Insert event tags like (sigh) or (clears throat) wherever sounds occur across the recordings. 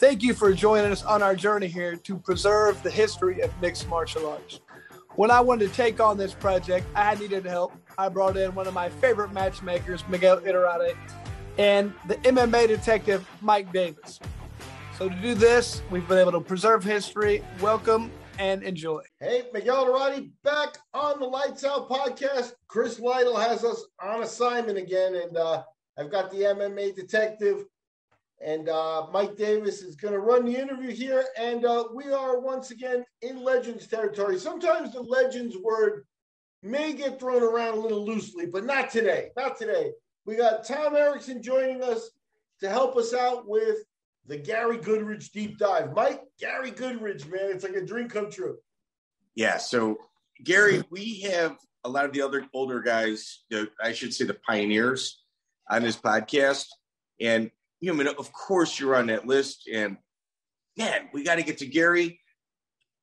Thank you for joining us on our journey here to preserve the history of mixed martial arts. When I wanted to take on this project, I needed help. I brought in one of my favorite matchmakers, Miguel Iturrate, and the MMA detective, Mike Davis. So to do this, we've been able to preserve history. Welcome and enjoy. Hey, Miguel Iturrate back on the LytesOut podcast. Chris Lytle has us on assignment again, and uh, I've got the MMA detective, and uh, Mike Davis is going to run the interview here. And uh, we are once again in Legends territory. Sometimes the Legends word may get thrown around a little loosely, but not today. Not today. We got Tom Erickson joining us to help us out with the Gary Goodridge deep dive. Mike, Gary Goodridge, man, it's like a dream come true. Yeah. So, Gary, we have a lot of the other older guys, the, I should say the pioneers on this podcast. And, you know, of course, you're on that list. And, man, we got to get to Gary.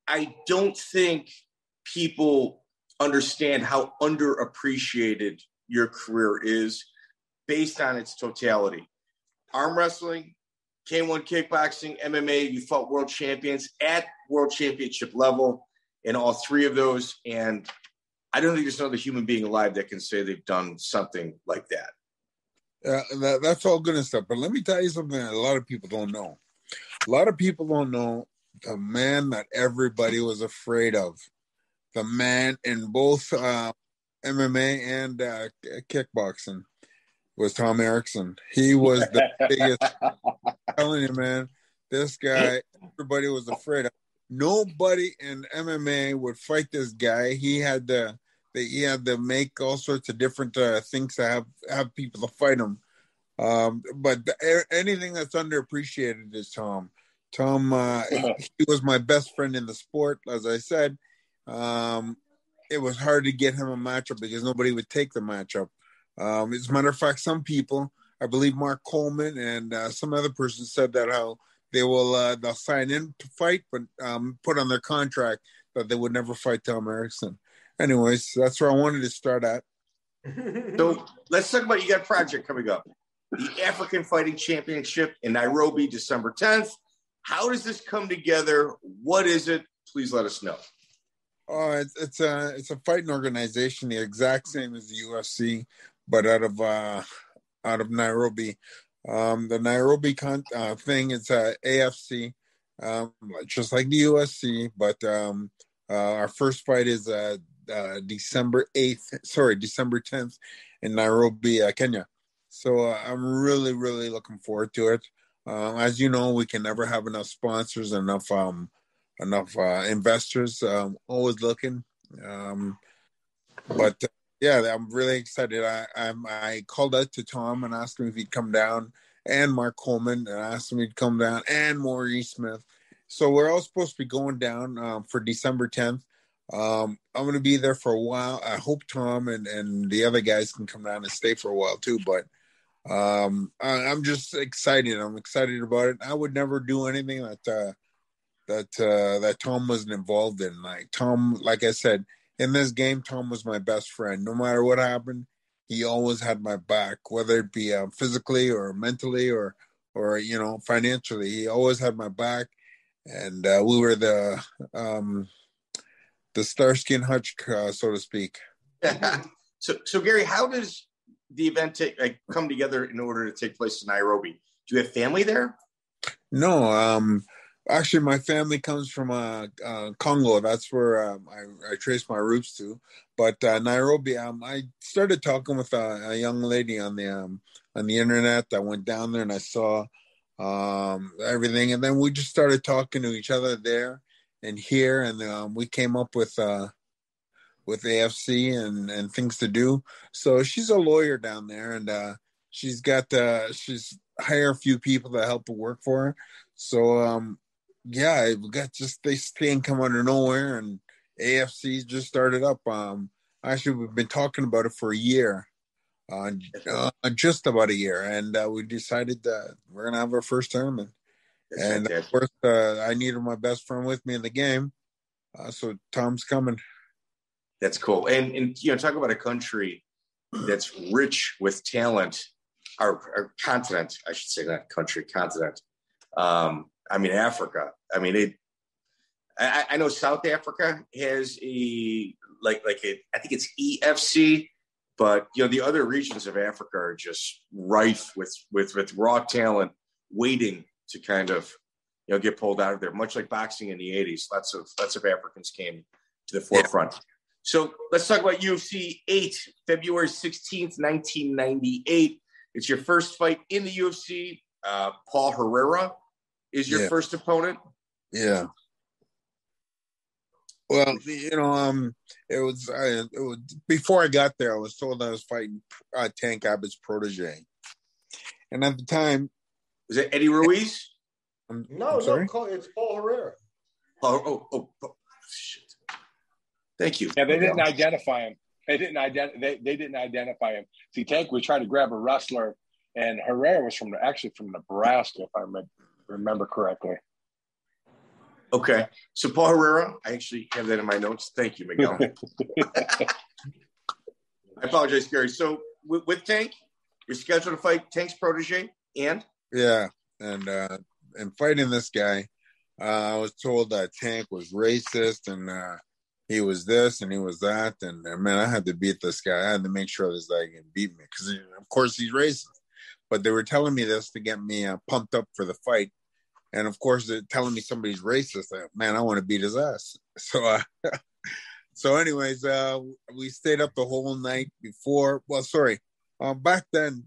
I don't think people understand how underappreciated your career is based on its totality. Arm wrestling, K1 kickboxing, MMA, you fought world champions at world championship level in all three of those. And I don't think there's another human being alive that can say they've done something like that. Uh, that, that's all good and stuff. But let me tell you something that a lot of people don't know. A lot of people don't know the man that everybody was afraid of. The man in both uh, MMA and uh, kickboxing was Tom Erickson. He was the (laughs) biggest. I'm telling you, man, this guy, everybody was afraid of. Nobody in MMA would fight this guy. He had to, he had to make all sorts of different uh, things to have have people to fight him. Um, but the, anything that's underappreciated is Tom. Tom, uh, (laughs) he was my best friend in the sport, as I said. Um, it was hard to get him a matchup because nobody would take the matchup. Um, as a matter of fact, some people, I believe Mark Coleman and uh, some other person said that how they will uh, they'll sign in to fight, but um, put on their contract that they would never fight Tom Erickson. Anyways, that's where I wanted to start at. so let's talk about you got a project coming up, the African Fighting Championship in Nairobi, December 10th. How does this come together? What is it? Please let us know. Oh, it's it's a it's a fighting organization, the exact same as the UFC but out of uh, out of Nairobi. Um, the Nairobi con- uh, thing is uh, AFC, um, just like the UFC, but um, uh, our first fight is uh, uh, December 8th, sorry, December 10th in Nairobi, uh, Kenya. So uh, I'm really, really looking forward to it. Uh, as you know, we can never have enough sponsors, enough um, enough uh, investors. Um, always looking, um, but yeah, I'm really excited. I I'm, I called out to Tom and asked him if he'd come down, and Mark Coleman, and asked him he'd come down, and Maurice Smith. So we're all supposed to be going down um, for December 10th. Um, I'm going to be there for a while. I hope Tom and and the other guys can come down and stay for a while too. But um, I, am just excited. I'm excited about it. I would never do anything that uh, that uh, that Tom wasn't involved in. Like Tom, like I said in this game, Tom was my best friend. No matter what happened, he always had my back, whether it be uh, physically or mentally or or you know financially. He always had my back, and uh, we were the um, the Starsky and Hutch, uh, so to speak. (laughs) so, so Gary, how does the event take, like, come together in order to take place in Nairobi? Do you have family there? No, um, Actually, my family comes from uh, uh, Congo. That's where um, I, I, trace my roots to. But uh, Nairobi, um, I started talking with a, a, young lady on the um, on the internet. I went down there and I saw um, everything, and then we just started talking to each other there and here, and um, we came up with uh, with AFC and and things to do. So she's a lawyer down there, and uh, she's got uh, she's hire a few people to help her work for her. So um, yeah, we got just this thing come out of nowhere, and AFC just started up. Um, actually, we've been talking about it for a year, uh, uh just about a year, and uh, we decided that we're gonna have our first tournament. And of course, uh, I needed my best friend with me in the game, uh, so Tom's coming. That's cool, and and you know, talk about a country that's rich with talent, our, our continent, I should say, not country, continent. Um, I mean, Africa. I mean, it. I, I know South Africa has a like like a, I think it's EFC, but you know the other regions of Africa are just rife with with with raw talent waiting to kind of you know get pulled out of there. Much like boxing in the '80s, lots of lots of Africans came to the forefront. Yeah. So let's talk about UFC 8, February 16th, 1998. It's your first fight in the UFC. Uh, Paul Herrera is your yeah. first opponent. Yeah. Well, you know, um, it was, I, it was before I got there. I was told I was fighting uh, Tank Abbott's protege, and at the time, was it Eddie Ruiz? I'm, no, I'm no, it's Paul Herrera. Oh, oh, oh, oh, shit! Thank you. Yeah, they didn't identify him. They didn't ident- they, they didn't identify him. See, Tank was trying to grab a wrestler, and Herrera was from actually from Nebraska, if I remember correctly. Okay. So Paul Herrera, I actually have that in my notes. Thank you, Miguel. (laughs) I apologize, Gary. So with, with, Tank, you're scheduled to fight Tank's protege, and yeah, and uh, and fighting this guy, uh, I was told that Tank was racist and uh, he was this and he was that, and, and man, I had to beat this guy. I had to make sure this guy can beat me because, of course, he's racist. But they were telling me this to get me uh, pumped up for the fight and of course they're telling me somebody's racist man i want to beat his ass (laughs) so uh, (laughs) so anyways uh we stayed up the whole night before well sorry um back then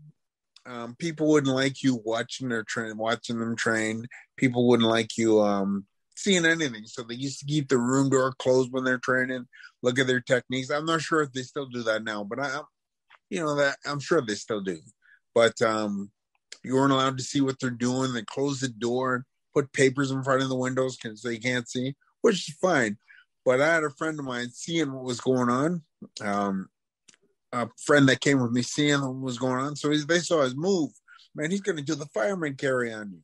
um people wouldn't like you watching their train watching them train people wouldn't like you um seeing anything so they used to keep the room door closed when they're training look at their techniques i'm not sure if they still do that now but i you know that i'm sure they still do but um you weren't allowed to see what they're doing. They closed the door put papers in front of the windows because they can't see, which is fine. But I had a friend of mine seeing what was going on. Um, a friend that came with me seeing what was going on. So he, they saw his move. Man, he's going to do the fireman carry on you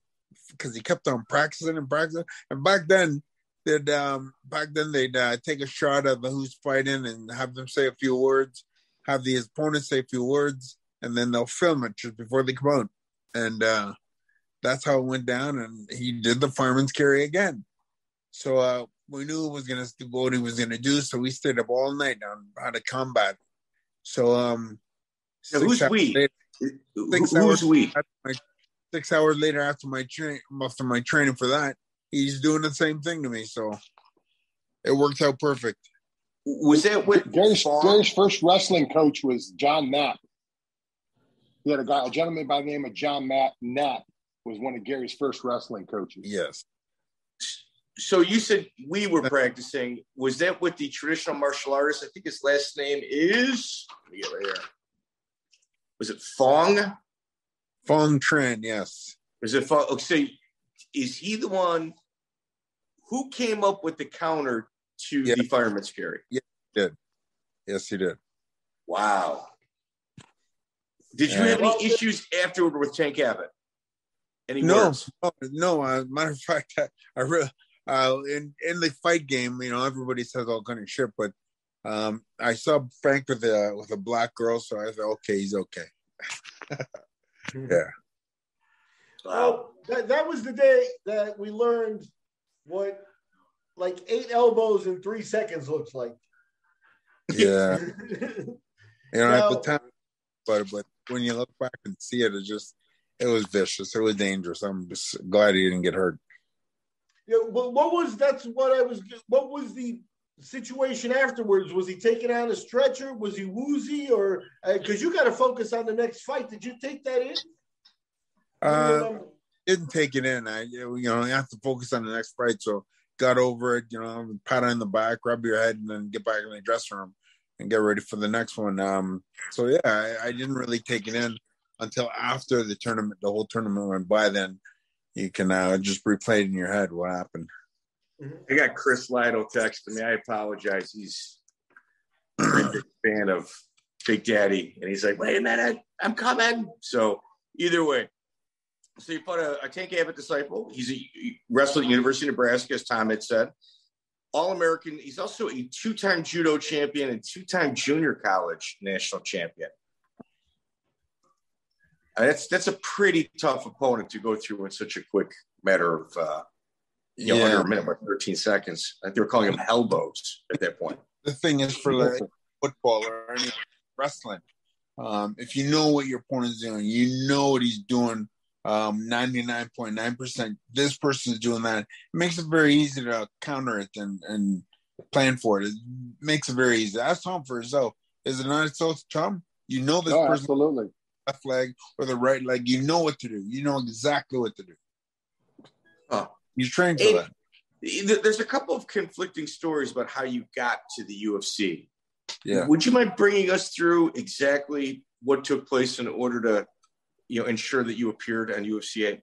because he kept on practicing and practicing. And back then, they'd um, back then they'd uh, take a shot of who's fighting and have them say a few words, have the opponent say a few words, and then they'll film it just before they come out. And uh, that's how it went down. And he did the fireman's carry again. So uh, we knew it was going to what he was going to do. So we stayed up all night on how to combat. So um, now, who's we? Later, six who's hours we? My, six hours later after my train after my training for that, he's doing the same thing to me. So it worked out perfect. Was that what Gary's, Gary's first wrestling coach was John Knapp? He had a guy, a gentleman by the name of John Matt Knapp, was one of Gary's first wrestling coaches. Yes. So you said we were practicing. Was that with the traditional martial artist? I think his last name is. Let me get right here. Was it Fong? Fong Tran, yes. Is it Fong? Okay, is he the one who came up with the counter to yeah. the fireman's carry? Yeah, he did. Yes, he did. Wow. Did you have any issues afterward with Tank Abbott? Any no, words? no, no. Uh, matter of fact, I, I really, uh, in in the fight game, you know, everybody says all kind of shit, but um, I saw Frank with a with a black girl, so I thought, okay, he's okay. (laughs) yeah. Well, that, that was the day that we learned what like eight elbows in three seconds looks like. Yeah. (laughs) you know, now, at the time, but but when you look back and see it, it's just it was vicious. It was dangerous. I'm just glad he didn't get hurt. What was that's what I was. What was the situation afterwards? Was he taken on a stretcher? Was he woozy or because uh, you got to focus on the next fight? Did you take that in? Uh, didn't take it in. I you know you have to focus on the next fight. So got over it. You know, pat on the back, rub your head, and then get back in the dressing room and get ready for the next one. Um, so yeah, I, I didn't really take it in until after the tournament, the whole tournament went by. Then you can uh, just replay it in your head what happened. I got Chris Lytle texting me. I apologize. He's a big fan of Big Daddy, and he's like, "Wait a minute, I'm coming." So either way, so you put a, a Tank Abbott disciple. He's a wrestler at University of Nebraska, as Tom had said. All American. He's also a two-time judo champion and two-time junior college national champion. That's that's a pretty tough opponent to go through in such a quick matter of uh, you know, under a minute, or 13 seconds. I think they were calling them elbows at that point. The thing is for like football or any wrestling, um, if you know what your opponent's doing, you know what he's doing. Um, 99.9%, this person's doing that. It makes it very easy to counter it and, and plan for it. It makes it very easy. Ask Tom for yourself. Is it not so, Tom? You know this No, person absolutely. Left leg or the right leg. You know what to do. You know exactly what to do. Huh. You train for that. There's a couple of conflicting stories about how you got to the UFC. Yeah. Would you mind bringing us through exactly what took place in order to, you know, ensure that you appeared on UFC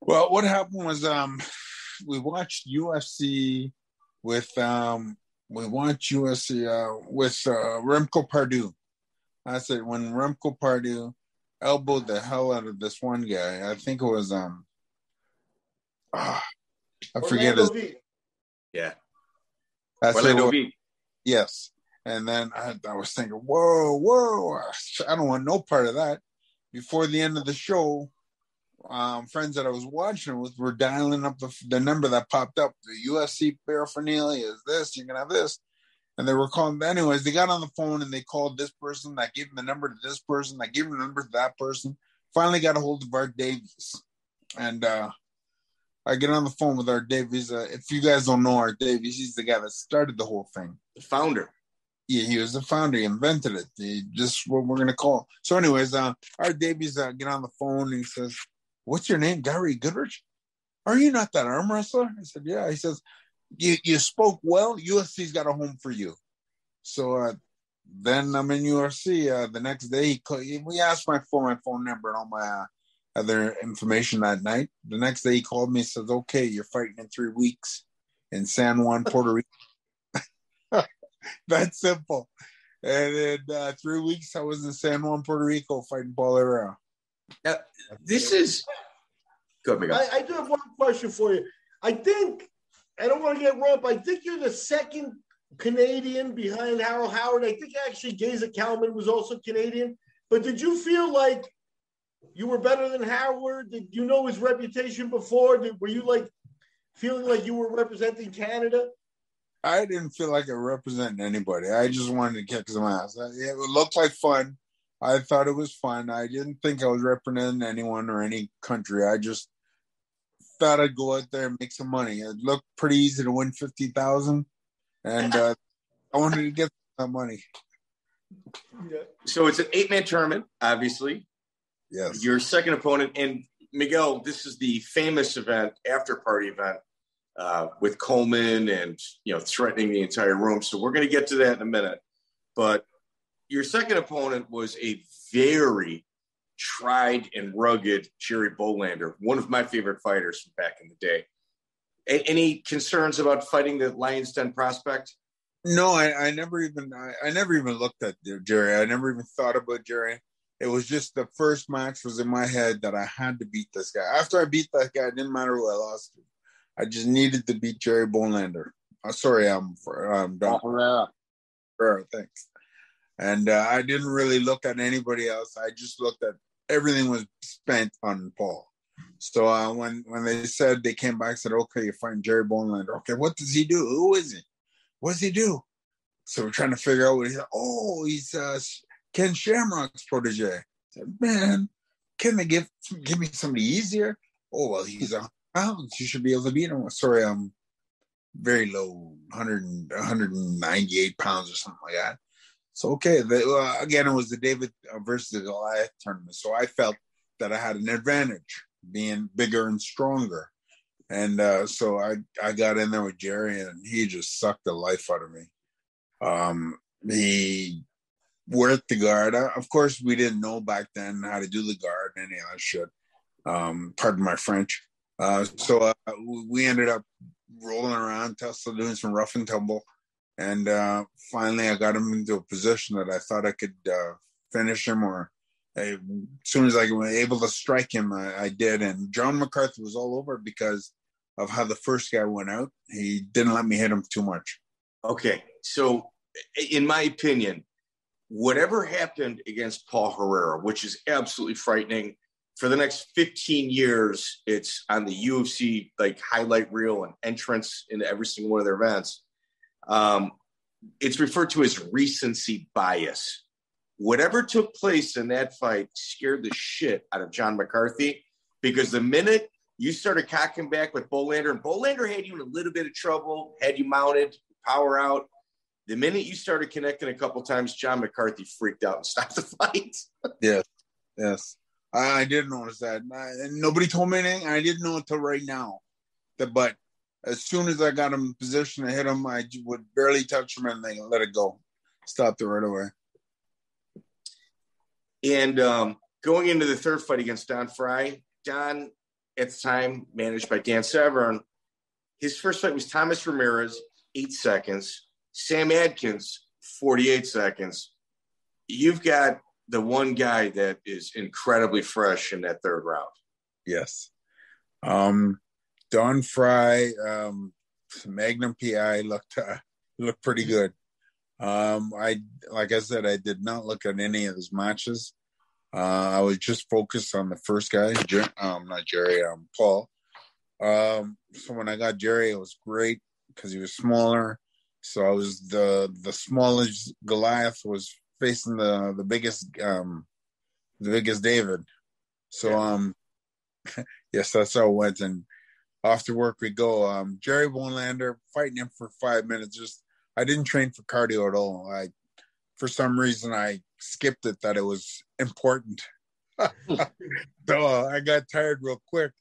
Well, what happened was um (sighs) we watched UFC with um we watched UFC uh with uh Remco Pardoel. I said when Remco Pardoel elbowed the hell out of this one guy, I think it was um ah, I forget Orlando his V. Yeah. that's it Orlando was- V. Yes. And then I, I was thinking, whoa, whoa, I don't want no part of that. Before the end of the show, um, friends that I was watching with were dialing up the, the number that popped up. The UFC paraphernalia is this, you can have this. And they were calling, anyways, they got on the phone and they called this person. I gave them the number to this person. I gave them the number to that person. Finally got a hold of Art Davies. And uh, I get on the phone with Art Davies. Uh, if you guys don't know Art Davies, he's the guy that started the whole thing The founder. yeah, he was the founder. He invented it. He just what we're gonna call. So, anyways, uh, Art Davies uh, get on the phone and he says, "What's your name, Gary Goodrich? Are you not that arm wrestler?" I said, "Yeah." He says, "You you spoke well. UFC's got a home for you." So uh, then I'm in UFC. Uh, the next day, he call, he- we asked my phone, my phone number, and all my uh, other information that night. The next day, he called me. and Says, "Okay, you're fighting in three weeks in San Juan, (laughs) Puerto Rico." (laughs) That's simple. And in uh, three weeks, I was in San Juan, Puerto Rico, fighting Paul Herrera. Now, this is. Go, Miguel. I, I do have one question for you. I think I don't want to get wrong, but I think you're the second Canadian behind Harold Howard. I think actually Geza Kalman was also Canadian. But did you feel like you were better than Howard? Did you know his reputation before? Did, were you like feeling like you were representing Canada? I didn't feel like I represented anybody. I just wanted to kick some ass. It looked like fun. I thought it was fun. I didn't think I was representing anyone or any country. I just thought I'd go out there and make some money. It looked pretty easy to win fifty thousand, and uh, I wanted to get that money. Yeah. So it's an eight man tournament, obviously. Yes. Your second opponent, and Miguel, this is the famous event, after party event, uh, with Coleman and you know threatening the entire room. So we're going to get to that in a minute. But your second opponent was a very tried and rugged Jerry Bohlander, one of my favorite fighters from back in the day. A- any concerns about fighting the Lions Den prospect? No, I, I never even I, I never even looked at Jerry. I never even thought about Jerry. It was just the first match was in my head that I had to beat this guy. After I beat that guy, it didn't matter who I lost to. I just needed to beat Jerry Bohlander. Uh, sorry, I'm for um Oh, Don Herrera. Ferrer, thanks. And uh, I didn't really look at anybody else. I just looked at everything was spent on Paul. So uh, when when they said they came back, said, "Okay, you find Jerry Bohlander. Okay, what does he do? Who is he? What does he do?" So we're trying to figure out what he's. Oh, he's uh, Ken Shamrock's protege. I said, "Man, can they give give me somebody easier?" Oh well, he's a pounds. You should be able to beat him. Sorry, I'm very low, 100, 198 pounds or something like that. So okay, the, uh, again, it was the David uh, versus the Goliath tournament. So I felt that I had an advantage being bigger and stronger. And uh, so I, I got in there with Jerry and he just sucked the life out of me. Um, he worked the guard. Of course, we didn't know back then how to do the guard and any of that shit. Um, pardon my French. Uh, so uh, we ended up rolling around, Tesla doing some rough and tumble. And uh, finally, I got him into a position that I thought I could uh, finish him, or as soon as I was able to strike him, I, I did. And John McCarthy was all over because of how the first guy went out. He didn't let me hit him too much. Okay, so in my opinion, whatever happened against Paul Herrera, which is absolutely frightening. For the next 15 years, it's on the UFC like highlight reel and entrance into every single one of their events. Um, it's referred to as recency bias. Whatever took place in that fight scared the shit out of John McCarthy because the minute you started cocking back with Bohlander, and Bohlander had you in a little bit of trouble, had you mounted, power out. The minute you started connecting a couple times, John McCarthy freaked out and (laughs) stopped the fight. yes, yes. I, I did notice that. I, nobody told me anything. I didn't know until right now. But as soon as I got him in position to hit him, I would barely touch him and then let it go. Stopped it right away. And um, going into the third fight against Don Frye, Don, at the time, managed by Dan Severn, his first fight was Thomas Ramirez, eight seconds. Sam Adkins, 48 seconds. You've got the one guy that is incredibly fresh in that third round. Yes. Um, Don Frye, um, Magnum PI looked uh, looked pretty good. Um, I like I said, I did not look at any of his matches. Uh, I was just focused on the first guy, Jer- um, not Jerry, um, Paul. Um, so when I got Jerry, it was great because he was smaller. So I was the the smallest Goliath was facing the the biggest um the biggest David. So um (laughs) yes, that's how it went. And after work we go. Um Jerry Bohlander fighting him for five minutes. Just I didn't train for cardio at all. I for some reason I skipped it that it was important. (laughs) so uh, I got tired real quick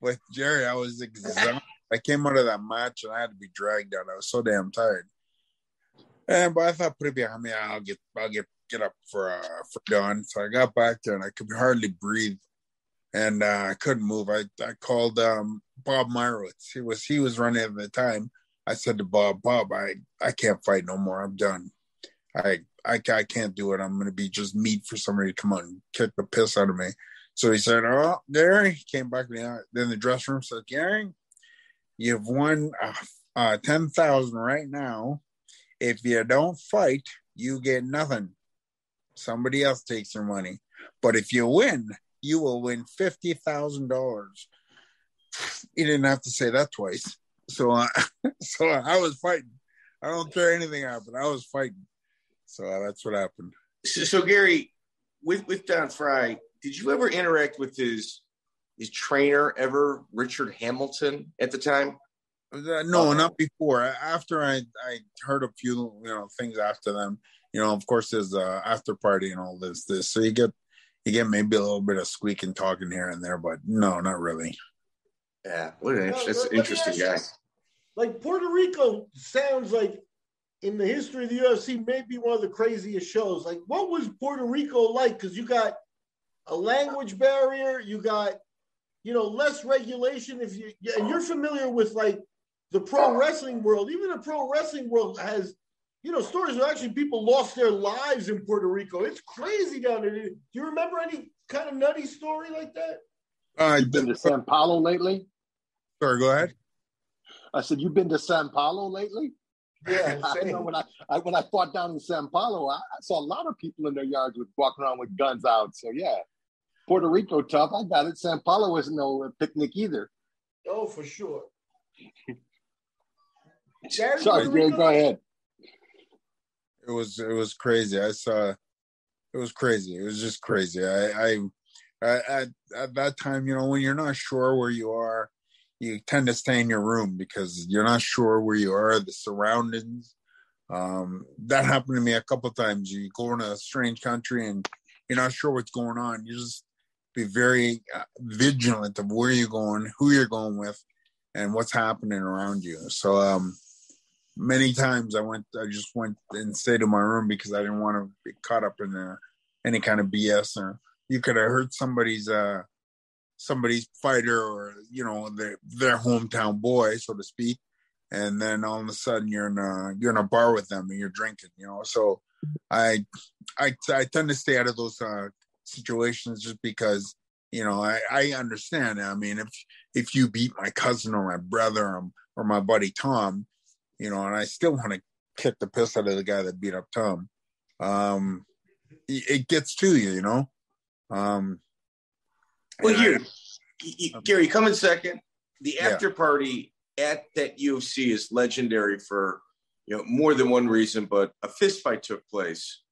with Jerry. I was exhausted. I came out of that match and I had to be dragged out. I was so damn tired. And but I thought put it behind me. I'll get I'll get get up for uh for Don. So I got back there and I could hardly breathe. And uh, I couldn't move. I, I called um, Bob Meyrowitz. He was he was running at the time. I said to Bob, Bob, I, I can't fight no more. I'm done. I I, I can't do it. I'm going to be just meat for somebody to come on and kick the piss out of me. So he said, "Oh, Gary," he came back in the dressing room. Said, "Gary, you've won uh, uh, ten thousand right now. If you don't fight, you get nothing. Somebody else takes your money. But if you win, you will win fifty thousand dollars." He didn't have to say that twice. So, uh, (laughs) so I was fighting. I don't care anything happened. I was fighting. So uh, that's what happened. So, so, Gary, with with Don Frye, did you ever interact with his his trainer ever, Richard Hamilton, at the time? Uh, no, uh, not before. After I I heard a few you know things after them. You know, of course, there's a after party and all this this. So you get you get maybe a little bit of squeaking talking here and there, but no, not really. Yeah, what an, that's an interesting guy. Like Puerto Rico sounds like in the history of the UFC, maybe one of the craziest shows. Like, what was Puerto Rico like? Because you got a language barrier, you got, you know, less regulation. If you and you're familiar with like the pro wrestling world, even the pro wrestling world has, you know, stories where actually people lost their lives in Puerto Rico. It's crazy down there. Do you remember any kind of nutty story like that? Uh, You've been to San Paulo lately? Sorry, go ahead. I said, you've been to San Paulo lately? Yeah, (laughs) I know when I, I, when I fought down in San Paulo, I, I, saw a lot of people in their yards with walking around with guns out. So yeah, Puerto Rico tough. I got it. San Paulo wasn't no picnic either. Oh, for sure. (laughs) Sorry, Gary, go ahead. It was it was crazy. I saw it was crazy. It was just crazy. I I, at, at that time, you know, when you're not sure where you are you tend to stay in your room because you're not sure where you are, the surroundings. Um, that happened to me a couple times. You go in a strange country and you're not sure what's going on. You just be very uh, vigilant of where you're going, who you're going with, and what's happening around you. So, um, many times I went, I just went and stayed in my room because I didn't want to be caught up in any kind of BS. Or you could have hurt somebody's uh, somebody's fighter or you know their their hometown boy, so to speak, and then all of a sudden you're in a you're in a bar with them and you're drinking, you know. So I I I tend to stay out of those uh, situations just because you know I I understand. I mean, if if you beat my cousin or my brother or, or my buddy Tom, you know, and I still want to kick the piss out of the guy that beat up Tom. um, it gets to you, you know. Um, well, here, I, Gary, come in second. The after yeah. party at that UFC is legendary for you know more than one reason, but a fist fight took place.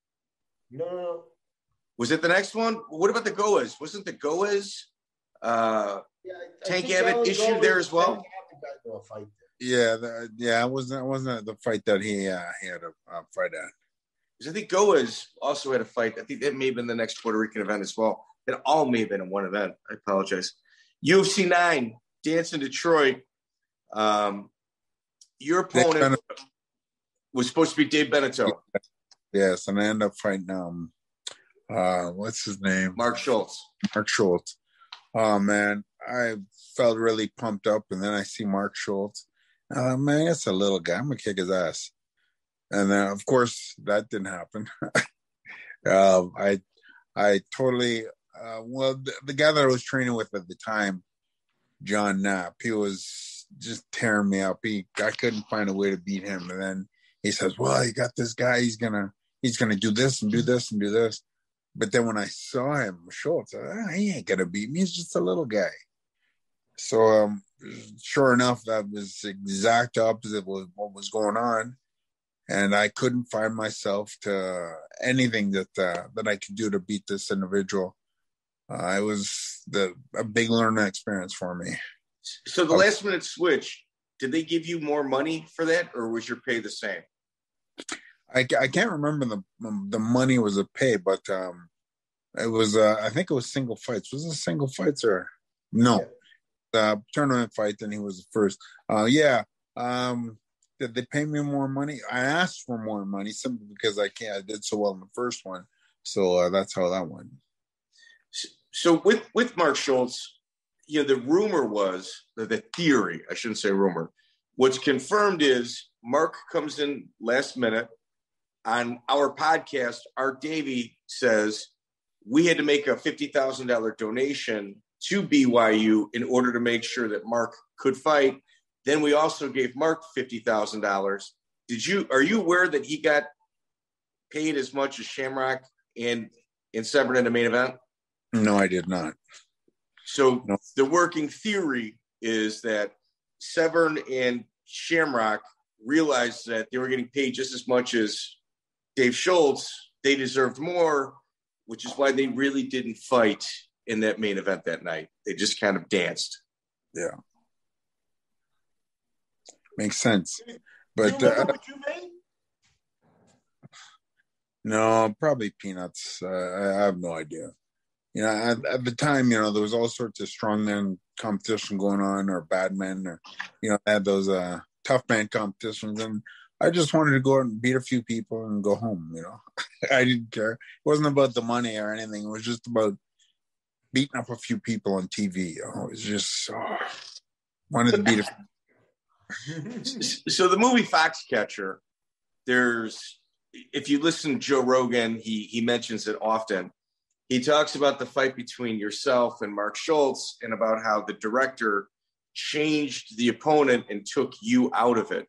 No. Was it the next one? What about the Goas? Wasn't the Goas uh, yeah, I, Tank I Abbott issue there as well? Yeah, the, yeah, it wasn't. It wasn't the fight that he uh, he had a, a fight at. Because I think Goas also had a fight. I think that may have been the next Puerto Rican event as well. It all may have been in one event. I apologize. UFC nine, Dance in Detroit. Um, your opponent was supposed to be Dave Beneteau. Yes, and I end up fighting um, uh, what's his name? Mark Schultz. Mark Schultz. Oh man, I felt really pumped up, and then I see Mark Schultz. Uh, man, it's a little guy. I'm gonna kick his ass. And then, of course, that didn't happen. (laughs) uh, I, I totally. Uh, well, the, the, guy that I was training with at the time, John Knapp, he was just tearing me up. He, I couldn't find a way to beat him. And then he says, "Well, you got this guy. He's gonna, he's gonna do this and do this and do this." But then when I saw him, Schultz, oh, he ain't gonna beat me. He's just a little guy. So, um, sure enough, that was exact opposite of what was going on, and I couldn't find myself to anything that uh, that I could do to beat this individual. Uh, it was the a big learning experience for me. So the last minute switch, did they give you more money for that, or was your pay the same? I, I can't remember the the money was a pay, but um, it was uh, I think it was single fights. Was it single fights or no? Uh, tournament fight. Then he was the first. Uh, yeah. Um, did they pay me more money? I asked for more money simply because I can't. I did so well in the first one, so uh, that's how that went. So with with Mark Schultz, you know, the rumor was the, the theory. I shouldn't say rumor. What's confirmed is Mark comes in last minute on our podcast. Art Davie says we had to make a fifty thousand dollar donation to BYU in order to make sure that Mark could fight. Then we also gave Mark fifty thousand dollars. Did you are you aware that he got paid as much as Shamrock and and Severn in the main event? No, I did not. So no. the working theory is that Severn and Shamrock realized that they were getting paid just as much as Dave Schultz. They deserved more, which is why they really didn't fight in that main event that night. They just kind of danced. Yeah. Makes sense. But uh, no, probably peanuts. Uh, I have no idea. You know, at, at, the time, you know, there was all sorts of strongman competition going on, or bad men, or you know, had those uh, tough man competitions, and I just wanted to go out and beat a few people and go home. You know, (laughs) I didn't care. It wasn't about the money or anything. It was just about beating up a few people on TV. Oh, know, it was just oh, wanted to beat. (laughs) A... so the movie Foxcatcher, there's if you listen to Joe Rogan, he he mentions it often. He talks about the fight between yourself and Mark Schultz, and about how the director changed the opponent and took you out of it.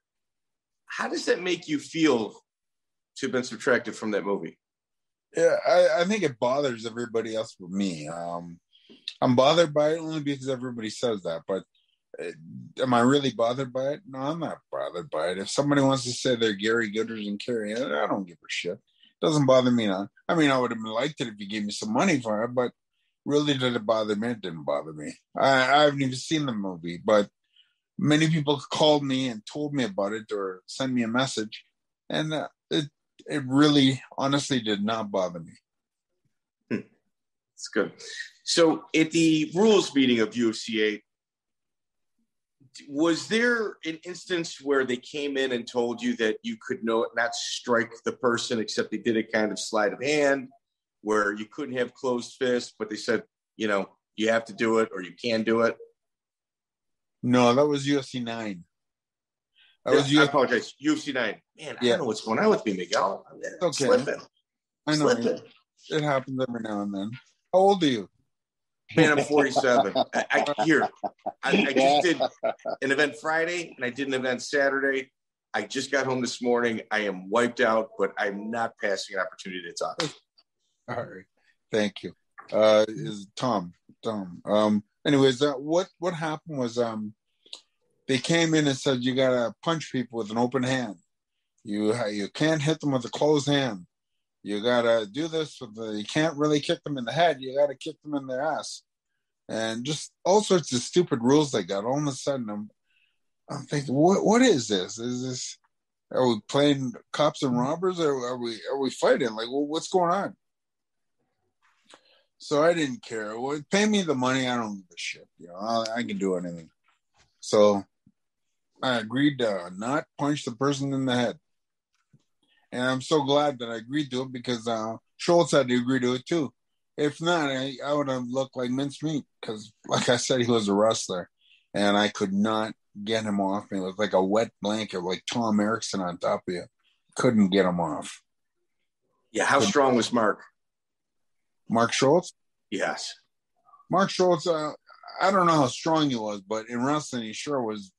How does that make you feel to have been subtracted from that movie? Yeah, I, I think it bothers everybody else but me. Um, I'm bothered by it only because everybody says that. But uh, am I really bothered by it? No, I'm not bothered by it. If somebody wants to say they're Gary Gooders and Kerry, I don't give a shit. It doesn't bother me now. I mean, I would have liked it if you gave me some money for it, but really did it bother me? It didn't bother me. I, I haven't even seen the movie, but many people called me and told me about it or sent me a message, and uh, it really, honestly, did not bother me. Hmm. It's good. So, at the rules meeting of UFC 8, was there an instance where they came in and told you that you could no, not strike the person except they did a kind of sleight of hand where you couldn't have closed fists, but they said, you know, you have to do it or you can do it? No, that was UFC 9. That was I apologize. UFC nine. Man, I yeah. don't know what's going on with me, Miguel. I'm okay. slipping. I know. Slipping. It happens every now and then. How old are you? Man, I'm 47. I, I here. I, I, just did an event Friday and I did an event Saturday. I just got home this morning. I am wiped out, but I'm not passing an opportunity to talk. All right. Thank you. Uh, is Tom, Tom. Um, anyways, uh, what, what happened was, um, they came in and said, you got to punch people with an open hand. You, you can't hit them with a closed hand. You got to do this with the, you can't really kick them in the head. You got to kick them in their ass and just all sorts of stupid rules they got. All of a sudden, I'm, I'm thinking, what, what is this? Is this, are we playing cops and robbers, or are we, are we fighting? Like, well, what's going on? So I didn't care. Well, pay me the money. I don't give a shit. You know, I, I can do anything. So I agreed to not punch the person in the head. And I'm so glad that I agreed to it because uh, Schultz had to agree to it too. If not, I, I would have looked like mincemeat because, like I said, he was a wrestler, and I could not get him off me. It was like a wet blanket, like Tom Erickson on top of you. Couldn't get him off. Yeah, how strong was Mark? Mark Schultz? Yes. Mark Schultz, uh, I don't know how strong he was, but in wrestling, he sure was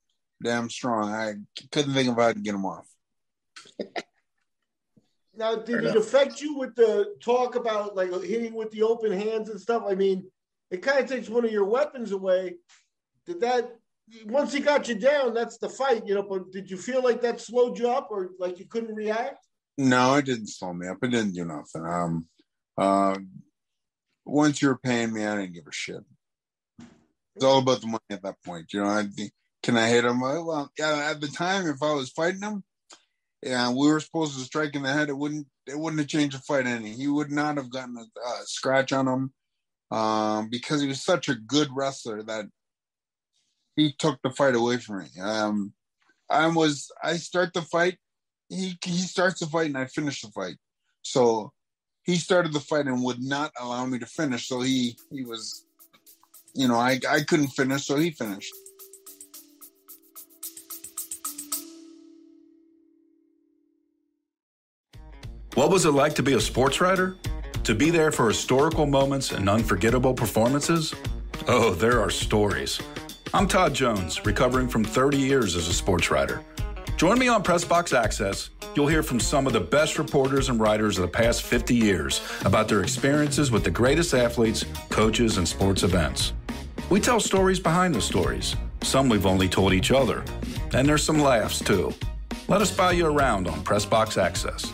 damn strong. I couldn't think of how to get him off. (laughs) Now, did it affect you with the talk about like hitting with the open hands and stuff? I mean, it kind of takes one of your weapons away. Did that once he got you down? That's the fight, you know. But did you feel like that slowed you up, or like you couldn't react? No, it didn't slow me up. It didn't do nothing. Um, uh, once you were paying me, I didn't give a shit. It's all about the money at that point. You know, I, can I hit him? Well, yeah, at the time, if I was fighting him, yeah, we were supposed to strike in the head. It wouldn't. It wouldn't have changed the fight any. He would not have gotten a, a scratch on him um, because he was such a good wrestler that he took the fight away from me. Um, I was. I start the fight. He he starts the fight and I finish the fight. So he started the fight and would not allow me to finish. So he he was, you know, I I couldn't finish, so he finished. What was it like to be a sports writer? To be there for historical moments and unforgettable performances? Oh, there are stories. I'm Todd Jones, recovering from 30 years as a sports writer. Join me on Pressbox Access. You'll hear from some of the best reporters and writers of the past 50 years about their experiences with the greatest athletes, coaches, and sports events. We tell stories behind the stories. Some we've only told each other. And there's some laughs, too. Let us buy you around on Pressbox Access.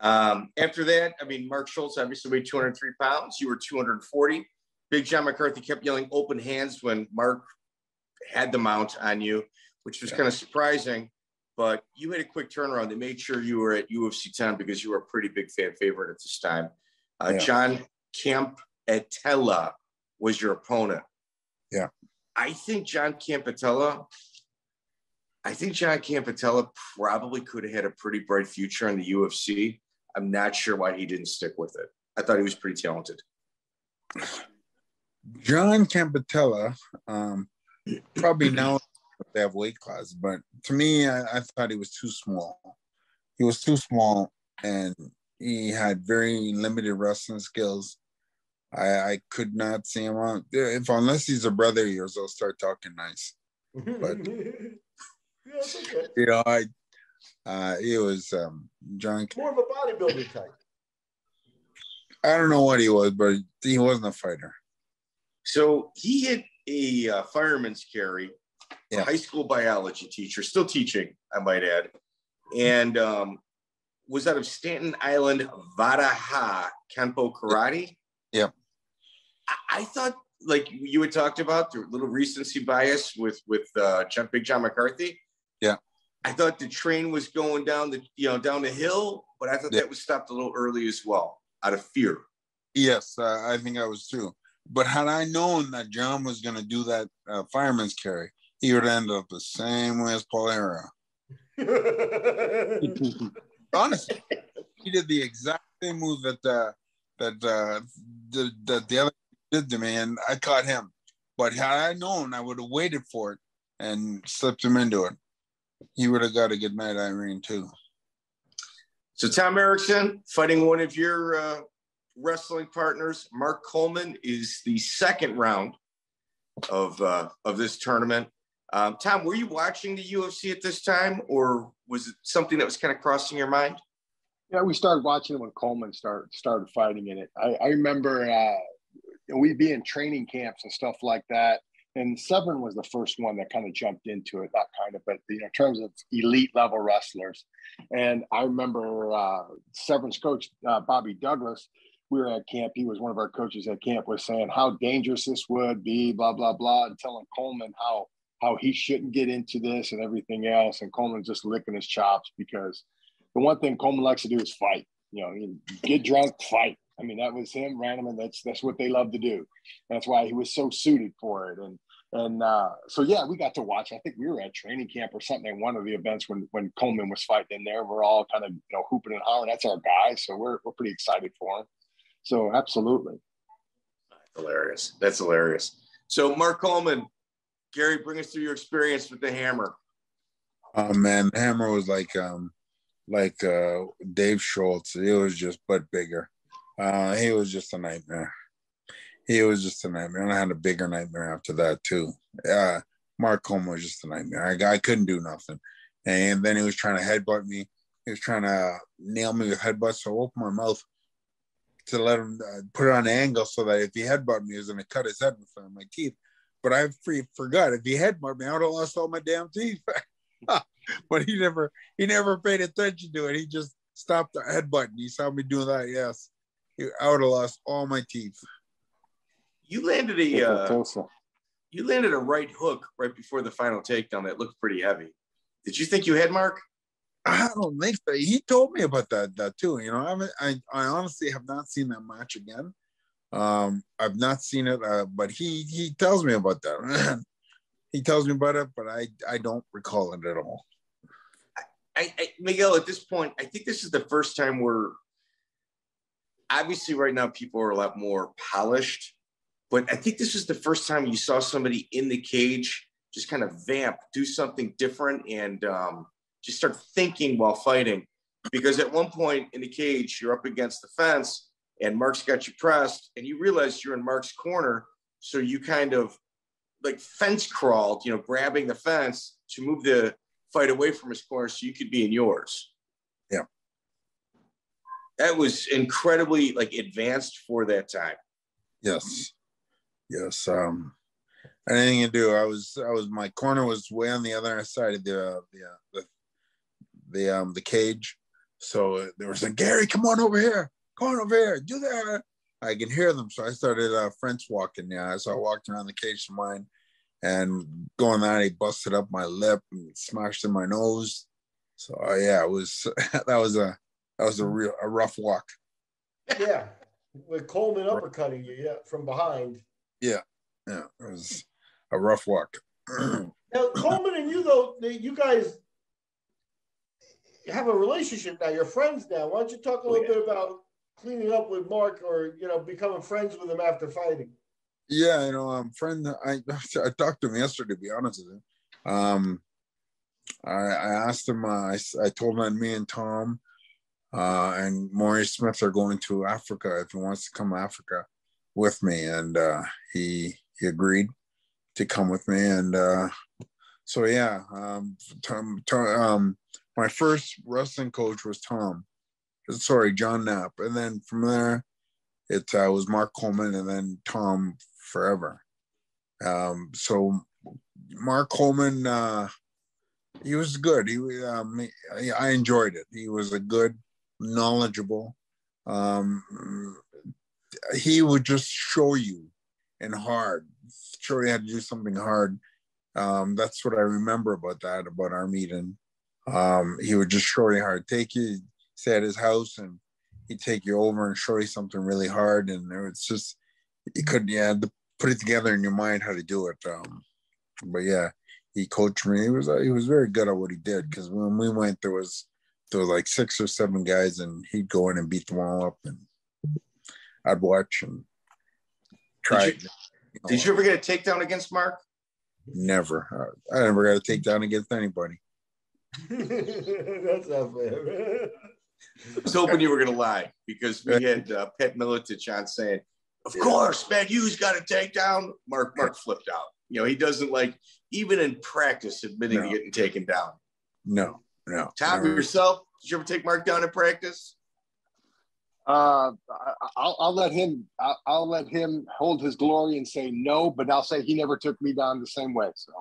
Um, after that, I mean, Mark Schultz obviously weighed 203 pounds. You were 240. Big John McCarthy kept yelling open hands when Mark had the mount on you, which was yeah. kind of surprising. But you had a quick turnaround. They made sure you were at UFC 10 because you were a pretty big fan favorite at this time. Uh, yeah. John Campetella was your opponent. Yeah. I think John Campetella I think John Campetella probably could have had a pretty bright future in the UFC. I'm not sure why he didn't stick with it. I thought he was pretty talented. John Campetella, um, probably now they have weight class, but to me, I, I, thought he was too small. He was too small, and he had very limited wrestling skills. I, I could not see him on if unless he's a brother of yours, I'll start talking nice. (laughs) But okay. you know, I uh, it was um, John. More of a bodybuilder type. I don't know what he was, but he wasn't a fighter. So he hit a uh, fireman's carry, yeah. high school biology teacher, still teaching, I might add, and um, was out of Staten Island, Vadaha Kenpo Karate. Yeah. I, I thought, like you had talked about, the little recency bias with with uh, John, Big John McCarthy. Yeah. I thought the train was going down the you know down the hill, but I thought yeah. that was stopped a little early as well, out of fear. Yes, uh, I think I was too. But had I known that John was going to do that uh, fireman's carry, he would end up the same way as Paul Era. (laughs) Honestly, he did the exact same move that uh, that uh, the, that the other did to me, and I caught him. But had I known, I would have waited for it and slipped him into it he would have got a good night, Irene, too. So Tom Erickson fighting one of your uh, wrestling partners. Mark Coleman is the second round of uh, of this tournament. Um, Tom, were you watching the UFC at this time, or was it something that was kind of crossing your mind? Yeah, we started watching it when Coleman started started fighting in it. I, I remember uh, we'd be in training camps and stuff like that. And Severn was the first one that kind of jumped into it, not kind of, but you know, in terms of elite level wrestlers. And I remember uh, Severn's coach, uh, Bobby Douglas, we were at camp. He was one of our coaches at camp, was saying how dangerous this would be, blah blah blah, and telling Coleman how how he shouldn't get into this and everything else. And Coleman just licking his chops because the one thing Coleman likes to do is fight. You know, get drunk, fight. I mean, that was him, Randleman. That's that's what they love to do. That's why he was so suited for it. And and uh, so yeah, we got to watch. I think we were at training camp or something at one of the events when when Coleman was fighting in there. We're all kind of you know hooping and hollering. That's our guy, so we're we're pretty excited for him. So absolutely, hilarious. That's hilarious. So Mark Coleman, Gary, bring us through your experience with the Hammer. Oh man, the Hammer was like um like uh Dave Schultz. It was just but bigger. Uh, he was just a nightmare. He was just a nightmare. And I had a bigger nightmare after that too. Uh, Mark Coleman was just a nightmare. I, I couldn't do nothing. And then he was trying to headbutt me. He was trying to nail me with headbutts. So I opened my mouth to let him uh, put it on an angle so that if he headbutt me, he was going to cut his head in front of my teeth. But I free, forgot if he headbutt me, I would have lost all my damn teeth. (laughs) but he never, he never paid attention to it. He just stopped the headbutt. He saw me doing that. Yes, I would have lost all my teeth. You landed a uh, you landed a right hook right before the final takedown that looked pretty heavy. Did you think you had Mark? I don't think so. He told me about that that too. You know, I I, I honestly have not seen that match again. Um, I've not seen it, uh, but he he tells me about that. (clears throat) he tells me about it, but I I don't recall it at all. I, I, Miguel, at this point, I think this is the first time we're obviously right now people are a lot more polished, but I think this is the first time you saw somebody in the cage just kind of vamp, do something different, and um, just start thinking while fighting. Because at one point in the cage, you're up against the fence, and Mark's got you pressed, and you realize you're in Mark's corner, so you kind of like fence crawled, you know, grabbing the fence to move the fight away from his corner so you could be in yours that was incredibly like advanced for that time. Yes, yes. Um, anything to do. I was, I was. My corner was way on the other side of the uh, the, uh, the the um the cage. So they were saying, Gary, come on over here. Come on over here. Do that. I can hear them. So I started uh, French walking. Yeah, so I walked around the cage of mine, and going on, he busted up my lip and smashed in my nose. So uh, yeah, it was (laughs) that was a that was a real a rough walk. Yeah, with Coleman uppercutting you, yeah, from behind. Yeah, yeah, it was a rough walk. (clears throat) now Coleman and you though, you guys have a relationship now. You're friends now. Why don't you talk a little yeah. bit about cleaning up with Mark, or you know, becoming friends with him after fighting? Yeah, you know, um, friend, I (laughs) I talked to him yesterday. To be honest with you, um, I, I asked him. Uh, I I told him me and Tom uh, and Maurice Smith are going to Africa if he wants to come to Africa with me, and uh, he he agreed to come with me, and uh, so yeah, um, Tom, Tom, um, my first wrestling coach was Tom, sorry, John Knapp, and then from there, it uh, was Mark Coleman, and then Tom forever. Um, so Mark Coleman, uh, he was good. He, um, I enjoyed it. He was a good knowledgeable. Um, he would just show you and hard, show you how to do something hard. Um, that's what I remember about that, about our meeting. Um, he would just show you hard, take you, say at his house, and he'd take you over and show you something really hard. And it's just, you couldn't, to put it together in your mind how to do it. Um, but yeah, he coached me. He was, he was very good at what he did because when we went, there was, there were like six or seven guys, and he'd go in and beat them all up, and I'd watch and try. Did you, you know, did you ever get a takedown against Mark? Never. I, I never got a takedown against anybody. (laughs) That's not fair. I was hoping you were going to lie because we (laughs) had uh, Pat Miletich on saying, "Of course, man, you's got to take down." Mark Mark flipped out. You know, he doesn't like even in practice admitting No. to getting taken down. No, no. Tom never. yourself, did you ever take Mark down in practice? Uh, I'll, I'll let him. I'll, I'll let him hold his glory and say no, but I'll say he never took me down the same way. So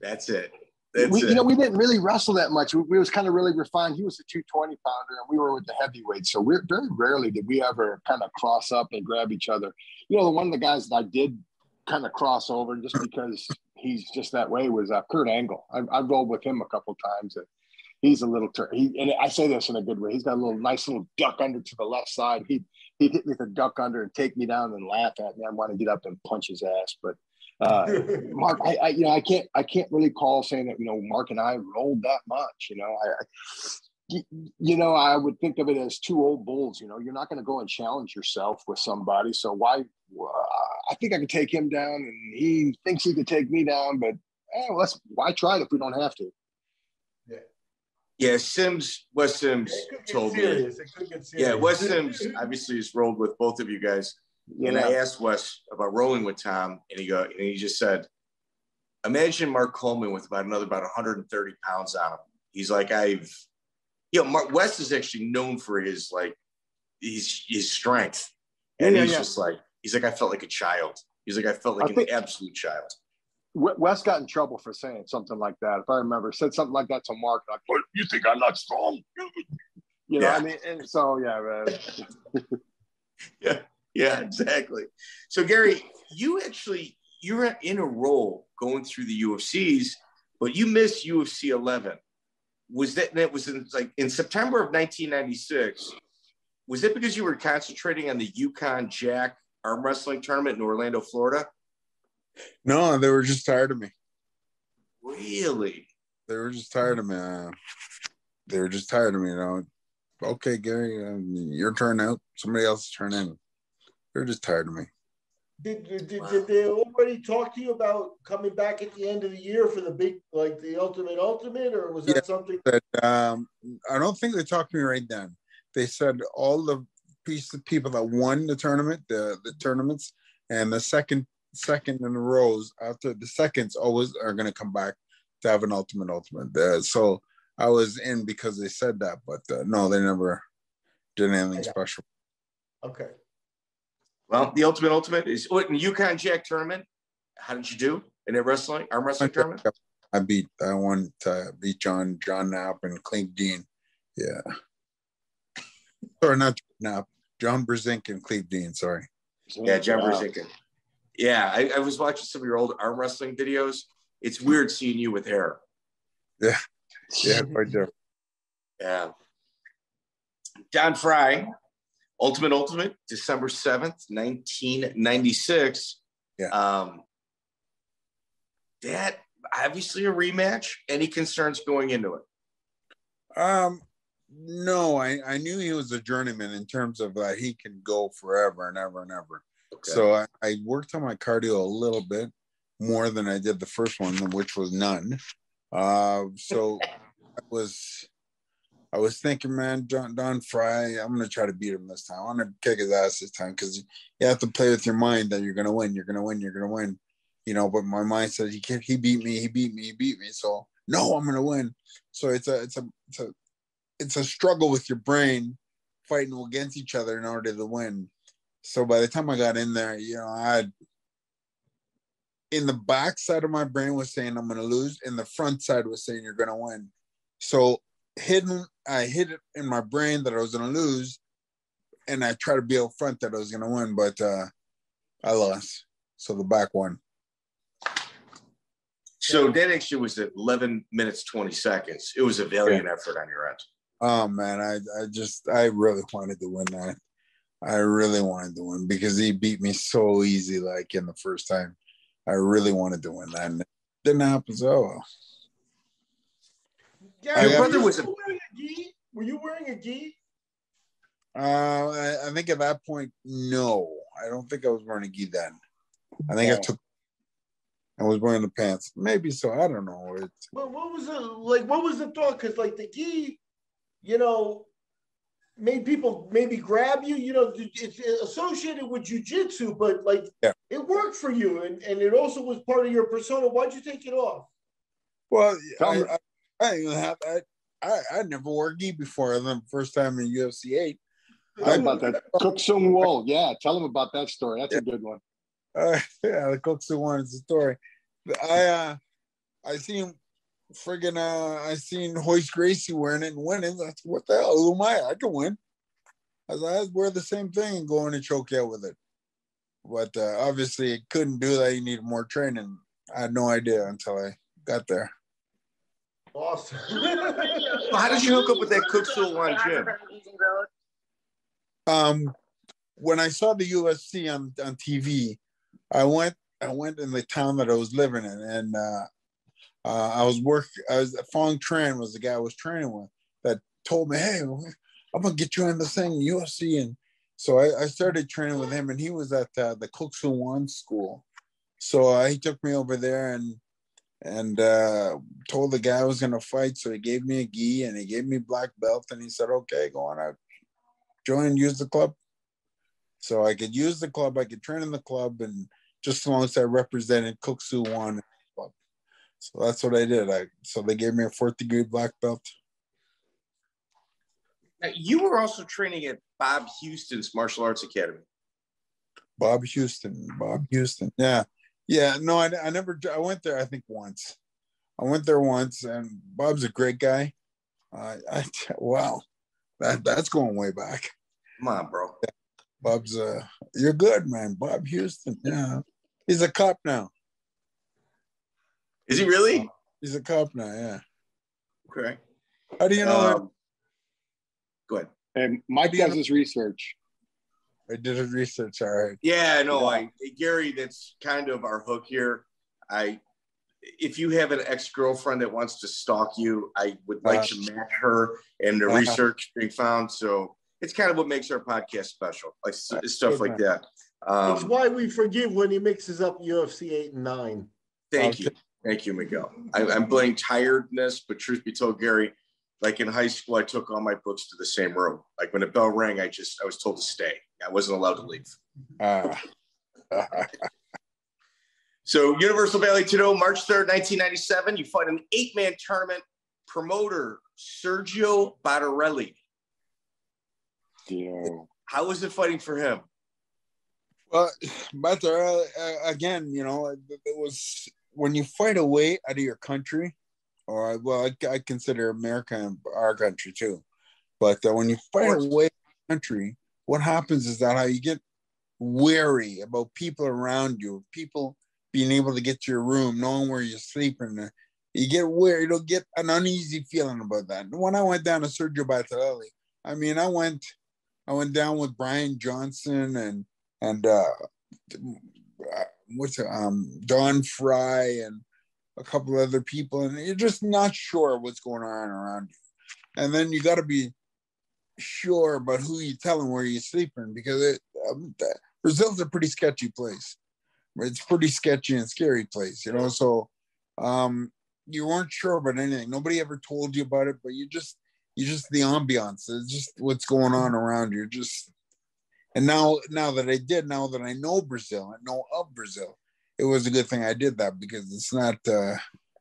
That's it. That's we, it. you know, we didn't really wrestle that much. We, we was kind of really refined. He was a 220 pounder, and we were with the heavyweight. So we're very rarely did we ever kind of cross up and grab each other. You know, the one of the guys that I did kind of cross over just because he's just that way was uh, Kurt Angle. I, I rolled with him a couple times. And he's a little tur- he, and I say this in a good way. He's got a little nice little duck under to the left side. He he'd hit me with a duck under and take me down and laugh at me. I want to get up and punch his ass, but. Uh, (laughs) Mark, I, I, you know, I can't, I can't really call saying that, you know, Mark and I rolled that much, you know, I you know, I would think of it as two old bulls, you know, you're not going to go and challenge yourself with somebody. So why, uh, I think I could take him down and he thinks he could take me down, but eh, let's, why try it if we don't have to? Yeah, Sims, Wes Sims told me. serious. It could get serious. Yeah, Wes Sims obviously has rolled with both of you guys. You And I asked Wes about rolling with Tom, and he go, and he just said, "Imagine Mark Coleman with about another about 130 pounds on him." He's like, "I've, you know, Mark Wes is actually known for his like, his his strength, and Yeah, yeah, he's yeah. just like, he's like, I felt like a child. He's like, I felt like I an think- absolute child. Wes got in trouble for saying something like that. If I remember, said something like that to Mark, like, "What, you think I'm not strong? (laughs) You know, Yeah. I mean, and so yeah, man. (laughs) Yeah, yeah, exactly. So Gary, you actually you're in a role going through the UFCs, but you missed UFC 11. Was that that was in like in September of 1996? Was it because you were concentrating on the Yukon Jack arm wrestling tournament in Orlando, Florida? No, they were just tired of me. Really? They were just tired of me. Uh, they were just tired of me. You know. Okay, Gary, uh, your turn out. Somebody else turn in. They're just tired of me. Did, did, did, did they already talk to you about coming back at the end of the year for the big, like the ultimate ultimate, or was that Yeah. something? That um, I don't think they talked to me right then. They said all the piece of people that won the tournament, the the tournaments, and the second second in the rows after the seconds always are going to come back to have an ultimate ultimate. Uh, so I was in because they said that, but uh, no, they never did anything special. Okay. Well, the ultimate ultimate is what in Yukon Jack tournament. How did you do in that wrestling arm wrestling tournament? I beat I won to beat John John Knapp and Cleve Dean. Yeah. (laughs) or not John Knapp, John Brzenk and Cleve Dean, sorry. Yeah, John Wow. Brzenk. Yeah, I, I was watching some of your old arm wrestling videos. It's weird seeing you with hair. Yeah, Yeah, quite different. Yeah. Don Frye, Ultimate Ultimate, December 7th, 1996. Yeah. Um, that obviously a rematch. Any concerns going into it? Um, no, I, I knew he was a journeyman in terms of uh, he can go forever and ever and ever. Okay. So I, I worked on my cardio a little bit more than I did the first one, which was none. Uh, so (laughs) I was I was thinking, man, John Don Frye, I'm gonna try to beat him this time. I'm gonna kick his ass this time because you have to play with your mind that you're gonna win, you're gonna win, you're gonna win. You know, but my mind says he can't he beat me, he beat me, he beat me. So no, I'm gonna win. So it's a it's a it's a it's a struggle with your brain fighting against each other in order to win. So by the time I got in there, you know, I had in the back side of my brain was saying I'm gonna lose, and the front side was saying you're gonna win. So hidden, I hid it in my brain that I was gonna lose, and I tried to be out front that I was gonna win, but uh I lost. So the back won. So that actually was at 11 minutes 20 seconds. It was a valiant effort on your end. Oh man, I I just I really wanted to win that. I really wanted to win because he beat me so easy, like in the first time. I really wanted to win that. And it didn't happen. So oh well. Yeah, Your were brother you was a- wearing a gi? Were you wearing a gi? Uh, I, I think at that point, no, I don't think I was wearing a gi then. I think I took. I was wearing the pants. Maybe so. I don't know. It's, Well, what was the like? What was the thought? Because like the gi, you know, made people maybe grab you? You know, it's associated with jujitsu, but like yeah. it worked for you, and and it also was part of your persona. Why'd you take it off? Well, I, I, I, have, I, I, I never wore gi before. I The first time in UFC eight. How about that Kuk Sool Won? Yeah, tell them about that story. That's yeah. a good one. Uh, (laughs) yeah, the Kuk Sool Won is a story. I uh, I seen friggin' uh, I seen Royce Gracie wearing it and winning. That's what the hell? Who am I? I can win. I was I wear the same thing and go in and choke out with it. But uh, obviously, it couldn't do that. You need more training. I had no idea until I got there. Awesome. (laughs) how did you hook up with that Kuk Sool Won gym? Um, when I saw the UFC on, on TV, I went I went in the town that I was living in, and uh, uh, I was work. I was Phong Tran was the guy I was training with that told me, "Hey, I'm gonna get you in the thing UFC." And so I, I started training with him, and he was at uh, the Won school. So uh, he took me over there and and uh, told the guy I was gonna fight. So he gave me a gi and he gave me black belt, and he said, "Okay, go on out, join, use the club." So I could use the club, I could train in the club, and just as long as I represented club. So that's what I did. I so they gave me a fourth degree black belt. Now, you were also training at Bob Houston's martial arts academy. Bob Houston, Bob Houston, yeah, yeah. No, I, I never. I went there. I think once. I went there once, and Bob's a great guy. Uh, I wow, that that's going way back. Come on, bro. Bob's uh, you're good, man. Bob Houston, yeah. He's a cop now. Is he really? He's a cop now. Yeah. Okay. How do you know? Um, go ahead. And Mike does his research. I did his research. All right. Yeah, no, yeah. I Gary, that's kind of our hook here. I if you have an ex-girlfriend that wants to stalk you, I would like uh, to match her and the uh, research being found. So it's kind of what makes our podcast special, like stuff like that. Um, it's why we forgive when he mixes up UFC eight and nine. Thank you, thank you, Miguel. I, am blaming tiredness, but truth be told, Gary, like in high school, I took all my books to the same room. Like when the bell rang, I just I was told to stay. I wasn't allowed to leave. Uh. (laughs) so Universal Vale Tudo, March third, nineteen ninety seven. You fight an eight man tournament. Promoter Sergio Bottarelli. Yeah. How was it fighting for him? Well, (sighs) but uh, again, you know, it was when you fight away out of your country, or well, I, I consider America our country too. But uh, when you fight away country, what happens is that how you get wary about people around you, people being able to get to your room, knowing where you're sleeping. Uh, you get where you'll get an uneasy feeling about that. When I went down to Sergio Bottarelli, I mean, I went, I went down with Brian Johnson and and uh, what's it, um Don Frye and a couple other people, and you're just not sure what's going on around you. And then you got to be sure about who you're telling where you're sleeping because it, um, Brazil's a pretty sketchy place. It's pretty sketchy and scary place, you know. So um, you weren't sure about anything. Nobody ever told you about it, but you just you just the ambiance. It's just what's going on around you. Just and now, now that I did, now that I know Brazil, I know of Brazil, it was a good thing I did that because it's not, uh,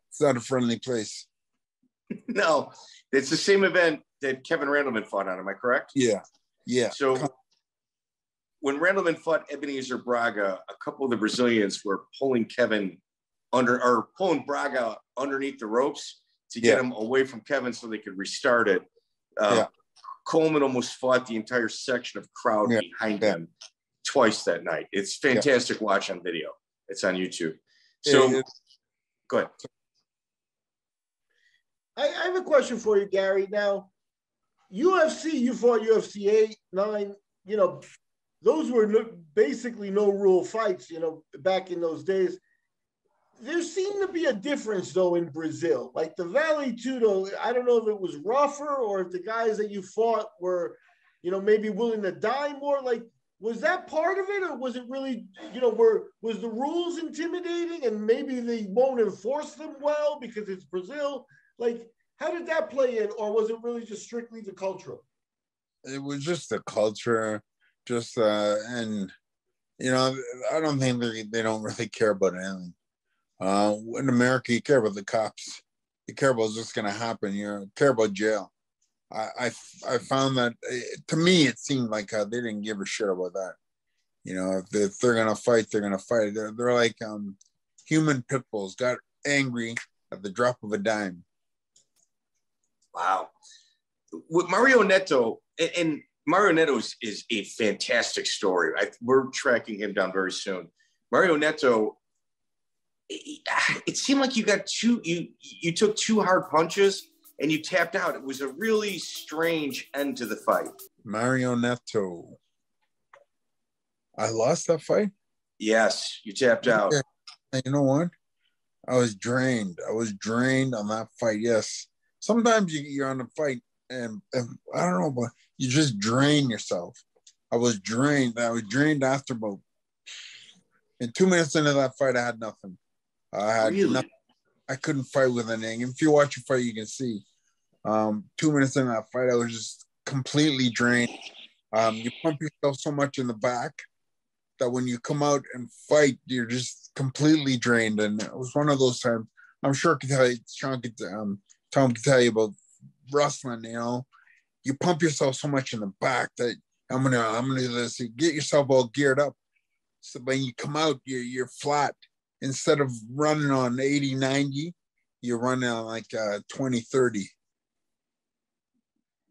it's not a friendly place. (laughs) No, it's the same event that Kevin Randleman fought on. Am I correct? Yeah, yeah. So when Randleman fought Ebenezer Braga, a couple of the Brazilians were pulling Kevin under or pulling Braga underneath the ropes to get yeah. him away from Kevin so they could restart it. Uh, yeah. Coleman almost fought the entire section of crowd yeah. behind yeah. him twice that night. It's fantastic yeah. watch on video. It's on YouTube. So go ahead. I, I, have a question for you, Gary. Now, UFC, you fought UFC 8, 9, you know, those were no, basically no rule fights, you know, back in those days there seemed to be a difference though in Brazil. Like the Vale Tudo, I don't know if it was rougher or if the guys that you fought were, you know, maybe willing to die more. Like, was that part of it, or was it really, you know, were was the rules intimidating and maybe they won't enforce them well because it's Brazil? Like, how did that play in, or was it really just strictly the culture? it was just the culture, just uh, and you know, I don't think they they don't really care about anything. Uh, in America, you care about the cops. You care about what's going to happen. You care about jail. I, I, I found that eh, to me, it seemed like uh, they didn't give a shit about that. You know, if, if they're going to fight, they're going to fight. They're, they're like um, human pit bulls, got angry at the drop of a dime. Wow. With Mario Neto, and, and Mario Neto is, is, a fantastic story. I, we're tracking him down very soon. Mario Neto, (sighs) it, seemed like you got two, you you took two hard punches and you tapped out. It was a really strange end to the fight. Mario Neto. I lost that fight? Yes, you tapped out. Yeah. You know what? I was drained. I was drained on that fight. Yes. Sometimes you, you're on a fight and, and I don't know, but you just drain yourself. I was drained. I was drained after both. in two minutes into that fight, I had nothing. I had really? nothing. I couldn't fight with anything. If you watch a fight, you can see. Um, two minutes in that fight, I was just completely drained. Um, you pump yourself so much in the back that when you come out and fight, you're just completely drained. And it was one of those times. I'm sure could tell you, Sean could, um, Tom could tell you about wrestling. You know, you pump yourself so much in the back that I'm gonna, I'm gonna do this. You get yourself all geared up. So when you come out, you're you're flat. Instead of running on 80, 90, you're running on like uh, 20, 30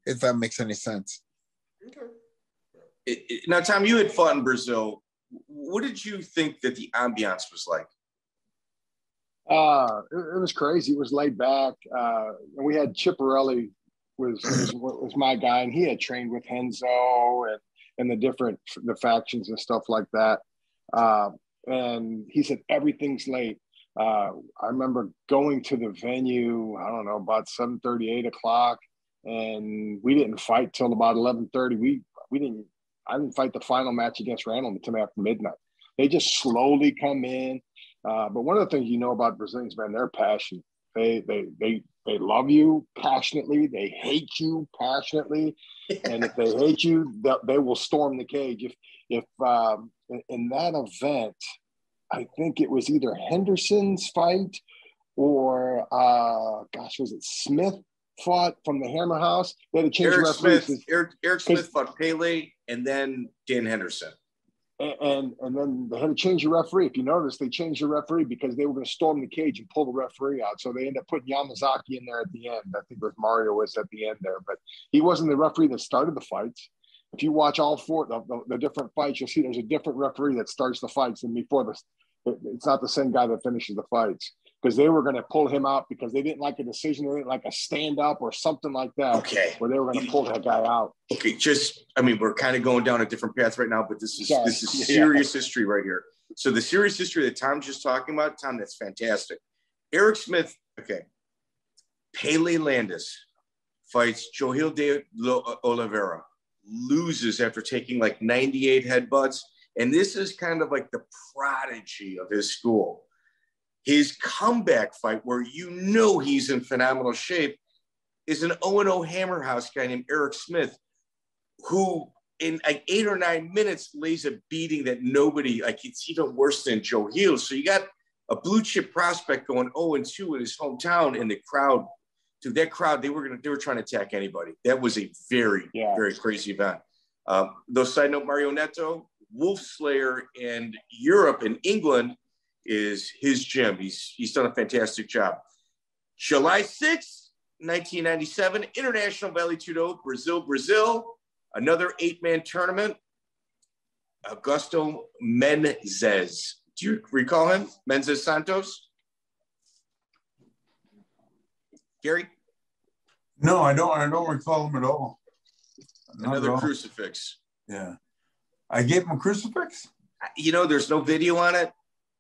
if that makes any sense. Okay. It, it, now, Tom, you had fought in Brazil. What did you think that the ambiance was like? Uh, it, it was crazy. It was laid back. Uh, and we had Chiapparelli was, was, was my guy, and he had trained with Renzo and and the different the factions and stuff like that. Uh, and he said everything's late. Uh, I remember going to the venue. I don't know about seven thirty, eight o'clock and we didn't fight till about 11:30. We we didn't. I didn't fight the final match against Randall until after midnight. They just slowly come in. Uh, but one of the things you know about Brazilians, man, they're passionate. They they they they love you passionately. They hate you passionately, (laughs) and if they hate you, they, they will storm the cage. If if um, in, in that event, I think it was either Henderson's fight or uh, gosh, was it Smith fought from the Hammer House. They had to change Eric Smith. Eric, Eric Smith fought Pele and then Dan Henderson. And, and, and then they had to change the referee. If you notice, they changed the referee because they were going to storm the cage and pull the referee out. So they ended up putting Yamazaki in there at the end. I think it was Mario was at the end there, but he wasn't the referee that started the fights. If you watch all four the, the, the different fights, you'll see there's a different referee that starts the fights and before the. It's not the same guy that finishes the fights because they were going to pull him out because they didn't like a decision, they didn't like a stand up or something like that. Okay. Where they were going to pull that guy out. Okay, just I mean, we're kind of going down a different path right now, but this is Sorry. this is (laughs) serious yeah. history right here. So the serious history that Tom's just talking about, Tom, that's fantastic. Eric Smith, okay. Pele Landis fights Johil de Oliveira, loses after taking like 98 headbutts. And this is kind of like the prodigy of his school his comeback fight, where you know he's in phenomenal shape, is an 0 Hammer House guy named Eric Smith, who in like eight or nine minutes lays a beating that nobody, like it's even worse than Johil. So you got a blue chip prospect going 0 and 2 in his hometown, and the crowd, to that crowd, they were gonna they were trying to attack anybody. That was a very, yeah. very crazy event. Um, though side note, Mario Neto, Wolfslair in Europe and England is his gym. He's he's done a fantastic job. July 6th, 1997, International Vale Tudo, Brazil, Brazil. Another eight-man tournament. Augusto Menezes. Do you recall him? Menezes Santos? Gary? No, I don't. I don't recall him at all. Not Another at all. crucifix. Yeah. I gave him a crucifix? You know, there's no video on it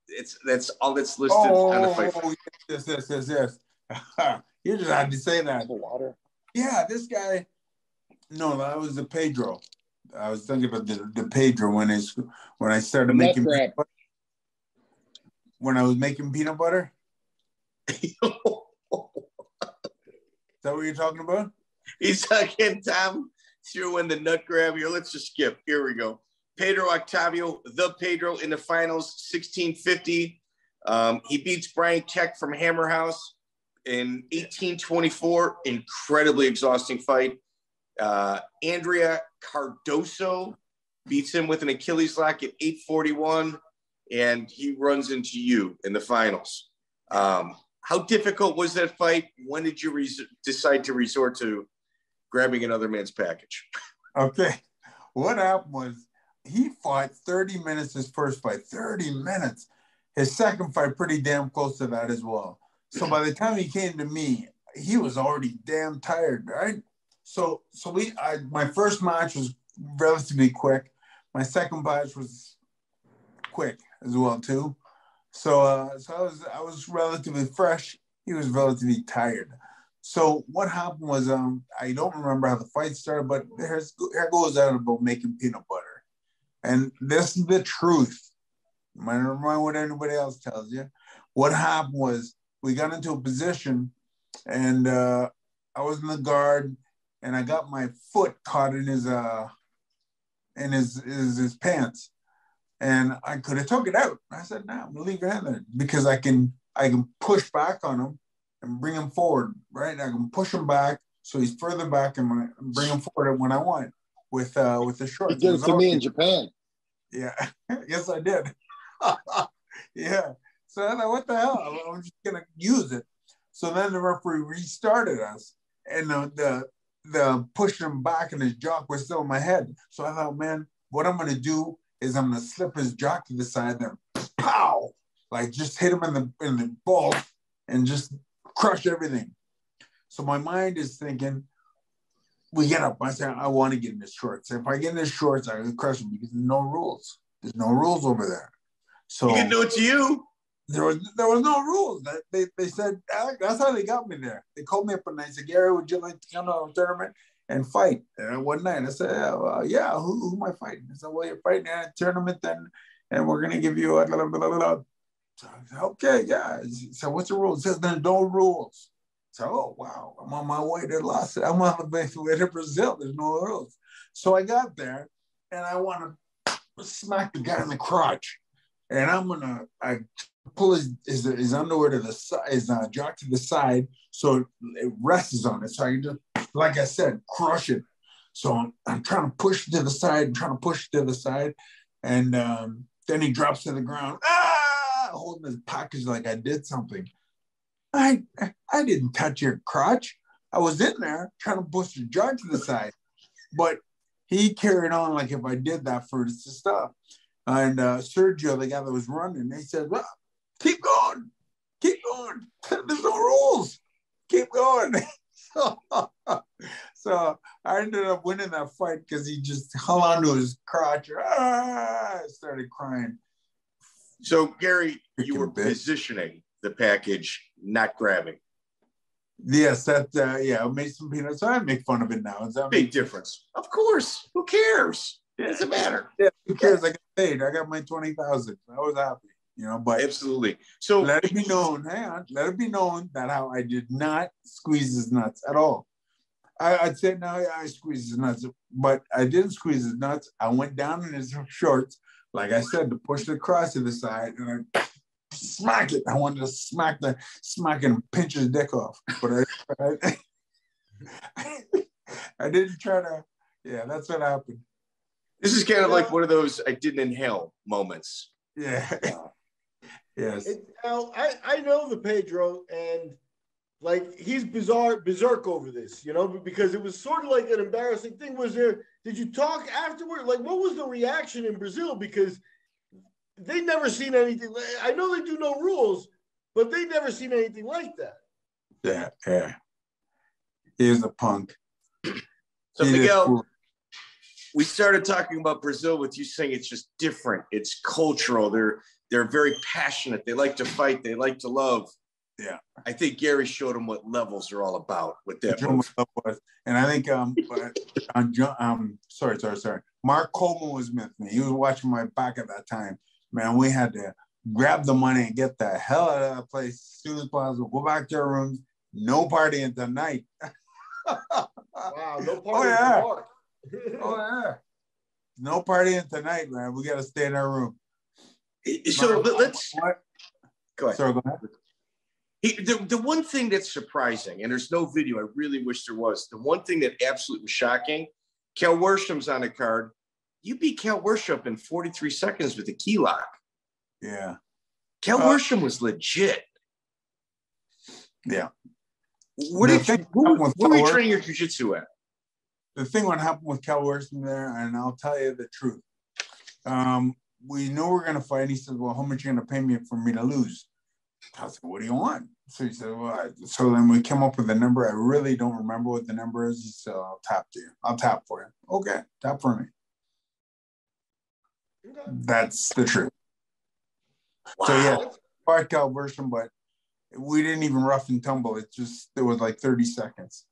it's that's all that's listed oh, on the oh, fight. Oh, yes, yes, yes, yes. (laughs) you just had to say that. The water. Yeah, this guy. No, that was the Pedro. I was thinking about the, the Pedro when I when I started making peanut butter, when I was making peanut butter. (laughs) That what you're talking about? He's talking Tom. threw in the nut grab here. Let's just skip. Here we go. Pedro Octavio, the Pedro in the finals, 1650. Um, he beats Brian Keck from Hammer House in 1824. Incredibly exhausting fight. Uh, Andrea Cardoso beats him with an Achilles lock at 841, and he runs into you in the finals. Um, how difficult was that fight? When did you res- decide to resort to grabbing another man's package? Okay. What happened was he fought 30 minutes his first fight, 30 minutes. His second fight, pretty damn close to that as well. So by the time he came to me, he was already damn tired, right? So, so we, I, my first match was relatively quick. My second match was quick as well too. So, uh, so I was, I was relatively fresh. He was relatively tired. So what happened was, um, I don't remember how the fight started, but there's, here goes out about making peanut butter. And this is the truth. i never mind what anybody else tells you. What happened was we got into a position and uh, I was in the guard and I got my foot caught in his uh in his his, his pants. And I could have took it out. I said, no, nah, I'm gonna leave it in there because I can I can push back on him and bring him forward, right? I can push him back so he's further back and bring him forward when I want with uh with the shorts. You did it to me in Japan. Yeah, (laughs) yes I did. (laughs) yeah. So I thought, what the hell? I'm just gonna use it. So then the referee restarted us, and the the, the pushing him back and his jock was still in my head. So I thought, man, what I'm gonna do is I'm gonna slip his jock to the side, then pow, like just hit him in the in the balls and just crush everything. So my mind is thinking, we get up. I say, I want to get in his shorts. If I get in his shorts, I can crush him because there's no rules. There's no rules over there. So he can do it to you. There was there was no rules. They, they said that's how they got me there. They called me up and they said, Gary, would you like to come to a tournament and fight? And one night I said, yeah, well, uh, yeah who, who, am I fighting? I said, well, you're fighting at a tournament then, and we're gonna give you a blah, blah, blah, blah. So said, okay, yeah. So what's the rules? It says there's no rules. So, oh wow, I'm on my way to Los. I'm on the way to Brazil. There's no rules. So I got there, and I want to smack the guy in the crotch, and I'm gonna I pull his, his, his underwear to the side, his uh, jock to the side, so it rests on it. So I can just, like I said, crush it. So I'm, I'm trying to push to the side, I'm trying to push to the side, and um, then he drops to the ground, ah, holding his package like I did something. I I didn't touch your crotch. I was in there trying to push the jock to the side, but he carried on like if I did that for the stuff. And uh, Sergio, the guy that was running, he said, well, keep going. (laughs) There's no rules. Keep going. (laughs) so, so I ended up winning that fight because he just hung onto his crotch. Ah, I started crying. So Gary, you were positioning the package, not grabbing. Yes, that uh, yeah, I made some peanuts. I make fun of it now. It's that big difference? Of course. Who cares? It doesn't matter. Yeah, who cares? I got paid. I got my twenty thousand. I was happy you know. But absolutely. So let it be known, hang on, let it be known that how I did not squeeze his nuts at all. I, would say no, I squeezed his nuts, but I didn't squeeze his nuts. I went down in his shorts, like I said, to push the cross to the side, and I smack it. I wanted to smack the smack and pinch his dick off, but I, I, (laughs) I didn't try to. Yeah, that's what happened. This is kind of like one of those I didn't inhale moments. Yeah. (laughs) Yes. It, now I I know the Pedro and like he's bizarre berserk over this, you know, because it was sort of like an embarrassing thing. Was there? Did you talk afterward? Like, what was the reaction in Brazil? Because they never seen anything. I know they do no rules, but they never seen anything like that. Yeah, yeah. He's a punk. So he Miguel, we started talking about Brazil with you saying it's just different. It's cultural. They're they're very passionate. They like to fight. They like to love. Yeah, I think Gary showed them what levels are all about with that. Move. And I think um, on um, sorry, sorry, sorry. Mark Coleman was with me. He was watching my back at that time. Man, we had to grab the money and get the hell out of that place as soon as possible. Go back to our rooms. No party partying tonight. (laughs) wow, no partying. Oh, yeah. Oh (laughs) yeah. No partying tonight, man. We got to stay in our room. So let's what? go ahead. Sorry, go ahead. He, the, the one thing that's surprising, and there's no video, I really wish there was. The one thing that absolutely was shocking, Cal Worsham's on the card. You beat Cal Worsham in 43 seconds with a key lock. Yeah. Cal Uh, Worsham was legit. Yeah. What The did you, who, with were you Cal training your jiu-jitsu at? The thing what happened with Cal Worsham there, and I'll tell you the truth. Um, we know we're gonna fight. He says, "Well, how much you gonna pay me for me to lose?" I said, "What do you want?" So he said, "Well," I, so then we came up with a number. I really don't remember what the number is. He said, "I'll tap to you. I'll tap for you." Okay, tap for me. That's the truth. So yeah, fight Cal Worsham, but we didn't even rough and tumble. It just it was like thirty seconds.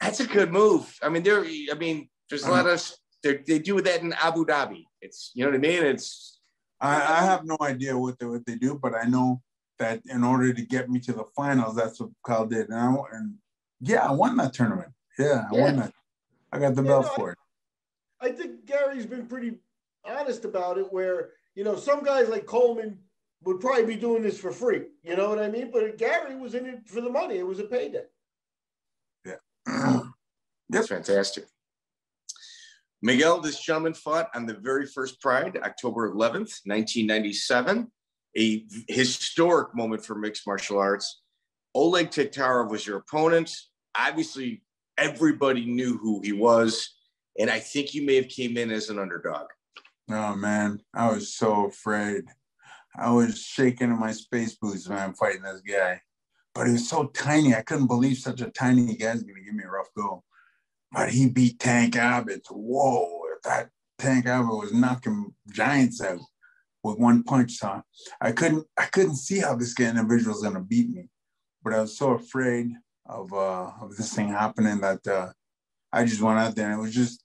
That's a good move. I mean, there. I mean, there's a lot uh-huh. of they they do that in Abu Dhabi. It's you know what I mean. It's I, I have no idea what they what they do, but I know that in order to get me to the finals, that's what Kyle did. And, I, and yeah, I won that tournament. Yeah, I won that. I got the Yeah, belt no, for it. I think Gary's been pretty honest about it. Where you know some guys like Coleman would probably be doing this for free. You know what I mean? But Gary was in it for the money. It was a payday. (clears throat) That's fantastic. Miguel, this gentleman fought on the very first Pride, October 11th, 1997, a historic moment for mixed martial arts. Oleg Taktarov was your opponent. Obviously, everybody knew who he was, and I think you may have came in as an underdog. Oh man, I was so afraid. I was shaking in my space boots, when I'm fighting this guy. But he was so tiny. I couldn't believe such a tiny guy's gonna give me a rough go. But he beat Tank Abbott. Whoa, that Tank Abbott was knocking giants out with one punch. So I couldn't I couldn't see how this guy individual was gonna beat me. But I was so afraid of uh of this thing happening that uh I just went out there and it was just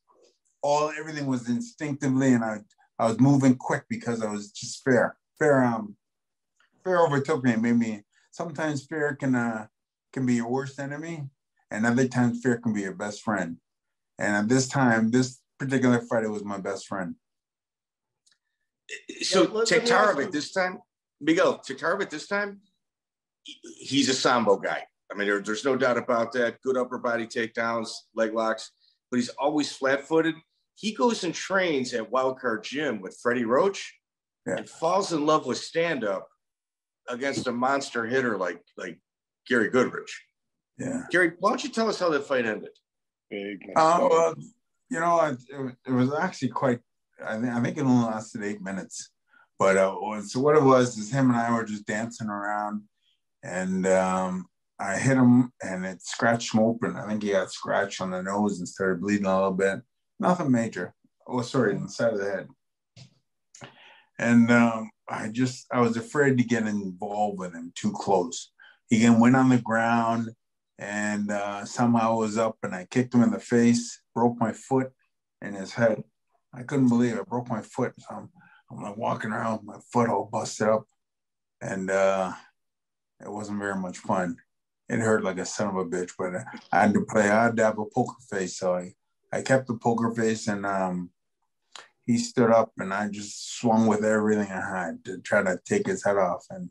all everything was instinctively and I I was moving quick because I was just fair. Fair um fair overtook me and made me sometimes fear can uh can be your worst enemy and other times fear can be your best friend. And at this time, this particular fight, it was my best friend. So Yeah, let- let me ask Taktarov you- at this time, Miguel, Taktarov at this time, he's a sambo guy. I mean, there- there's no doubt about that. Good upper body takedowns, leg locks, but he's always flat footed. He goes and trains at Wildcard Gym with Freddie Roach Yeah. and falls in love with stand up against a monster hitter like like Gary Goodridge. Yeah. Gary, why don't you tell us how that fight ended? Big. and Uh, you know, it, it, it was actually quite. I think I think it only lasted eight minutes, but uh, so what it was is him and I were just dancing around, and um, I hit him, and it scratched him open. I think he got scratched on the nose and started bleeding a little bit. Nothing major. Oh, sorry, inside of the head. And um, I just I was afraid to get involved with him too close. He went on the ground and uh, somehow I was up and I kicked him in the face, broke my foot and his head. I couldn't believe it. I broke my foot. So I'm, I'm like walking around with my foot all busted up, and uh, it wasn't very much fun. It hurt like a son of a bitch, but I had to play. I had to have a poker face, so I, I kept the poker face, and um, he stood up, and I just swung with everything I had to try to take his head off, and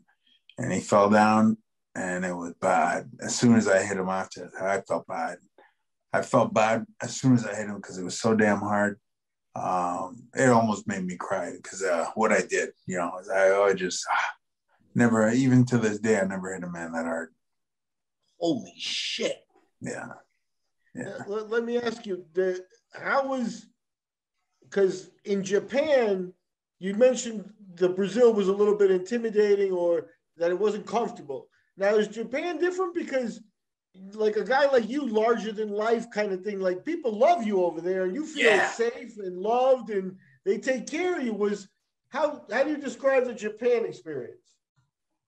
and he fell down, and it was bad. As soon as I hit him after that, I felt bad. I felt bad as soon as I hit him because it was so damn hard. Um, it almost made me cry because uh, what I did, you know, I, I just ah, never, even to this day, I never hit a man that hard. Holy shit. Yeah, yeah. Let, let me ask you, the, how was because in Japan, you mentioned the Brazil was a little bit intimidating or that it wasn't comfortable. Now is Japan different because like a guy like you, larger than life kind of thing, like people love you over there and you feel Yeah. safe and loved and they take care of you. Was how how do you describe the Japan experience?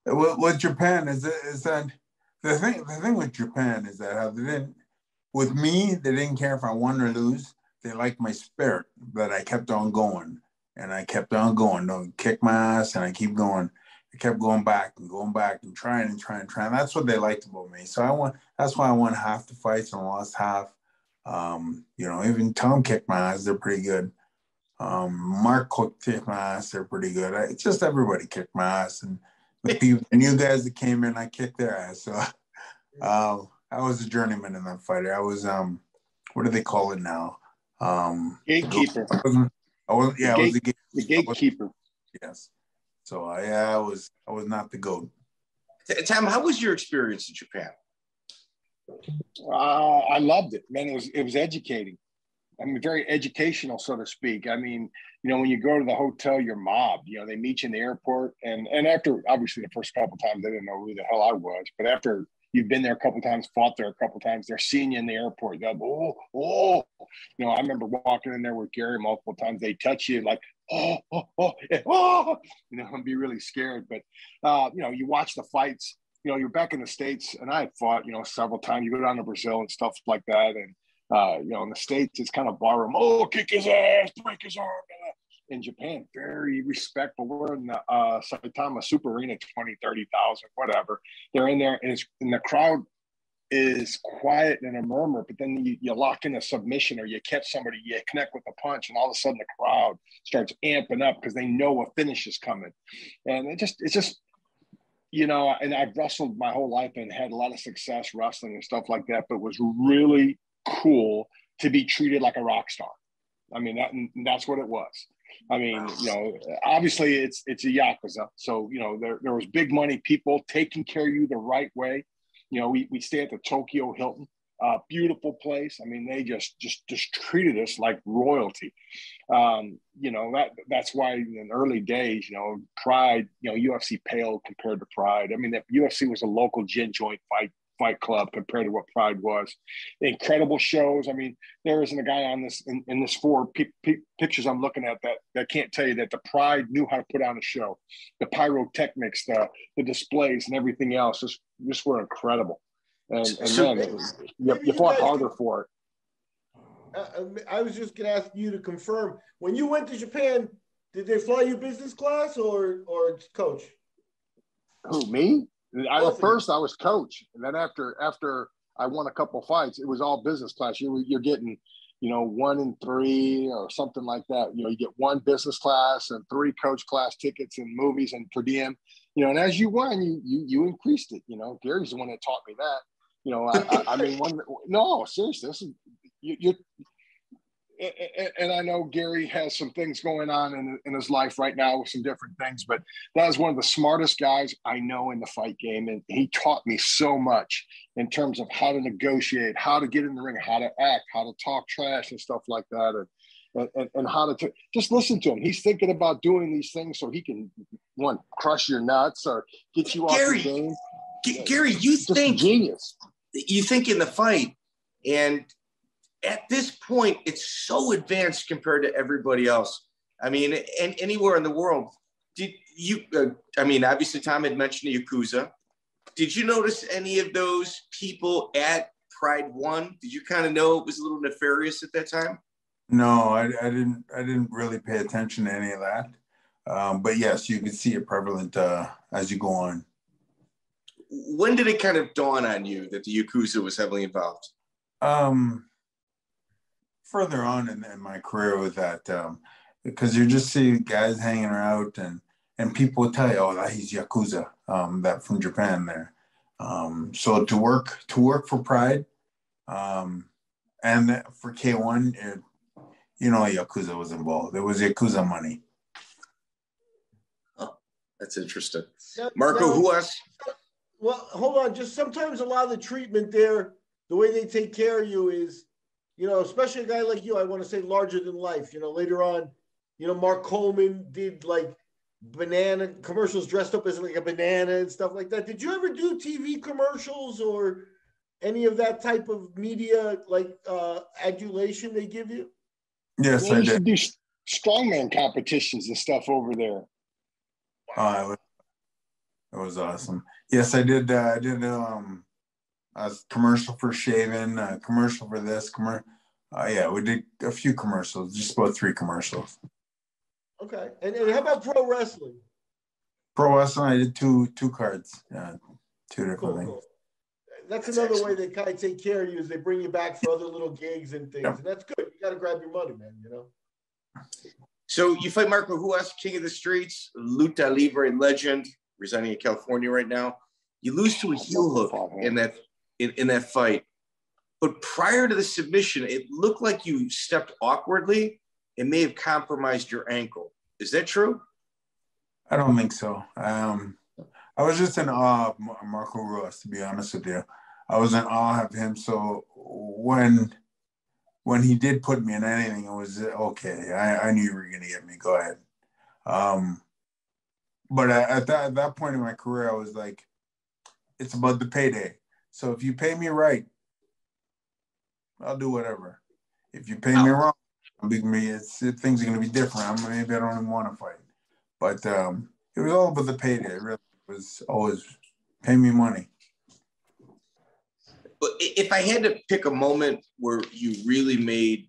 With, with Japan is that, is that the thing? The thing with Japan is that how they didn't. With me, they didn't care if I won or lose. They liked my spirit that I kept on going, and I kept on going. Don't kick my ass, and I keep going. I kept going back and going back and trying and trying and trying. That's what they liked about me. So I won. That's why I won half the fights and lost half. Um, you know, even Tom kicked my ass. They're pretty good. Um, Mark kicked my ass. They're pretty good. I, just everybody kicked my ass, and the, (laughs) people, the new guys that came in, I kicked their ass. So (laughs) uh, I was a journeyman in that fight. I was um, what do they call it now? Um, gatekeeper. I wasn't. I was yeah. The, I was the, gate, the gatekeeper. Yes. So I, yeah, I was. I was not the goat. Tom, how was your experience in Japan? Uh, I loved it, man. It was it was educating. I mean, very educational, so to speak. I mean, you know, when you go to the hotel, you're mobbed. You know, they meet you in the airport, and and after obviously the first couple times they didn't know who the hell I was, but after you've been there a couple times, fought there a couple times, they're seeing you in the airport. Like, oh, oh. You know, I remember walking in there with Gary multiple times. They touch you like, oh, oh, oh, oh. You know, and be really scared. But uh, you know, you watch the fights. You know, you're back in the states, and I had fought. You know, several times. You go down to Brazil and stuff like that, and uh, you know, in the states, it's kind of barroom. Oh, kick his ass, break his arm. In Japan, very respectful. We're in the uh, Saitama Super Arena, 20, 30,000, whatever. They're in there, and, and the crowd is quiet and a murmur, but then you, you lock in a submission or you catch somebody, you connect with a punch, and all of a sudden the crowd starts amping up because they know a finish is coming. And it just, it's just, you know, and I've wrestled my whole life and had a lot of success wrestling and stuff like that, but it was really cool to be treated like a rock star. I mean, that, that's what it was. I mean, you know, obviously it's it's a yakuza, so you know there there was big money people taking care of you the right way. You know, we we stay at the Tokyo Hilton, uh, beautiful place. I mean, they just just just treated us like royalty. Um, you know that that's why in early days, you know, Pride, you know, UFC paled compared to Pride. I mean, that UFC was a local gin joint fight Fight Club compared to what Pride was. Incredible shows. I mean, there isn't a guy on this in, in this four p- p- pictures I'm looking at that that can't tell you that the Pride knew how to put on a show. The pyrotechnics, the the displays, and everything else just just were incredible. And, and so, man, was, you, you fought harder for it. Uh, I was just going to ask you to confirm when you went to Japan. Did they fly you business class or or coach? Who me? I, at first, I was coach, and then after after I won a couple fights, it was all business class. You you're getting, you know, one and three or something like that. You know, you get one business class and three coach class tickets and movies and per diem. You know, and as you won, you you you increased it. You know, Gary's the one that taught me that. You know, I, I, I mean, one no, seriously, this is you, you and I know Gary has some things going on in, in his life right now with some different things, but that is one of the smartest guys I know in the fight game. And he taught me so much in terms of how to negotiate, how to get in the ring, how to act, how to talk trash and stuff like that. And, and, and how to t- just listen to him. He's thinking about doing these things so he can one crush your nuts or get you Gary, off the game. G- Gary, you just think genius. You think in the fight, and at this point, it's so advanced compared to everybody else. I mean, and anywhere in the world. Did you? Uh, I mean, obviously, Tom had mentioned the Yakuza. Did you notice any of those people at Pride One? Did you kind of know it was a little nefarious at that time? No, I, I didn't. I didn't really pay attention to any of that. Um, but yes, you can see it prevalent uh, as you go on. When did it kind of dawn on you that the Yakuza was heavily involved? Um, further on in, in my career with that um, because you just see guys hanging out and and people tell you, oh, he's yakuza, um, that from Japan there. Um, so to work to work for Pride, um, and for K1, it, you know, yakuza was involved. There was yakuza money. Oh, that's interesting. Now, Marco, now, who else? Well, hold on. Just sometimes a lot of the treatment there, the way they take care of you is you know, especially a guy like you, I want to say larger than life. You know, later on, you know, Mark Coleman did like banana commercials dressed up as like a banana and stuff like that. Did you ever do TV commercials or any of that type of media like uh adulation they give you? Yes, well, I did. do strongman competitions and stuff over there. Oh, it was, it was awesome. Yes, I did. Uh, I did um a commercial for shaving, a commercial for this, commercial. Uh, yeah, we did a few commercials, just about three commercials. Okay, and, and how about pro wrestling? Pro wrestling, I did two two cards, yeah, two different cool, things. Cool. that's, that's another excellent. way they kind of take care of you is they bring you back for other little gigs and things, and that's good. You got to grab your money, man. You know. So you fight Marco Ruas, King of the Streets, Luta Libre legend, residing in California right now. You lose to a heel hook in that in, in that fight. But prior to the submission, it looked like you stepped awkwardly and may have compromised your ankle. Is that true? I don't think so. Um, I was just in awe of Marco Ruas, to be honest with you. I was in awe of him. So when when he did put me in anything, it was okay. I, I knew you were going to get me. Go ahead. Um, but at that, at that point in my career, I was like, it's about the payday. So if you pay me right, I'll do whatever. If you pay me wrong, me, it's, things are going to be different. I'm, maybe I don't even want to fight. But um, it was all about the payday. It really was always pay me money. But if I had to pick a moment where you really made,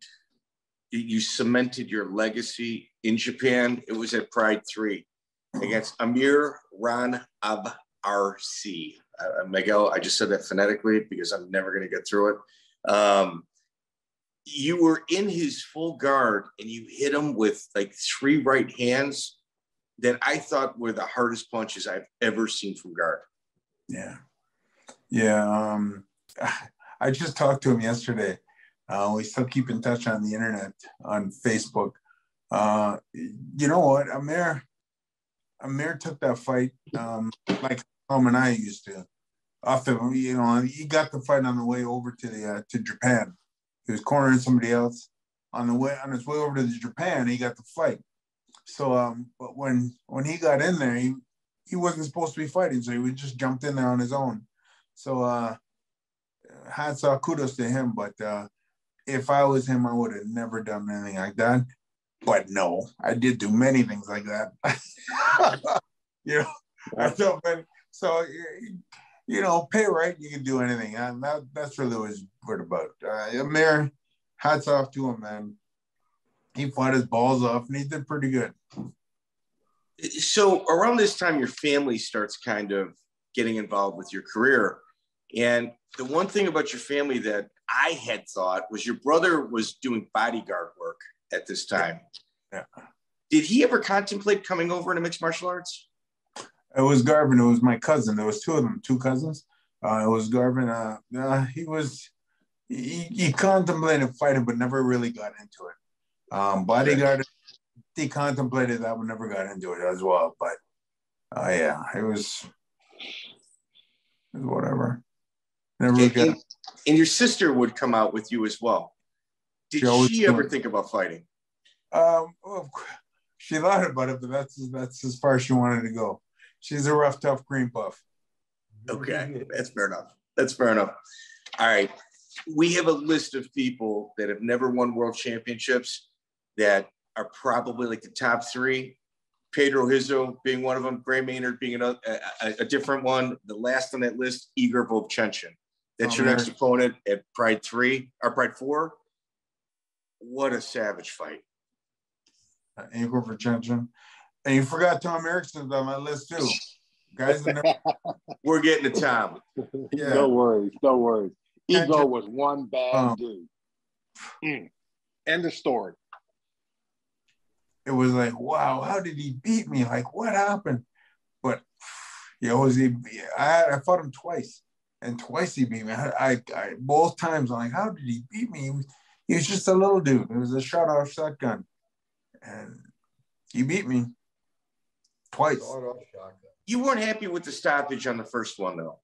you cemented your legacy in Japan, it was at Pride 3 against Amir Ron Ab RC. Uh, Miguel, I just said that phonetically because I'm never going to get through it. Um, you were in his full guard and you hit him with like three right hands that I thought were the hardest punches I've ever seen from guard. Yeah. Yeah. Um, (sighs) I just talked to him yesterday. Uh, we still keep in touch on the internet, on Facebook. Uh, you know what? Amir, Amir took that fight um, like Tom and I used to. often, you know, he got the fight on the way over to the uh, to Japan. He was cornering somebody else on the way on his way over to Japan. He got the fight. So, um, but when when he got in there, he he wasn't supposed to be fighting, so he just jumped in there on his own. So, uh, hats off, kudos to him. But uh, if I was him, I would have never done anything like that. But no, I did do many things like that. (laughs) you know, I thought, but so you know, pay right, you can do anything, and that that's really what it's about. Uh, Amir, hats off to him, man. He fought his balls off, and he did pretty good. So around this time, your family starts kind of getting involved with your career, and the one thing about your family that I had thought was your brother was doing bodyguard work at this time. Yeah. Did he ever contemplate coming over into mixed martial arts? It was Garvin. It was my cousin. There was two of them, two cousins. Uh, it was Garvin. Uh, uh, he was he, he, contemplated fighting, but never really got into it. Um, bodyguard, he contemplated that, but never got into it as well. But uh, yeah, it was, it was whatever. Never and, got. And, and, your sister would come out with you as well. Did she, she ever think about fighting? Um, well, she thought about it, but that's that's as far as she wanted to go. She's a rough, tough green buff. Okay, that's fair enough. That's fair enough. All right, we have a list of people that have never won world championships that are probably like the top three. Pedro Rizzo being one of them, Gray Maynard being another, a, a, different one. The last on that list, Igor Vovchanchyn. That's oh, your man. next opponent at Pride 3 or Pride 4. What a savage fight. Uh, Igor Vovchanchyn. And you forgot Tom Erikson's on my list too. Guys, (laughs) we're getting to Tom. Yeah. No worries, no worries. Igor was one bad um, dude. Mm. End of story. It was like, wow, how did he beat me? Like, what happened? But he always, he, I, I fought him twice, and twice he beat me. I, I, I both times, I'm like, how did he beat me? He was, he was just a little dude. It was a shot off shotgun, and he beat me twice. You weren't happy with the stoppage on the first one, though.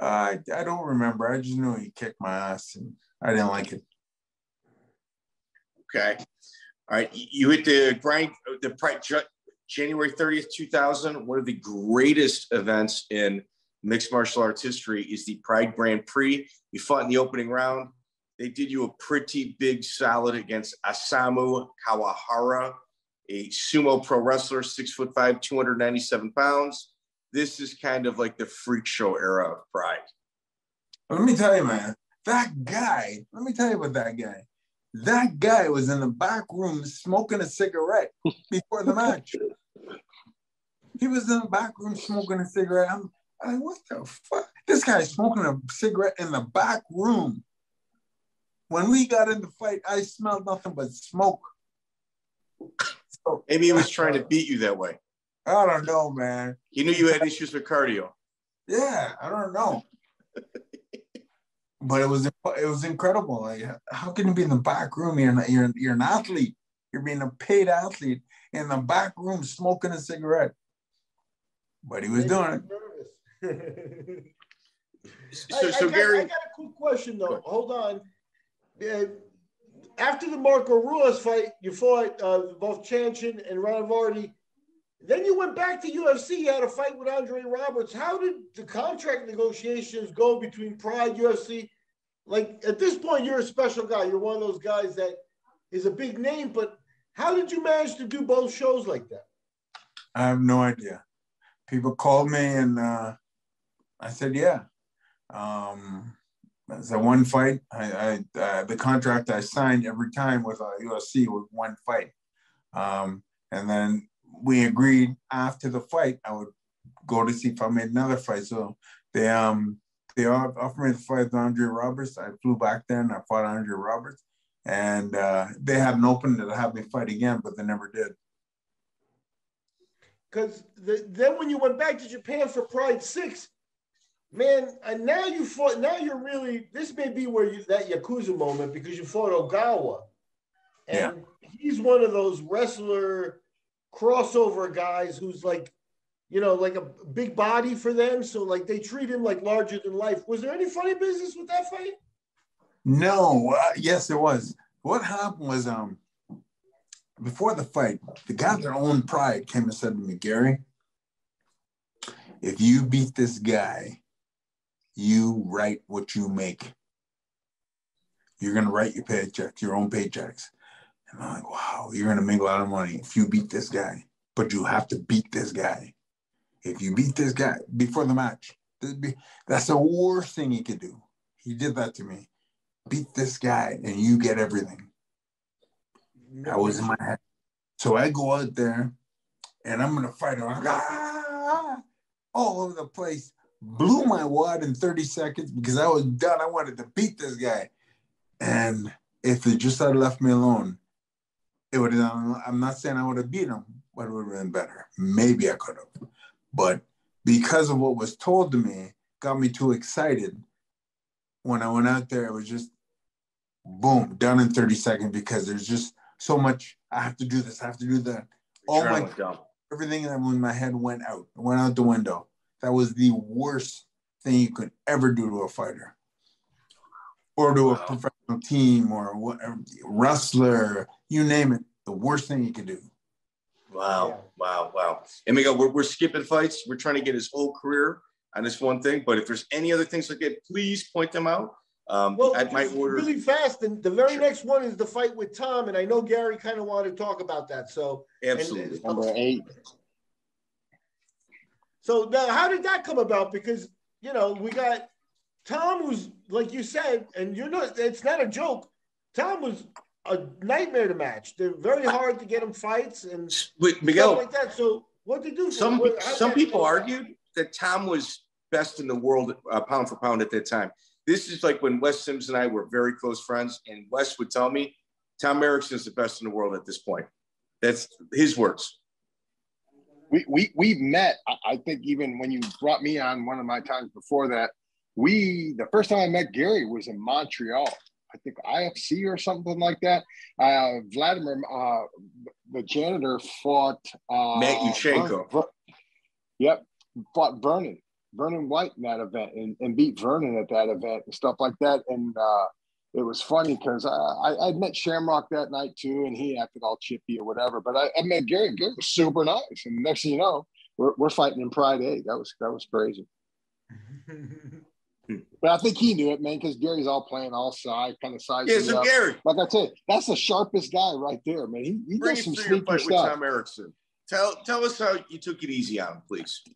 Uh, I I don't remember. I just knew he kicked my ass, and I didn't like it. Okay, all right. You hit the grind. The January thirtieth, two thousand. One of the greatest events in mixed martial arts history is the Pride Grand Prix. You fought in the opening round. They did you a pretty big solid against Osamu Kawahara a sumo pro wrestler, six foot five, 297 pounds. This is kind of like the freak show era of Pride. Let me tell you, man, that guy, let me tell you about that guy. That guy was in the back room smoking a cigarette before the match. he was in the back room smoking a cigarette. I'm, I'm like, what the fuck? This guy's smoking a cigarette in the back room. When we got in the fight, I smelled nothing but smoke. So, Maybe he was trying to beat you that way. I don't know, man. He knew you had issues with cardio. Yeah, I don't know. (laughs) but it was it was incredible. Like, how can you be in the back room? You're you're you're an athlete. You're being a paid athlete in the back room smoking a cigarette. But he was doing it. (laughs) so, I, so I Gary, got, I got a quick question though. Hold on. Uh, after the Marco Ruas fight, you fought uh, Vovchanchyn and Rahnavardi. Then you went back to UFC. You had a fight with Andre Roberts. How did the contract negotiations go between Pride UFC? Like at this point, you're a special guy. You're one of those guys that is a big name. But how did you manage to do both shows like that? I have no idea. People called me and uh, I said, "Yeah." Um, a one fight. I, I uh, the contract I signed every time with uh, UFC was one fight, um, and then we agreed after the fight I would go to see if I made another fight. So they um they offered me the fight with Andre Roberts. I flew back there and I fought Andre Roberts, and uh, they had an open to have me fight again, but they never did. Because the, then when you went back to Japan for Pride Six, man, and now you fought. Now you're really. This may be where you that Yakuza moment because you fought Ogawa, and yeah. he's one of those wrestler crossover guys who's like, you know, like a big body for them. So like they treat him like larger than life. Was there any funny business with that fight? No. Uh, yes, there was. What happened was um before the fight, the guy that owned Pride came and said to me, Gary, if you beat this guy, you write what you make. You're gonna write your paychecks, your own paychecks. And I'm like, wow, you're gonna make a lot of money if you beat this guy. But you have to beat this guy. If you beat this guy before the match, that's the worst thing he could do. He did that to me. Beat this guy and you get everything. That was in my head. So I go out there and I'm gonna fight him. Ah, all over the place blew my wad in 30 seconds because I was done. I wanted to beat this guy. And if they just had left me alone, it would have, done. I'm not saying I would have beat him, but it would have been better. Maybe I could have. But because of what was told to me, got me too excited. When I went out there, it was just boom, done in 30 seconds because there's just so much. I have to do this, I have to do that. All my everything that was in my head went out, went out the window. That was the worst thing you could ever do to a fighter or to a wow. professional team or whatever, wrestler, you name it. The worst thing you could do. Wow, wow, wow. And Miguel, we're, we're skipping fights. We're trying to get his whole career on this one thing. But if there's any other things like that, please point them out. Um, well, I might order really fast. And the very sure. next one is the fight with Tom. And I know Gary kind of wanted to talk about that. So absolutely. And, Number eight. So now, how did that come about? Because you know we got Tom, who's like you said, and you know it's not a joke. Tom was a nightmare to match. They're very hard to get him fights and Wait, Miguel, like that. So what you do? Some some people argued that Tom was best in the world uh, pound for pound at that time. This is like when Wes Sims and I were very close friends, and Wes would tell me Tom Erikson is the best in the world at this point. That's his words we we we met. I, I think even when you brought me on one of my times before that, we the first time I met Gary was in Montreal. I think IFC or something like that. Uh, Vladimir, uh, the janitor, fought uh, Matyushenko. Ver- yep, fought Vernon, Vernon White in that event, and, and beat Vernon at that event and stuff like that. And uh, it was funny because I, I, I met Shamrock that night too, and he acted all chippy or whatever. But I, I met Gary. Gary was super nice, and next thing you know, we're, we're fighting in Pride Eight. That was that was crazy. (laughs) but I think he knew it, man, because Gary's all playing all side, kind of size. Yeah, so up. Gary, like I said, that's the sharpest guy right there, man. He, he does some sneaky stuff. With Tom Erikson. Tell tell us how you took it easy on him, please. (laughs)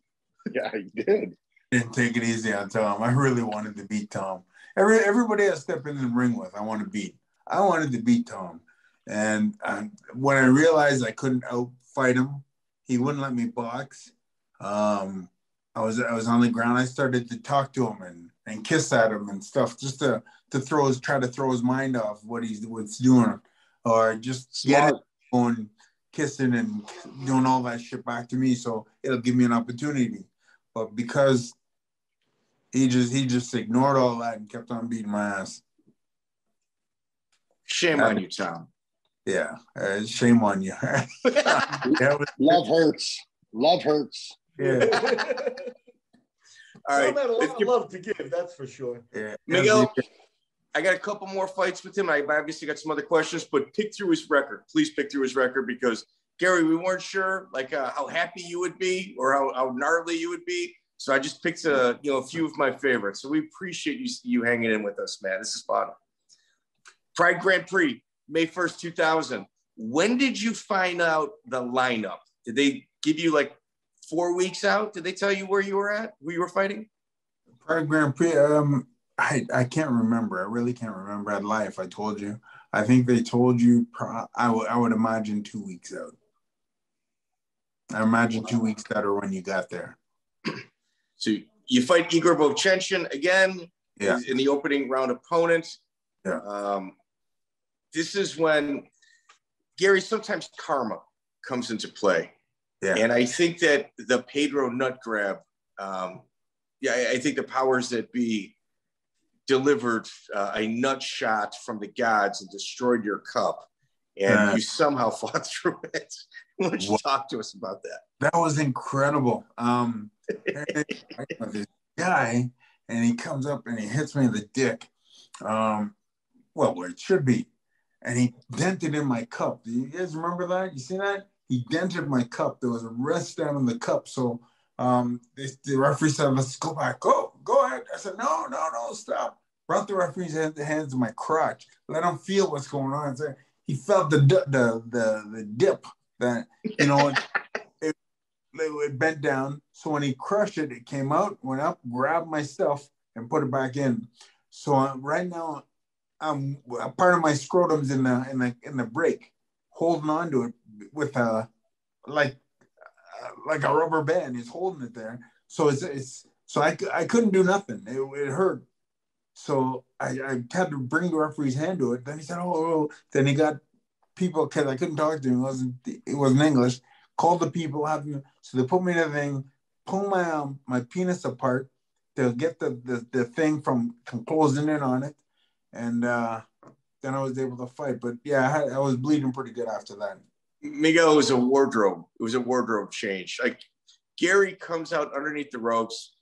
Yeah, he did. Didn't take it easy on Tom. I really wanted to beat Tom. Every everybody I step in the ring with, I want to beat. I wanted to beat Tom, and uh, when I realized I couldn't outfight him, he wouldn't let me box. Um, I was I was on the ground. I started to talk to him and, and kiss at him and stuff, just to to throw his try to throw his mind off what he's what's doing, or just going, kissing and doing all that shit back to me. So it'll give me an opportunity. But because he just he just ignored all that and kept on beating my ass. Shame on you, Tom. Yeah, uh, shame on you. (laughs) was- (laughs) Love hurts. Love hurts. Yeah. All right. Tom had a lot of love to give, that's for sure. Yeah. Miguel, I got a couple more fights with him. I obviously got some other questions, but pick through his record. Please pick through his record because Gary, we weren't sure like uh, how happy you would be or how, how gnarly you would be. So I just picked a you know a few of my favorites. So we appreciate you you hanging in with us, man. This is fun. Pride Grand Prix, May first, two thousand. When did you find out the lineup? Did they give you like four weeks out? Did they tell you where you were at? Where you were fighting? Pride Grand Prix. Um, I I can't remember. I really can't remember. I'd lie if I told you. I think they told you. Pro- I would I would imagine two weeks out. I imagine two weeks out or when you got there. So you fight Igor Vovchanchyn again. Yeah. In the opening round opponent. Yeah. Um, this is when Gary sometimes karma comes into play. Yeah. And I think that the Pedro nut grab, um, yeah, I, I think the powers that be delivered uh, a nut shot from the gods and destroyed your cup, and Yeah. you somehow (laughs) fought through it. (laughs) Why don't you What? talk to us about that? That was incredible. Um, (laughs) this guy, and he comes up and he hits me in the dick. Um, well, where it should be, and he dented in my cup. Do you guys remember that? You see that? He dented my cup. There was a rest down in the cup, so um, the, the referee said, "Let's go back. Go, go ahead." I said, "No, no, no, stop." Brought the referee's hand, hands to my crotch. Let him feel what's going on. So he felt the the the the dip that you know. it, it bent down. So when he crushed it, it came out, went up, grabbed my stuff, and put it back in. So right now, I'm a part of my scrotum's in the in the in the break, holding on to it with a like like a rubber band. He's holding it there. So it's it's so I, I couldn't do nothing. It, it hurt. So I, I had to bring the referee's hand to it. Then he said, "Oh." oh." oh. Then he got people because I couldn't talk to him. It wasn't it wasn't English. Called the people, have. So they put me in a thing, pull my um, my penis apart. They'll get the, the the thing from, from closing in on it, and uh, then I was able to fight. But yeah, I, had, I was bleeding pretty good after that. Miguel was a wardrobe. It was a wardrobe change. Like Gary comes out underneath the ropes.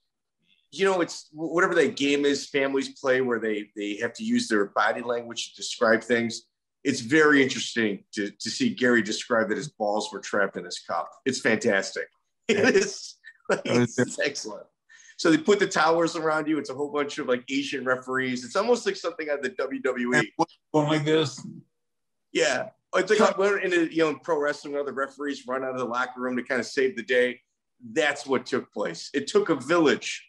You know, it's whatever that game is families play where they they have to use their body language to describe things. It's very interesting to, to see Gary describe that his balls were trapped in his cup. It's fantastic. (laughs) It is like, it's, it's excellent. So they put the towers around you. It's a whole bunch of like Asian referees. It's almost like something out of the WWE. And going like this. Yeah. Oh, it's like when in a, you know pro wrestling, where the referees run out of the locker room to kind of save the day. That's what took place. It took a village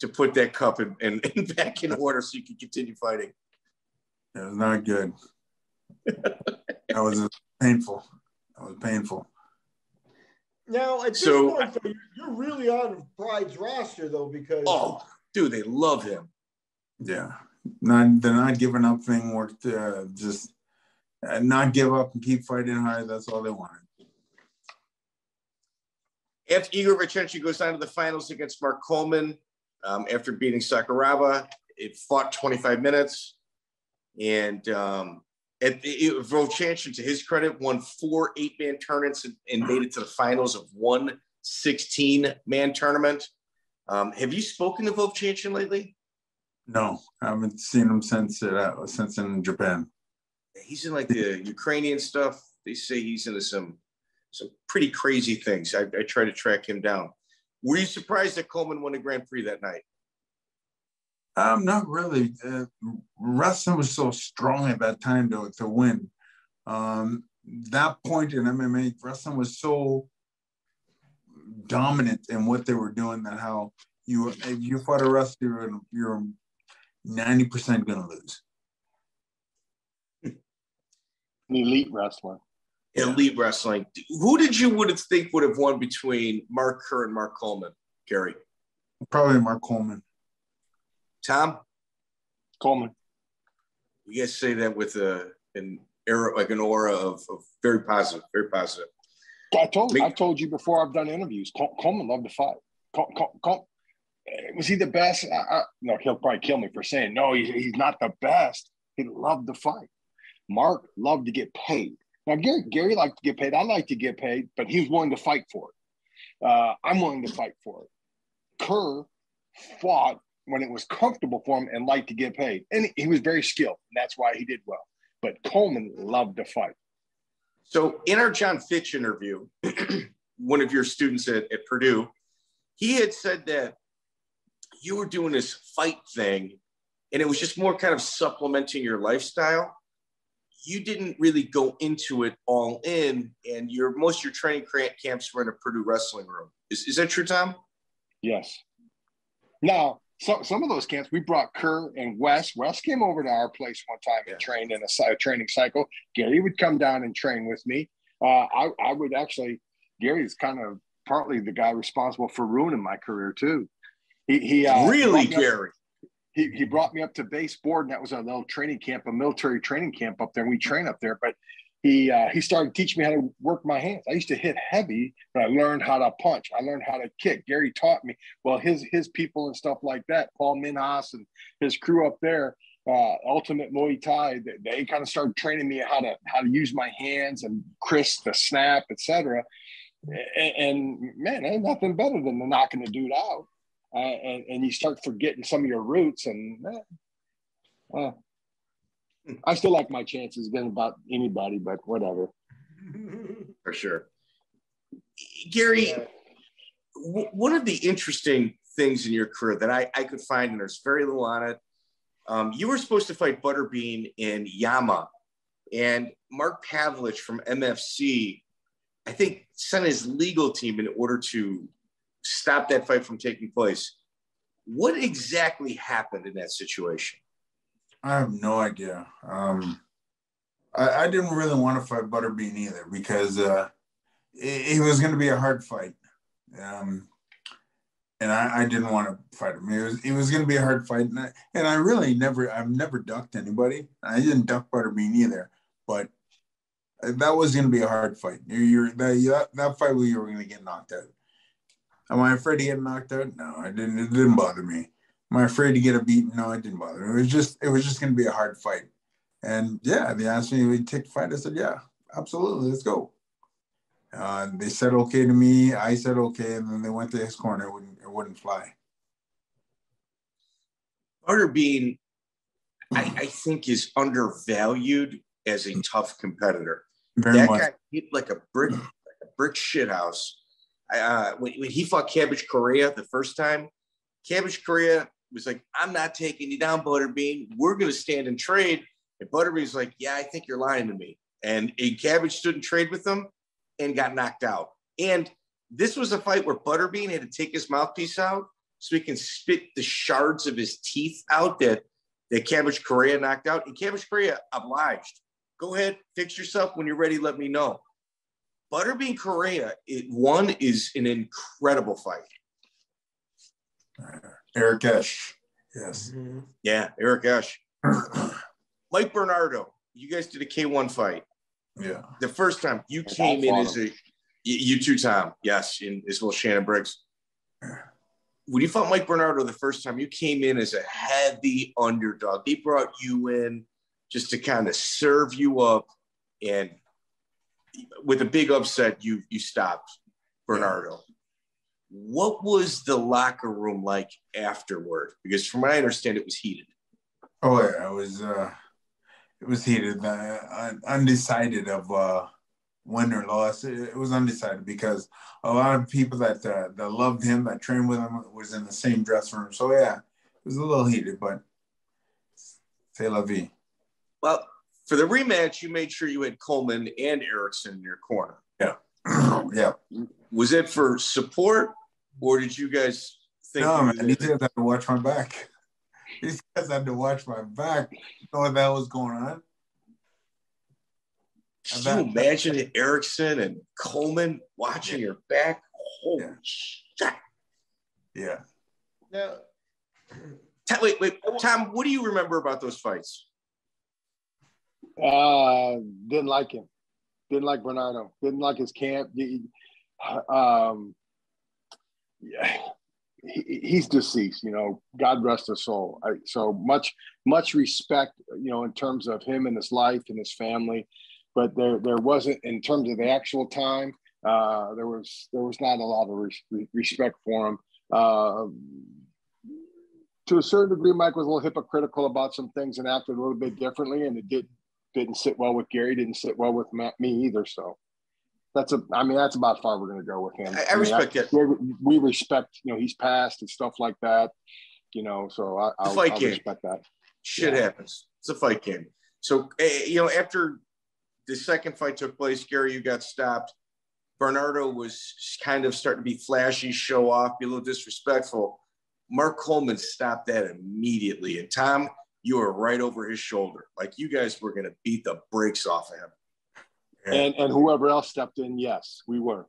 to put that cup in (laughs) back in order so you could continue fighting. It was not good. That was painful. That was painful. Now, at this So- point, though, you're- you're really on Pride's roster, though, because Oh, dude, they love him. Yeah, not the not giving up thing worked. Uh, just uh, not give up and keep fighting hard. That's all they wanted. After Igor Vovchanchyn goes on to the finals against Mark Coleman, um, after beating Sakuraba, it fought 25 minutes. And um, it, it, to his credit, won four eight man tournaments and, and made it to the finals of one 16 man tournament. Um, have you spoken to Vovchanchyn lately? No, I haven't seen him since uh, since in Japan. He's in like the Ukrainian stuff. They say he's into some some pretty crazy things. I, I try to track him down. Were you surprised that Coleman won the Grand Prix that night? Um, not really. Uh, wrestling was so strong at that time to to win. Um, that point in MMA, wrestling was so dominant in what they were doing that how you if you fought a wrestler, you're you're ninety percent gonna lose. An elite wrestler. Elite wrestling. Who did you would have think would have won between Mark Kerr and Mark Coleman, Gary? Probably Mark Coleman. Tom, Coleman. you guys say that with a an era like an aura of, of very positive, very positive. I told Me- I've told you before. I've done interviews. Col- Coleman loved to fight. Col- Col- Col- was he the best? I, I, no, he'll probably kill me for saying no. He's, he's not the best. He loved to fight. Mark loved to get paid. Now Gary, Gary liked to get paid. I like to get paid, but he was willing to fight for it. Uh, I'm willing to fight for it. Kerr fought when it was comfortable for him and liked to get paid, and he was very skilled. And that's why he did well. But Coleman loved to fight. So in our Jon Fitch interview, (clears throat) one of your students at, at Purdue, he had said that you were doing this fight thing and it was just more kind of supplementing your lifestyle. You didn't really go into it all in, and your most of your training camps were in a Purdue wrestling room. Is, is that true, Tom? Yes. Now, some some of those camps we brought Kerr and Wes. Wes came over to our place one time and Yeah. trained in a, cy- training cycle. Gary would come down and train with me. Uh, I I would actually. Gary's kind of partly the guy responsible for ruining my career too. He he uh, really, me up- Gary? he, he brought me up to Base Borden, and that was a little training camp, a military training camp up there. And we train up there, but he uh, he started teaching me how to work my hands. I used to hit heavy, but I learned how to punch. I learned how to kick. Gary taught me. Well, his his people and stuff like that, Paul Minhas and his crew up there, uh, Ultimate Muay Thai, they, they kind of started training me how to how to use my hands and Chris the snap, etc. And, and man, ain't nothing better than knocking the dude out. Uh, and, and you start forgetting some of your roots and uh, I still like my chances against about anybody, but whatever. (laughs) For sure. Gary, w- one of the interesting things in your career that I, I could find, and there's very little on it, um, you were supposed to fight Butterbean in YAMMA, and Mark Pavelich from MFC, I think, sent his legal team in order to stop that fight from taking place. What exactly happened in that situation? I have no idea. Um, I, I didn't really want to fight Butterbean either because uh, it, it was going to be a hard fight. Um, and I, I didn't want to fight him. It was it was going to be a hard fight, and I, and I really never I've never ducked anybody. I didn't duck Butterbean either, but that was going to be a hard fight. You're, you're that, that fight where you were going to get knocked out. Am I afraid to get knocked out? No, I didn't. It didn't bother me. Am I afraid to get a beat? No, it didn't bother me. It was just it was just going to be a hard fight. And yeah, they asked me to take the fight. I said, yeah, absolutely, let's go. Uh, they said okay to me. I said okay, and then they went to his corner. It wouldn't it wouldn't fly. Butterbean, I, I think, is undervalued as a tough competitor. Very that much. guy hit like a brick, like a brick shit house. Uh, when, when he fought Cabbage Correa the first time, Cabbage Correa was like, "I'm not taking you down, Butterbean. We're going to stand and trade." And Butterbean's like, "Yeah, I think you're lying to me." And a Cabbage stood and trade with him and got knocked out. And this was a fight where Butterbean had to take his mouthpiece out so he can spit the shards of his teeth out that that Cabbage Correa knocked out. And Cabbage Correa obliged. Go ahead, fix yourself. When you're ready, let me know. Butterbean Correa, it, one is an incredible fight. Eric Esch. Yes. Mm-hmm. Yeah, Eric Esch. (clears throat) Mike Bernardo, you guys did a K1 fight. yeah. The first time you Yes, came in as a, you, you too, Tom. Yes, in as well, Shannon Briggs. When you fought Mike Bernardo the first time, you came in as a heavy underdog. They brought you in just to kind of serve you up, and with a big upset, you you stopped Bernardo. What was the locker room like afterward? Because from my understand, it was heated. Oh yeah, it was uh it was heated, uh, undecided of uh win or loss. It, it was undecided because a lot of people that uh, that loved him, that trained with him, was in the same dressing room. So yeah, it was a little heated, but c'est la vie. Well, for the rematch, you made sure you had Coleman and Erikson in your corner. Yeah, (clears throat) yeah. Was it for support, or did you guys think? No, man, was- these guys had to watch my back. (laughs) These guys had to watch my back. You know what that was going on? Can you imagine Erikson and Coleman watching your back? Holy Yeah. shit! Yeah. Now, wait, wait, Tom. What do you remember about those fights? Uh, didn't like him. Didn't like Bernardo. Didn't like his camp. Um, yeah, (sighs) he, he's deceased. You know, God rest his soul. I, so much, much respect. You know, in terms of him and his life and his family, but there, there wasn't in terms of the actual time. Uh, there was, there was not a lot of res- respect for him. Uh, to a certain degree, Mike was a little hypocritical about some things and acted a little bit differently, and it did didn't sit well with Gary, didn't sit well with Matt, me either. So that's a, I mean, that's about far we're going to go with him. I, I, I respect mean, it. We respect, you know, he's passed and stuff like that, you know. So I, I'll, fight I'll game. respect that. Shit Yeah. happens. It's a fight game. So eh, you know, after the second fight took place, Gary, you got stopped. Bernardo was kind of starting to be flashy, show off, be a little disrespectful. Mark Coleman stopped that immediately. And Tom, you were right over his shoulder. Like you guys were going to beat the brakes off of him. And and whoever else stepped in, yes, we were.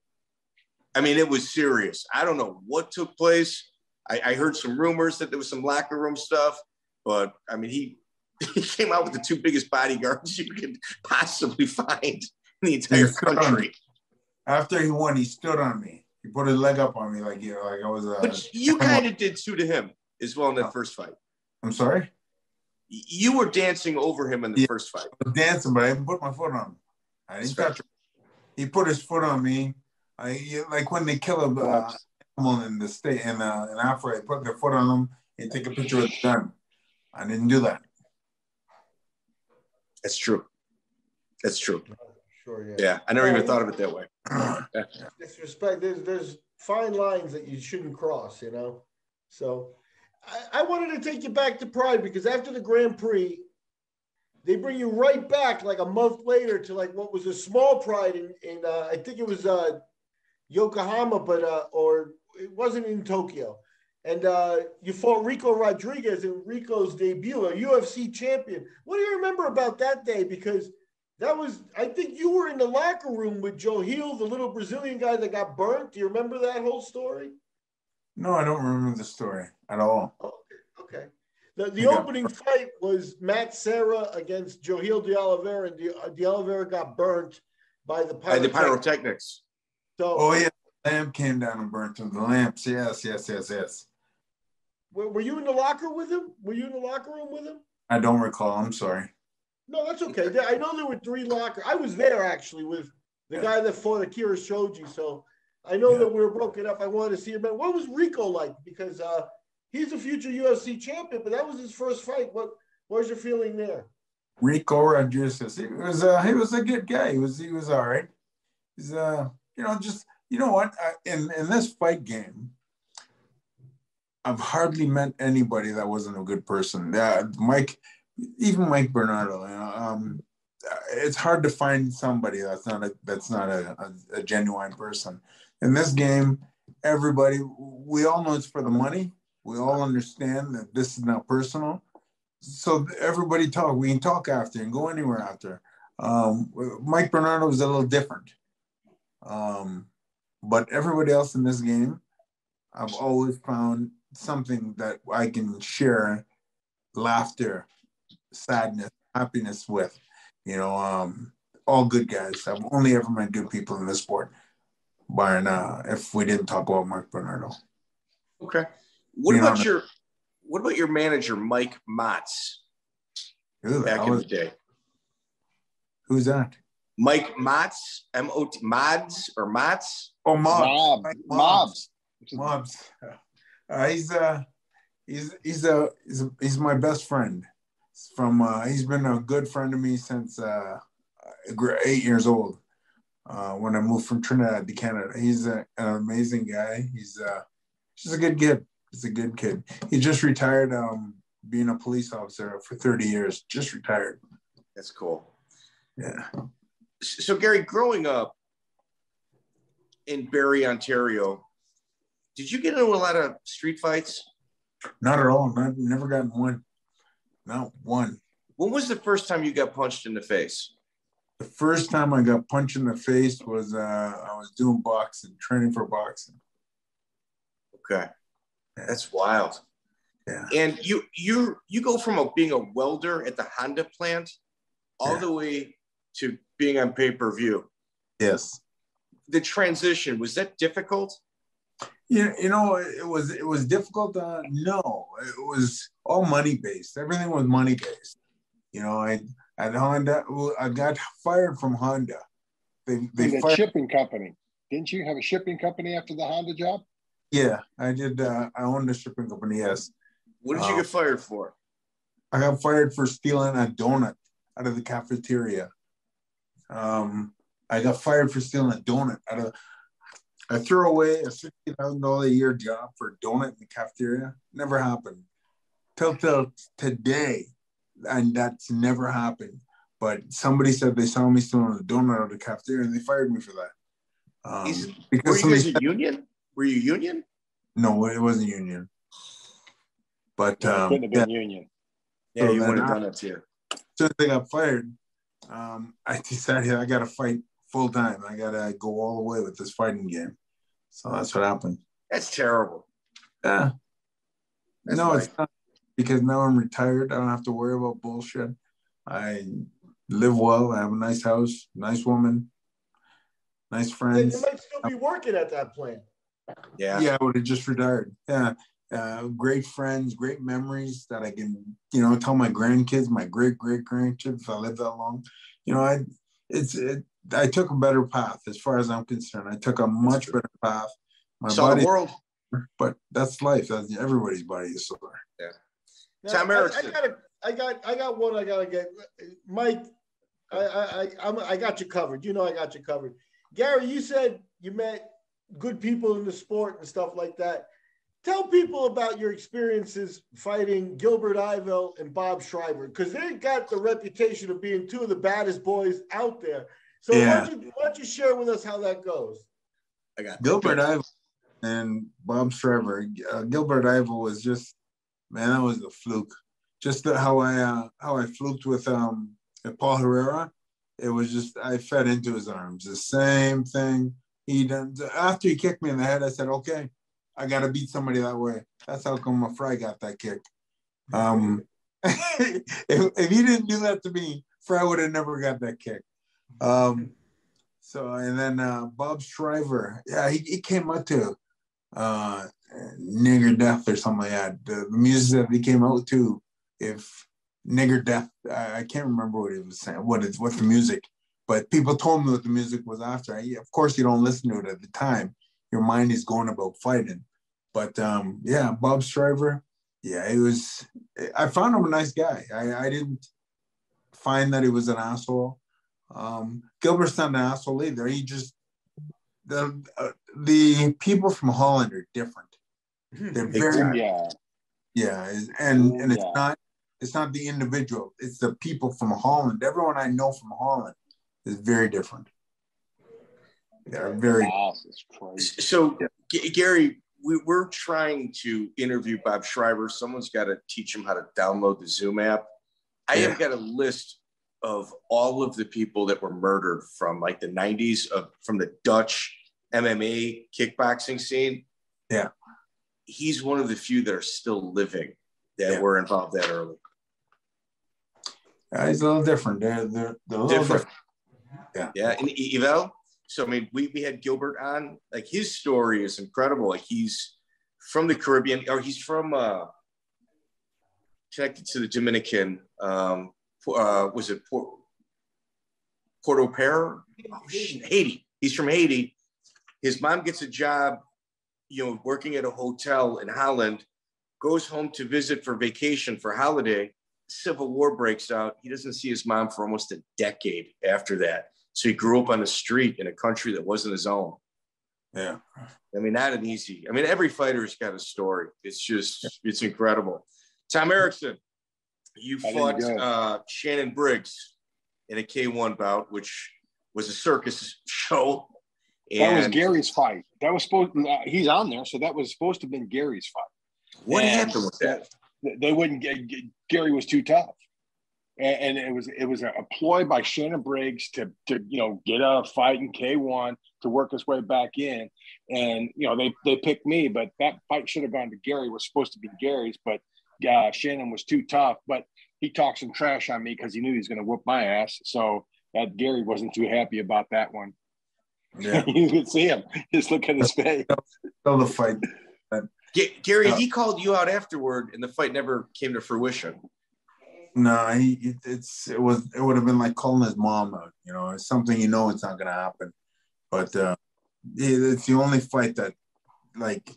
I mean, it was serious. I don't know what took place. I, I heard some rumors that there was some locker room stuff, but I mean, he (laughs) he came out with the two biggest bodyguards (laughs) you could possibly find in the entire He's still on country. After he won, he stood on me. He put his leg up on me like you know, like I was a. But you kind of did too to him as well in that oh. first fight. I'm sorry. You were dancing over him in the Yeah. first fight. I was dancing, but I didn't put my foot on him. I didn't That's touch him. He put his foot on me. I like when they kill a uh, animal in the state in uh, in Africa, they put their foot on them and take a picture with the gun. I didn't do that. That's true. That's true. sure, yeah. Yeah, I never even thought of it that way. (clears throat) disrespect. There's there's fine lines that you shouldn't cross, you know. So I, I wanted to take you back to Pride because after the Grand Prix, they bring you right back like a month later to like what was a small Pride in in uh, I think it was uh, Yokohama, but uh, or it wasn't in Tokyo. And uh, you fought Ricco Rodriguez in Ricco's debut, a UFC champion. What do you remember about that day? Because that was, I think you were in the locker room with Johil, the little Brazilian guy that got burnt. Do you remember that whole story? No, I don't remember the story at all. Okay. Okay. The, the Yeah. opening fight was Matt Serra against Johil de Oliveira, and de, de Oliveira got burnt by the By the pyrotechnics. So, Oh yeah, the lamp came down and burnt him. The lamps, yes, yes, yes, yes. were, were you in the locker with him? Were you in the locker room with him? I don't recall. I'm sorry. No, that's okay. I know there were three locker. I was there actually with the Yeah. guy that fought Akira Shoji. So I know Yeah. that we were broken up. I wanted to see him. But what was Ricco like? Because uh, he's a future UFC champion, but that was his first fight. What, was your feeling there? Ricco Rodriguez. He was uh, he was a good guy. He was he was all right. He's uh you know just you know what I, in in this fight game, I've hardly met anybody that wasn't a good person. Uh, Mike, even Mike Bernardo. You know, um, it's hard to find somebody that's not a that's not a, a, a genuine person. In this game, everybody we all know it's for the money. We all understand that this is not personal so everybody talk. We can talk after and go anywhere after. Um, Mike Bernardo was a little different, um, but everybody else in this game, I've always found something that I can share laughter, sadness, happiness with. You know, um, all good guys. I've only ever met good people in this sport. Barring uh, if we didn't talk about Mark Bernardo. Okay. What Being about honest. your what about your manager, Mike Motz, Who the back hell in the day? who's that? Mike Motz, M O T Mods or Motz? Oh, Mob. Mob, Mike mobs. Mobs. Uh, he's uh he's he's a he's, a, he's my best friend. From uh, he's been a good friend to me since uh, eight years old. Uh, when I moved from Trinidad to Canada, he's a, an amazing guy. He's uh, just a good kid. He's a good kid. He just retired, um, being a police officer for thirty years. Just retired. That's cool. Yeah. So Gary, growing up in Barrie, Ontario, did you get into a lot of street fights? Not at all. Not never gotten one. Not one. When was the first time you got punched in the face? The first time I got punched in the face was uh, I was doing boxing, training for boxing. Okay. That's wild. Yeah. And you you you go from a, being a welder at the Honda plant all Yeah. the way to being on pay per view. Yes. The transition was that difficult? You, you know, it was it was difficult. Uh, no, it was all money based. Everything was money based. You know, I at Honda, I got fired from Honda. They they The fired. shipping company. Didn't you have a shipping company after the Honda job? Yeah, I did. Uh, I owned a shipping company. Yes, What did you get fired for? I got fired for stealing a donut out of the cafeteria. Um, I got fired for stealing a donut out of. I threw away a fifty thousand dollar a year job for a donut in the cafeteria. Never happened. Till till today, and that's never happened. But somebody said they saw me stealing a donut out of the cafeteria, and they fired me for that. Um, Is- Were because you guys a union? Were you union? no, it wasn't union. But Yeah, it um, couldn't have yeah, been union. Yeah, So you then would have I- done it too. as soon as I got fired, um, I decided I got to fight full time. I got to go all the way with this fighting game. So that's what happened. That's terrible. Yeah. That's no, right. it's not because now I'm retired. I don't have to worry about bullshit. I live well. I have a nice house, nice woman, nice Then friends. you might still be working at that plant. Yeah. Yeah, I would have just retired. Yeah. Uh, great friends, great memories that I can, you know, tell my grandkids, my great great grandkids, if I live that long. You know, I it's it, I took a better path as far as I'm concerned. I took a much better path. My Saw body, the world. (laughs) but that's life. That's everybody's body is sore. Now, Tom I- I, Erikson. got I got I got one I gotta get. Mike, I I I, I'm, I got you covered. You know I got you covered. Gary, you said you met good people in the sport and stuff like that. Tell people about your experiences fighting Gilbert Yvel and Bob Schrijber because they got the reputation of being two of the baddest boys out there. So Yeah. why, don't you, why don't you share with us how that goes? I got Gilbert Yvel and Bob Schrijber. Uh, Gilbert Yvel was just man, that was a fluke. Just the, how I uh, how I fluked with um with Paul Herrera. It was just I fed into his arms. The same thing he done after he kicked me in the head. I said, okay, I got to beat somebody that way. That's how come my Frye got that kick. Um, (laughs) if, if he didn't do that to me, Frye would have never got that kick. Um, so and then uh, Bob Schrijber, yeah, he, he came up to uh, Nigger Death or something like that. The, music that he came out to, if Nigger Death, I, I can't remember what he was saying, what is what the music, but people told me what the music was after. I, of course, you don't listen to it at the time. Your mind is going about fighting. But um, yeah, Bob Schrijber, yeah, it was. I found him a nice guy. I, I didn't find that he was an asshole. Um, Gilbert's not an asshole either. He just the uh, the people from Holland are different. They're very Yeah. yeah, and and it's Yeah. not it's not the individual. It's the people from Holland. Everyone I know from Holland is very different. They're very Wow. So, G- Gary, we, we're trying to interview Bob Schrijber. Someone's got to teach him how to download the Zoom app. I Yeah. have got a list of all of the people that were murdered from like the 90s of from the Dutch MMA kickboxing scene. Yeah. He's one of the few that are still living that Yeah. were involved that early. uh, it's a little different. They're they're, they're a little Different. different. Yeah. Yeah. And Yvel, so I mean, we, we had Gilbert on. Like his story is incredible. Like he's from the Caribbean, or he's from uh connected to the Dominican. Um, uh, was it Port Port-au Pere? Oh, Haiti. He's from Haiti. His mom gets a job, you know, working at a hotel in Holland. Goes home to visit for vacation for holiday. Civil War breaks out. He doesn't see his mom for almost a decade after that. So he grew up on the street in a country that wasn't his own. Yeah. I mean, not an easy. I mean, every fighter's got a story. It's just, it's incredible. Tom Erikson, you How fought it uh, Shannon Briggs in a K1 bout, which was a circus show. That was Gary's fight. That was supposed. Uh, he's on there, so that was supposed to have been Gary's fight. what And happened with that? They- They wouldn't get. Gary was too tough. and, and it was it was a, a ploy by Shannon Briggs to to you know get out of fight in K one to work his way back in, and you know they they picked me, but that fight should have gone to Gary. It was supposed to be Gary's, but uh, Shannon was too tough. But he talked some trash on me because he knew he was going to whoop my ass. So that Gary wasn't too happy about that one. Yeah, (laughs) you could see him. Just look at his face. (laughs) Tell the fight. G- Gary, uh, he called you out afterward, and the fight never came to fruition. No, he it's it was it would have been like calling his mom out. You know, it's something you know it's not going to happen. But uh, it's the only fight that, like,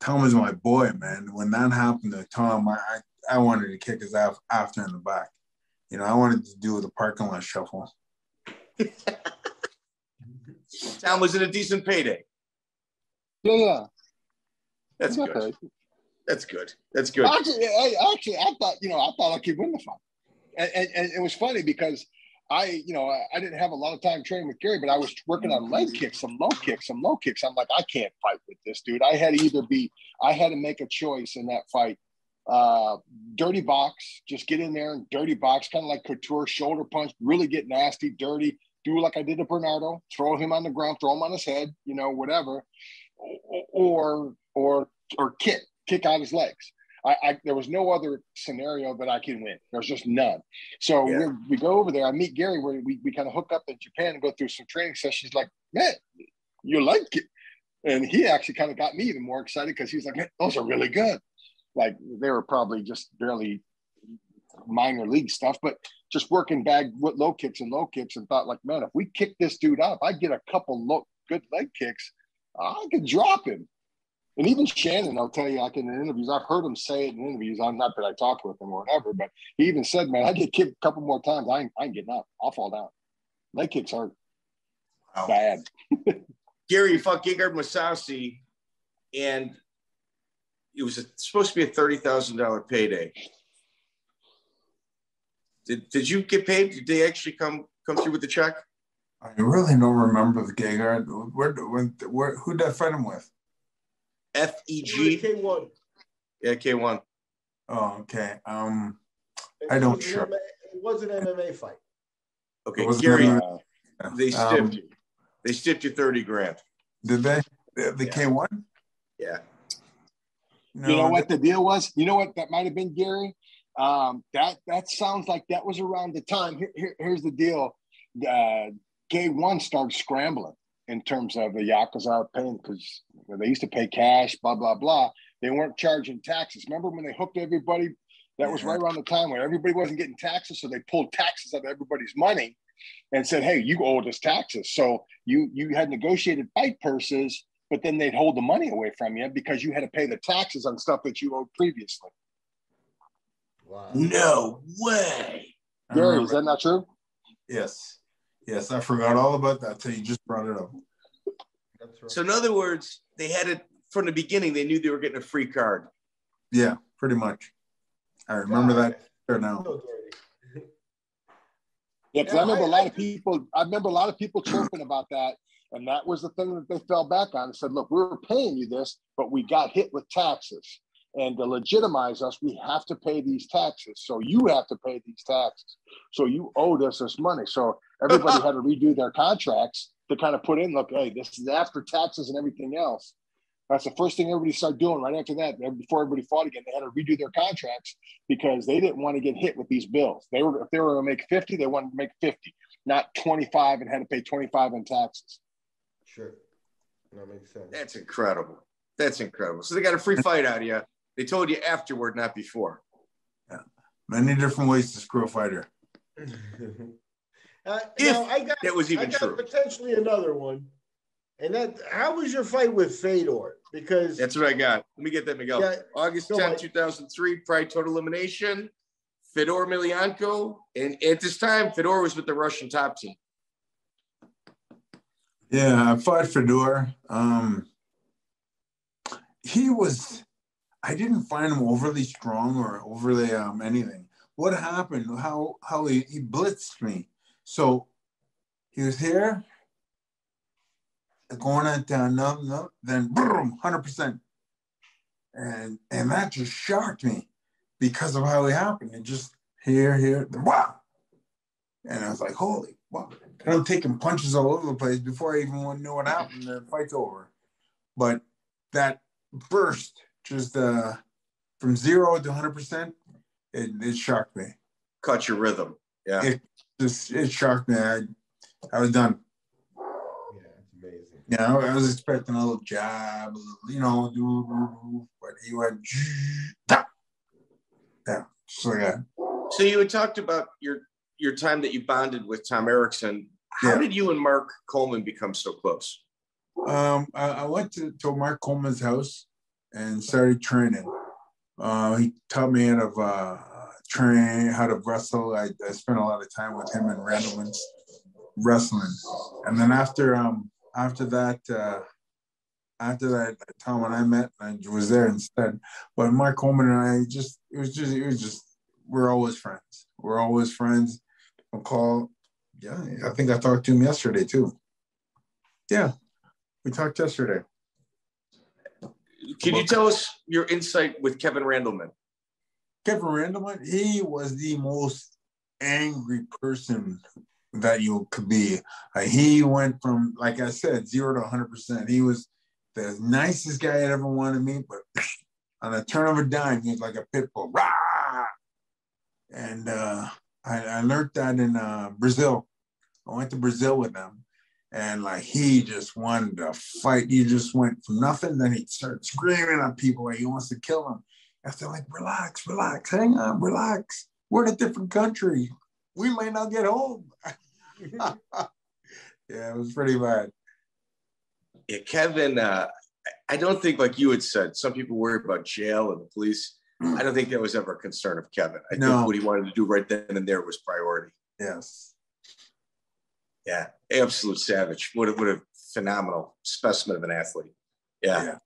Tom is my boy, man. When that happened to Tom, I I wanted to kick his ass after in the back. You know, I wanted to do the parking lot shuffle. (laughs) Tom was in a decent payday. Yeah, yeah. That's good. That's good. That's good. Actually, I, actually, I thought you know, I thought I could win the fight, and, and, and it was funny because I, you know, I, I, didn't have a lot of time training with Gary, but I was working on leg kicks, some low kicks, some low kicks. I'm like, I can't fight with this dude. I had to either be, I had to make a choice in that fight. Uh, dirty box, just get in there and dirty box, kind of like couture, shoulder punch, really get nasty, dirty, do like I did to Bernardo, throw him on the ground, throw him on his head, you know, whatever, or or or kick, kick out his legs. I, I, there was no other scenario that I can win. There's just none. So yeah. we go over there. I meet Gary where we, we kind of hook up in Japan and go through some training sessions. Like, man, you like it. And he actually kind of got me even more excited because he's like, man, those are really good. Like they were probably just barely minor league stuff, but just working bag with low kicks and low kicks and thought like, man, if we kick this dude up, I get a couple low, good leg kicks, I could drop him. And even Shannon, I'll tell you, like in interviews, I've heard him say it in interviews. I'm not that I talked with him or whatever, but he even said, "Man, I get kicked a couple more times. I ain't, I ain't getting up. I'll fall down. Leg kicks hurt wow. bad." (laughs) Gary fought Gegard Mousasi, and it was a, supposed to be a thirty thousand dollar payday. Did Did you get paid? Did they actually come come through with the check? I really don't remember the Gegard. Where, where, where who did I fight him with? F E G. K one. Yeah, K one. Oh, okay. Um, I don't sure. MMA, it was an MMA fight. Okay, Gary. MMA. They stiffed um, you. They stiffed you thirty grand. Did they? The, the K one. Yeah. No, you know what the deal was? You know what that might have been, Gary. Um, that that sounds like that was around the time. Here, here, here's the deal. Uh, K one started scrambling in terms of the Yakuza paying because they used to pay cash, blah, blah, blah. They weren't charging taxes. Remember when they hooked everybody? That was right around the time where everybody wasn't getting taxes. So they pulled taxes out of everybody's money and said, hey, you owed us taxes. So you you had negotiated fight purses, but then they'd hold the money away from you because you had to pay the taxes on stuff that you owed previously. Wow. No way. Gary, is uh-huh. that not true? Yes. Yes, I forgot all about that till you just brought it up. Right. So in other words, they had it from the beginning. They knew they were getting a free card. Yeah, pretty much. I remember that now. Yeah, because yeah, I remember I, a lot of people. I remember a lot of people chirping about that, and that was the thing that they fell back on and said, "Look, we were paying you this, but we got hit with taxes, and to legitimize us, we have to pay these taxes. So you have to pay these taxes. So you owed us this money. So everybody (laughs) had to redo their contracts to kind of put in, look, hey, this is after taxes and everything else. That's the first thing everybody started doing right after that. Before everybody fought again, they had to redo their contracts because they didn't want to get hit with these bills. They were if they were going to make 50, they wanted to make 50, not 25 and had to pay 25 in taxes. Sure. That makes sense. That's incredible. That's incredible. So they got a free fight out of you. They told you afterward, not before. Yeah. Many different ways to screw a fighter. (laughs) Uh, if now, I got, that was even I got true. Potentially another one. And that, how was your fight with Fedor? Because that's what I got. Let me get that, Miguel. Yeah, August 10, 2003, Pride Total Elimination. Fedor Emelianenko. And at this time, Fedor was with the Russian top team. Yeah, I fought Fedor. Um, he was, I didn't find him overly strong or overly um, anything. What happened? How how he, he blitzed me so he was here, going no, no, then boom, 100%. And, and that just shocked me because of how it happened. It just here, here, then, wow. And I was like, holy wow. And I'm taking punches all over the place before I even knew what happened. The fight's over. But that burst, just uh, from zero to 100%, it, it shocked me. Cut your rhythm. Yeah. It just, it shocked me. I, I was done. Yeah, it's amazing. Yeah, I was expecting a little jab, you know, but he went, (sniffs) yeah, so yeah. So you had talked about your your time that you bonded with Tom Erikson. How Yeah. did you and Mark Coleman become so close? Um, I, I went to, to Mark Coleman's house and started training. Uh, he taught me how to uh, train, how to wrestle. I, I spent a lot of time with him and Randleman's wrestling. And then after um after that uh, after that Tom and I met, I was there instead. But Mark Coleman and I just it was just it was just we're always friends. We're always friends. I'll call. Yeah, I think I talked to him yesterday too. Yeah, we talked yesterday. Can you tell us your insight with Kevin Randleman? Kevin Randleman, he was the most angry person that you could be. Uh, he went from, like I said, zero to 100%. He was the nicest guy I'd ever wanted to meet, but (sniffs) on a turn of a dime, he was like a pit bull. Rah! And uh, I, I learned that in uh, Brazil. I went to Brazil with him. And like he just wanted to fight. He just went from nothing. Then he started screaming at people like he wants to kill them. I said, like, relax, relax, hang on, relax. We're in a different country. We might not get home. (laughs) yeah, it was pretty bad. Yeah, Kevin, uh, I don't think, like you had said, some people worry about jail and the police. I don't think that was ever a concern of Kevin. I No. think what he wanted to do right then and there was priority. Yes. Yeah, absolute savage. What a, what a phenomenal specimen of an athlete. Yeah. Yeah.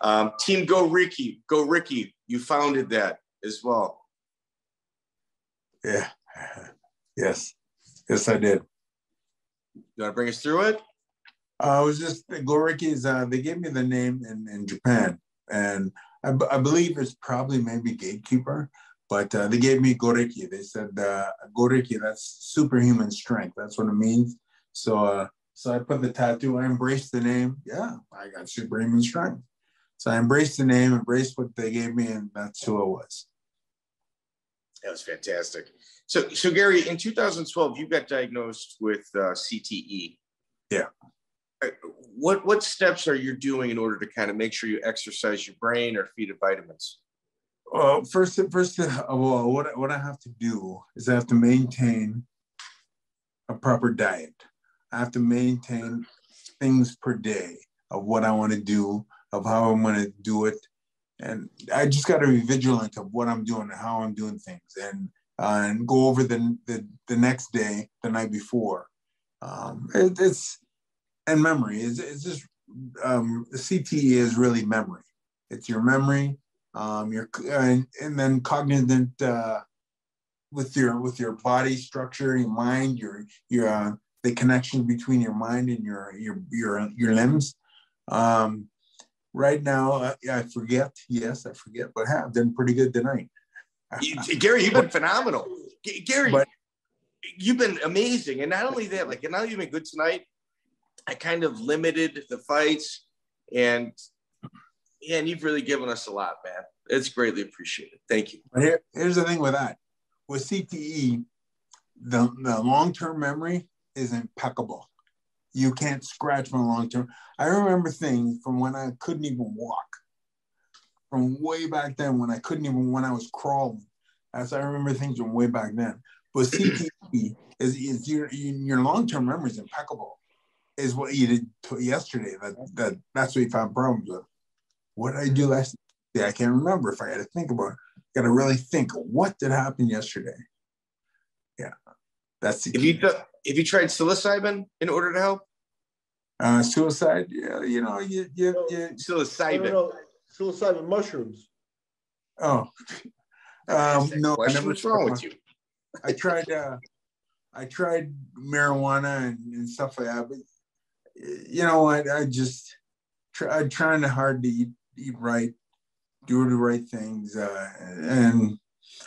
Um, team Goriki, Go Ricky, you founded that as well. Yeah. (laughs) Yes. Yes, I did. You want to bring us through it? Uh, I was just Goriki's. Uh, they gave me the name in, in Japan, and I believe it's probably maybe gatekeeper, but uh, they gave me Goriki. They said uh, Goriki, that's superhuman strength. That's what it means. So, uh, so I put the tattoo. I embraced the name. Yeah, I got superhuman strength. So I embraced the name, embraced what they gave me, and that's who I was. That was fantastic. So, so Gary, in 2012, you got diagnosed with uh, CTE. Yeah. Uh, What what steps are you doing in order to kind of make sure you exercise your brain or feed it vitamins? Well, first, first of all, what, what I have to do is I have to maintain a proper diet. I have to maintain things per day of what I want to do, of how I'm going to do it. And I just got to be vigilant of what I'm doing and how I'm doing things and, uh, and go over the, the, the next day, the night before. Um, it, it's, and memory is it's just, um, CTE is really memory. It's your memory, um, your and, and then cognizant uh, with your with your body structure, your mind, your your uh, the connection between your mind and your your your your limbs. Um, right now, uh, I forget. Yes, I forget, but I've done pretty good tonight. You- Gary, you've been (laughs) phenomenal. G- Gary, But- you've been amazing, and not only that, like, and now you've been good tonight. I kind of limited the fights, and yeah, and you've really given us a lot, man. It's greatly appreciated. Thank you. But here, here's the thing with that. With CTE, the, the long-term memory is impeccable. You can't scratch from long term. I remember things from when I couldn't even walk. From way back then when I couldn't even when I was crawling. As I remember things from way back then. But CTE (clears throat) is, is your your long-term memory is impeccable. Is what you did yesterday. That that that's what you found problems with. What did I do last day? I can't remember if I had to think about it got to really think what did happen yesterday. Yeah, that's the If key. you if you tried psilocybin in order to help, uh, suicide. Yeah, you know, you you, you psilocybin. no, no. Psilocybin mushrooms. oh, (laughs) um, no, I Question, never. what's wrong with you? I tried. Uh, I tried marijuana and, and stuff like that, but you know what? I just try, I'm trying hard to eat, eat right, do the right things, uh, and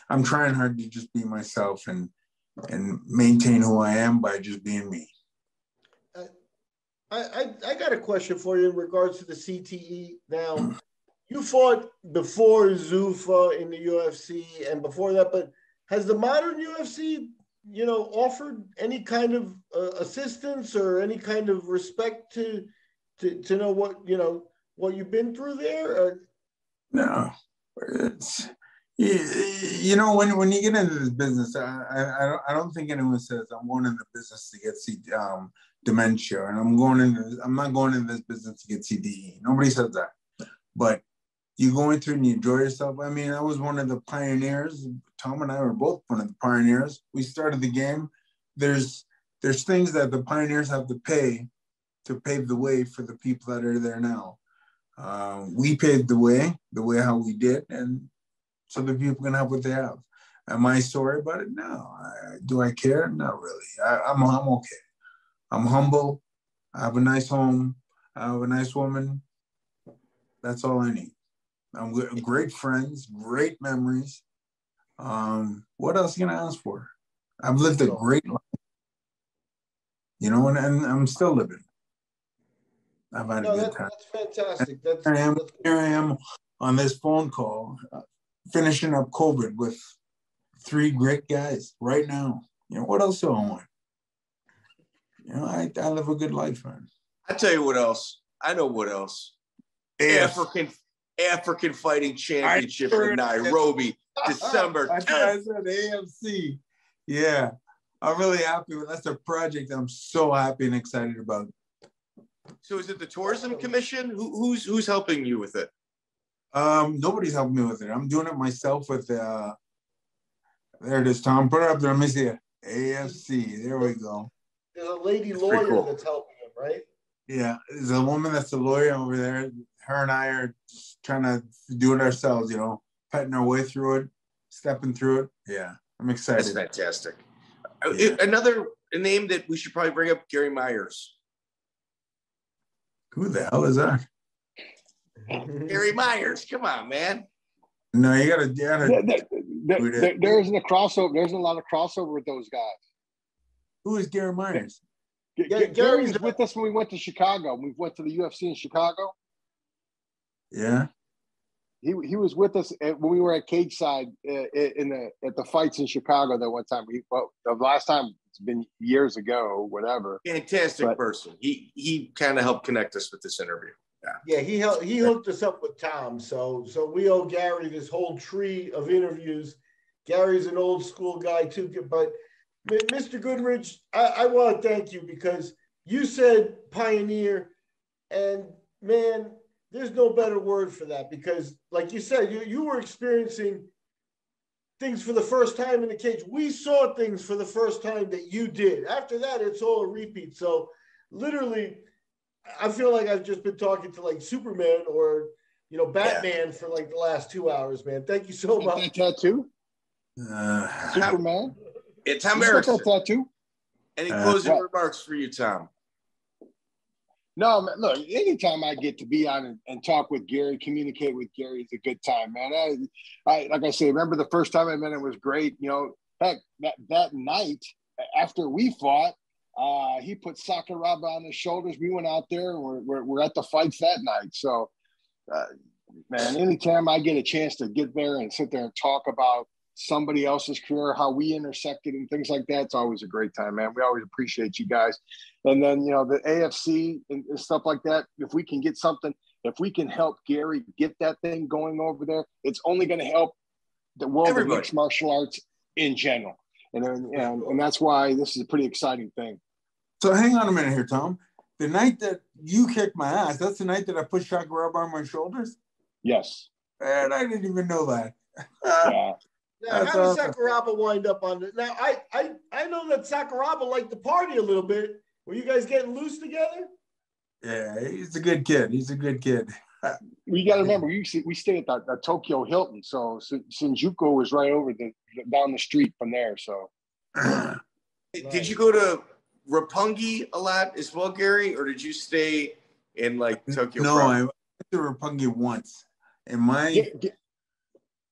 I'm trying hard to just be myself and and maintain who I am by just being me. I, I, I got a question for you in regards to the CTE. Now, you fought before Zuffa in the UFC and before that, but has the modern UFC, you know, offered any kind of uh, assistance or any kind of respect to, to to know what you know what you've been through there? Or? No, it's you, know when when you get into this business, I, I don't I don't think anyone says I'm going into business to get C, um, dementia and I'm going into I'm not going into this business to get CTE. Nobody says that, but you go into it and you enjoy yourself. I mean, I was one of the pioneers. Tom and I were both one of the pioneers. We started the game. There's there's things that the pioneers have to pay to pave the way for the people that are there now. Uh, we paved the way, the way how we did, and so the people can have what they have. Am I sorry about it? No. I, do I care? Not really. I, I'm I'm okay. I'm humble. I have a nice home. I have a nice woman. That's all I need. I'm great friends, great memories. Um, what else can I ask for? I've lived a great life, you know, and, and I'm still living. I've had no, a good time. That's fantastic. That's, here I am. Here I am on this phone call, uh, finishing up COVID with three great guys right now. You know, what else do I want? You know, I, I live a good life, man. I tell you what else. I know what else. African African Fighting Championship in Nairobi, (laughs) December. I, I said AFC. Yeah, I'm really happy with that's a project I'm so happy and excited about. So is it the tourism commission? Who, who's who's helping you with it? Um, nobody's helping me with it. I'm doing it myself with uh there it is, Tom. Put it up there. Let me see it. AFC. There we go. There's a lady that's lawyer cool. that's helping him, right? Yeah, there's a woman that's a lawyer over there her and I are just trying to do it ourselves, you know, petting our way through it, stepping through it. Yeah, I'm excited. That's fantastic. Uh, yeah. Another name that we should probably bring up Gary Myers. Who the hell is that? Gary Myers. Come on, man. No, you gotta, you gotta there, there, there, there isn't a crossover. There's a lot of crossover with those guys. Who is Gary Myers? G- Gary was with us when we went to Chicago. We went to the UFC in Chicago. Yeah. He, he was with us at, when we were at Cage Side uh, in the at the fights in Chicago that one time. We well, the last time it's been years ago, whatever. Fantastic but, person. He he kind of helped connect us with this interview. Yeah. He helped, he hooked us up with Tom. So so we owe Gary this whole tree of interviews. Gary's an old school guy too, but Mr. Goodridge, I, I want to thank you because you said pioneer, and man, there's no better word for that because, like you said, you, you were experiencing things for the first time in the cage. We saw things for the first time that you did. After that, it's all a repeat. So, literally, I feel like I've just been talking to like Superman or you know Batman yeah. for like the last two hours, man. Thank you so much. That tattoo, uh, Superman. It's Tom Erikson. Tattoo. Any closing uh, remarks for you, Tom? No, man, look, anytime I get to be on and, and, talk with Gary, communicate with Gary, it's a good time, man. I, I, like I say, remember the first time I met him was great. You know, heck, that, that night after we fought, uh, he put Sakuraba on his shoulders. We went out there we're, we're, we're at the fights that night. So, uh, man, anytime I get a chance to get there and sit there and talk about somebody else's career, how we intersected and things like that. It's always a great time, man. We always appreciate you guys. And then, you know, the AFC and, and stuff like that, if we can get something, if we can help Gary get that thing going over there, it's only going to help the world Everybody. of mixed martial arts in general. And, and, and that's why this is a pretty exciting thing. So hang on a minute here, Tom. The night that you kicked my ass, that's the night that I put Sakuraba on my shoulders? Yes. And I didn't even know that. yeah. (laughs) Now, how does Sakuraba wind up on it? Now, I, I I know that Sakuraba liked to party a little bit. Were you guys getting loose together? Yeah, he's a good kid. He's a good kid. We got to remember, we we stay at the, the, Tokyo Hilton, so Shinjuku was right over the down the street from there. So, did you go to Roppongi a lot as well, Gary, or did you stay in like Tokyo? No, I went to Roppongi once, and my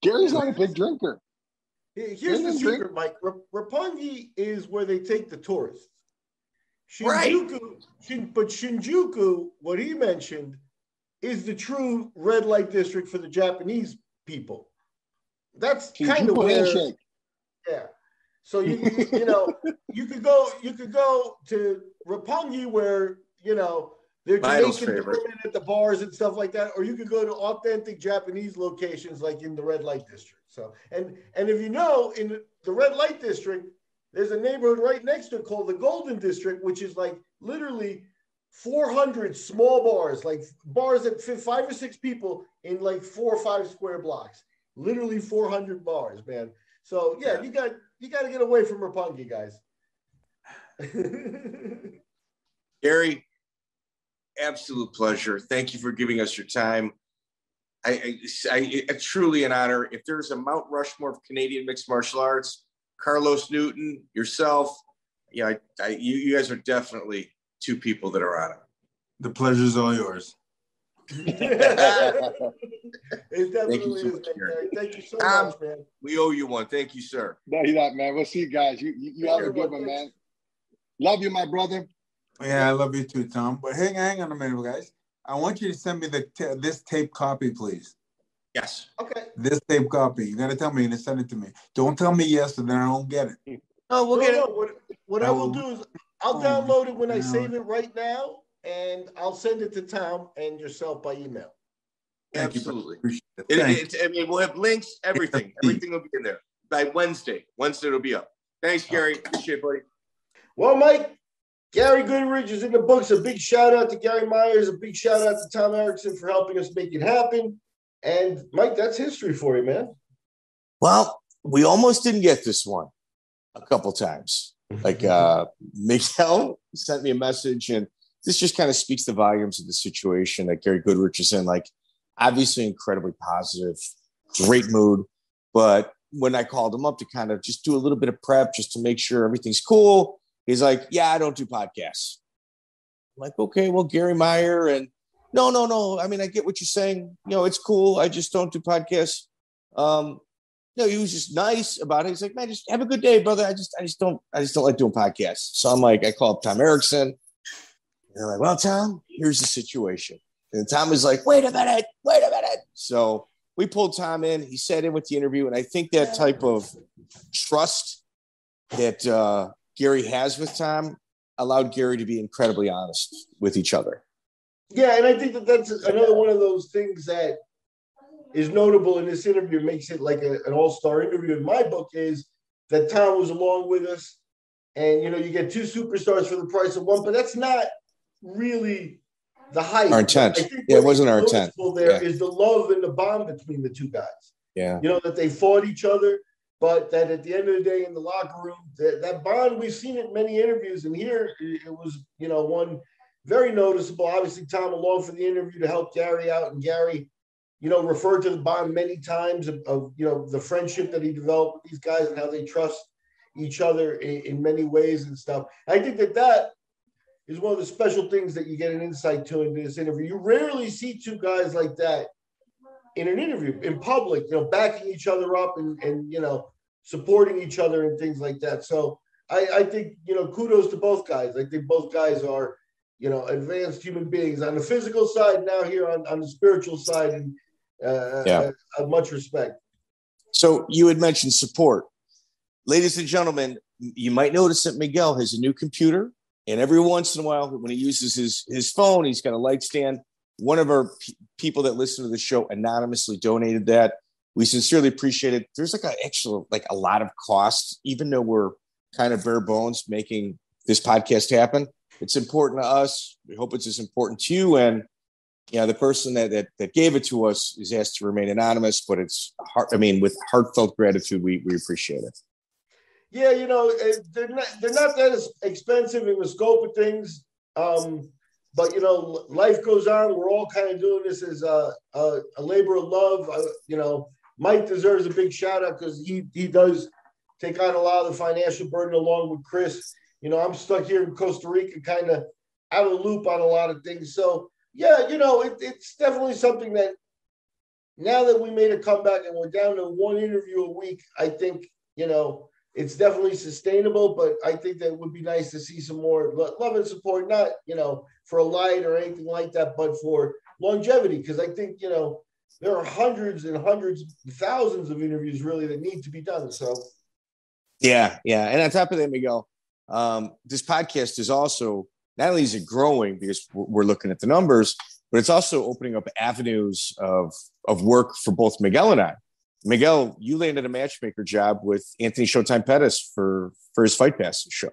Gary's not a big drinker. Here's the secret, Mike. Roppongi is where they take the tourists. Shinjuku, right. Shin, but Shinjuku, what he mentioned, is the true red light district for the Japanese people. That's kind of where. Handshake. Yeah. So you you know (laughs) you could go you could go to Roppongi where you know they're Jamaican women at the bars and stuff like that, or you could go to authentic Japanese locations like in the red light district. So and and if you know in the red light district, there's a neighborhood right next to it called the Golden District, which is like literally 400 small bars, like bars that fit five or six people in like four or five square blocks. Literally 400 bars, man. So yeah, yeah. you got you got to get away from Roppongi, guys. (laughs) Gary, absolute pleasure. Thank you for giving us your time. I, I, I, truly an honor. If there's a Mount Rushmore of Canadian mixed martial arts, Carlos Newton, yourself, yeah, I, I, you, you guys are definitely two people that are on it. The pleasure is all yours. it definitely Thank you so much, Thank you so um, much, man. We owe you one. Thank you, sir. No, you're not, man. We'll see you guys. You you, you have a good one, man. Love you, my brother. Yeah, I love you too, Tom. But hang hang on a minute, guys. I want you to send me the t- this tape copy, please. Yes. Okay. This tape copy. You got to tell me and send it to me. Don't tell me yes, and then I don't get it. (laughs) Oh, we'll no, get no. it. What, what I will do is I'll oh, download it when I save it right now, and I'll send it to Tom and yourself by email. Thank Absolutely. You, it, it, it, I mean, we'll have links, everything. everything will be in there by Wednesday. Wednesday it'll be up. Thanks, oh. Gary. Appreciate it, buddy. Well, Mike, Gary Goodridge is in the books. A big shout out to Gary Myers. A big shout out to Tom Erikson for helping us make it happen. And Mike, that's history for you, man. Well, we almost didn't get this one a couple times. Like (laughs) uh Miguel (laughs) sent me a message, and this just kind of speaks the volumes of the situation that Gary Goodridge is in. Like, obviously, incredibly positive, great mood. But when I called him up to kind of just do a little bit of prep, just to make sure everything's cool, he's like, "Yeah, I don't do podcasts." I'm like, "Okay, well, Gary Meyer and." No, no, no. I mean, I get what you're saying. You know, it's cool. I just don't do podcasts. Um, no, he was just nice about it. He's like, man, just have a good day, brother. I just, I just don't, I just don't like doing podcasts. So I'm like, I call up Tom Erikson. And they're like, well, Tom, here's the situation. And Tom is like, wait a minute, wait a minute. So we pulled Tom in. He sat in with the interview, and I think that type of trust that uh, Gary has with Tom allowed Gary to be incredibly honest with each other. Yeah, and I think that that's another one of those things that is notable in this interview, makes it like a, an all-star interview in my book, is that Tom was along with us. And you know, you get two superstars for the price of one, but that's not really the height. Our intent. Yeah, it wasn't our intent. There yeah. is the love and the bond between the two guys. Yeah. You know, that they fought each other, but that at the end of the day in the locker room, that, that bond, we've seen it in many interviews, and here it was, you know, one very noticeable. Obviously, Tom along for the interview to help Gary out, and Gary you know, referred to the bond many times of, of, you know the friendship that he developed with these guys and how they trust each other in, in, many ways and stuff. I think that that is one of the special things that you get an insight to in this interview. You rarely see two guys like that in an interview in public, you know, backing each other up and and you know supporting each other and things like that. So I, I think you know kudos to both guys. I think both guys are you know advanced human beings on the physical side now here on, on the spiritual side and uh, yeah. Uh, much respect. So you had mentioned support. Ladies and gentlemen, you might notice that Miguel has a new computer, and every once in a while, when he uses his, his phone, he's got a light stand. One of our p- people that listen to the show anonymously donated that. We sincerely appreciate it. There's like a actual like a lot of cost, even though we're kind of bare bones making this podcast happen. It's important to us. We hope it's as important to you. And yeah, the person that, that that gave it to us is asked to remain anonymous, but it's heart. I mean, with heartfelt gratitude, we we appreciate it. Yeah, you know, they're not they're not that expensive in the scope of things. Um, but you know, life goes on. We're all kind of doing this as a, a, a labor of love. Uh, you know, Mike deserves a big shout out because he he does take on a lot of the financial burden along with Chris. You know, I'm stuck here in Costa Rica, kind of out of loop on a lot of things. So yeah, you know, it, it's definitely something that now that we made a comeback and we're down to one interview a week, I think you know, it's definitely sustainable, but I think that it would be nice to see some more love and support, not, you know, for a light or anything like that, but for longevity. Because I think, you know, there are hundreds and hundreds, thousands of interviews really that need to be done. So, yeah, yeah. And on top of that, Miguel, um, this podcast is also not only is it growing because we're looking at the numbers, but it's also opening up avenues of of work for both Miguel and I. Miguel, you landed a matchmaker job with Anthony Showtime Pettis for for his Fight Pass show.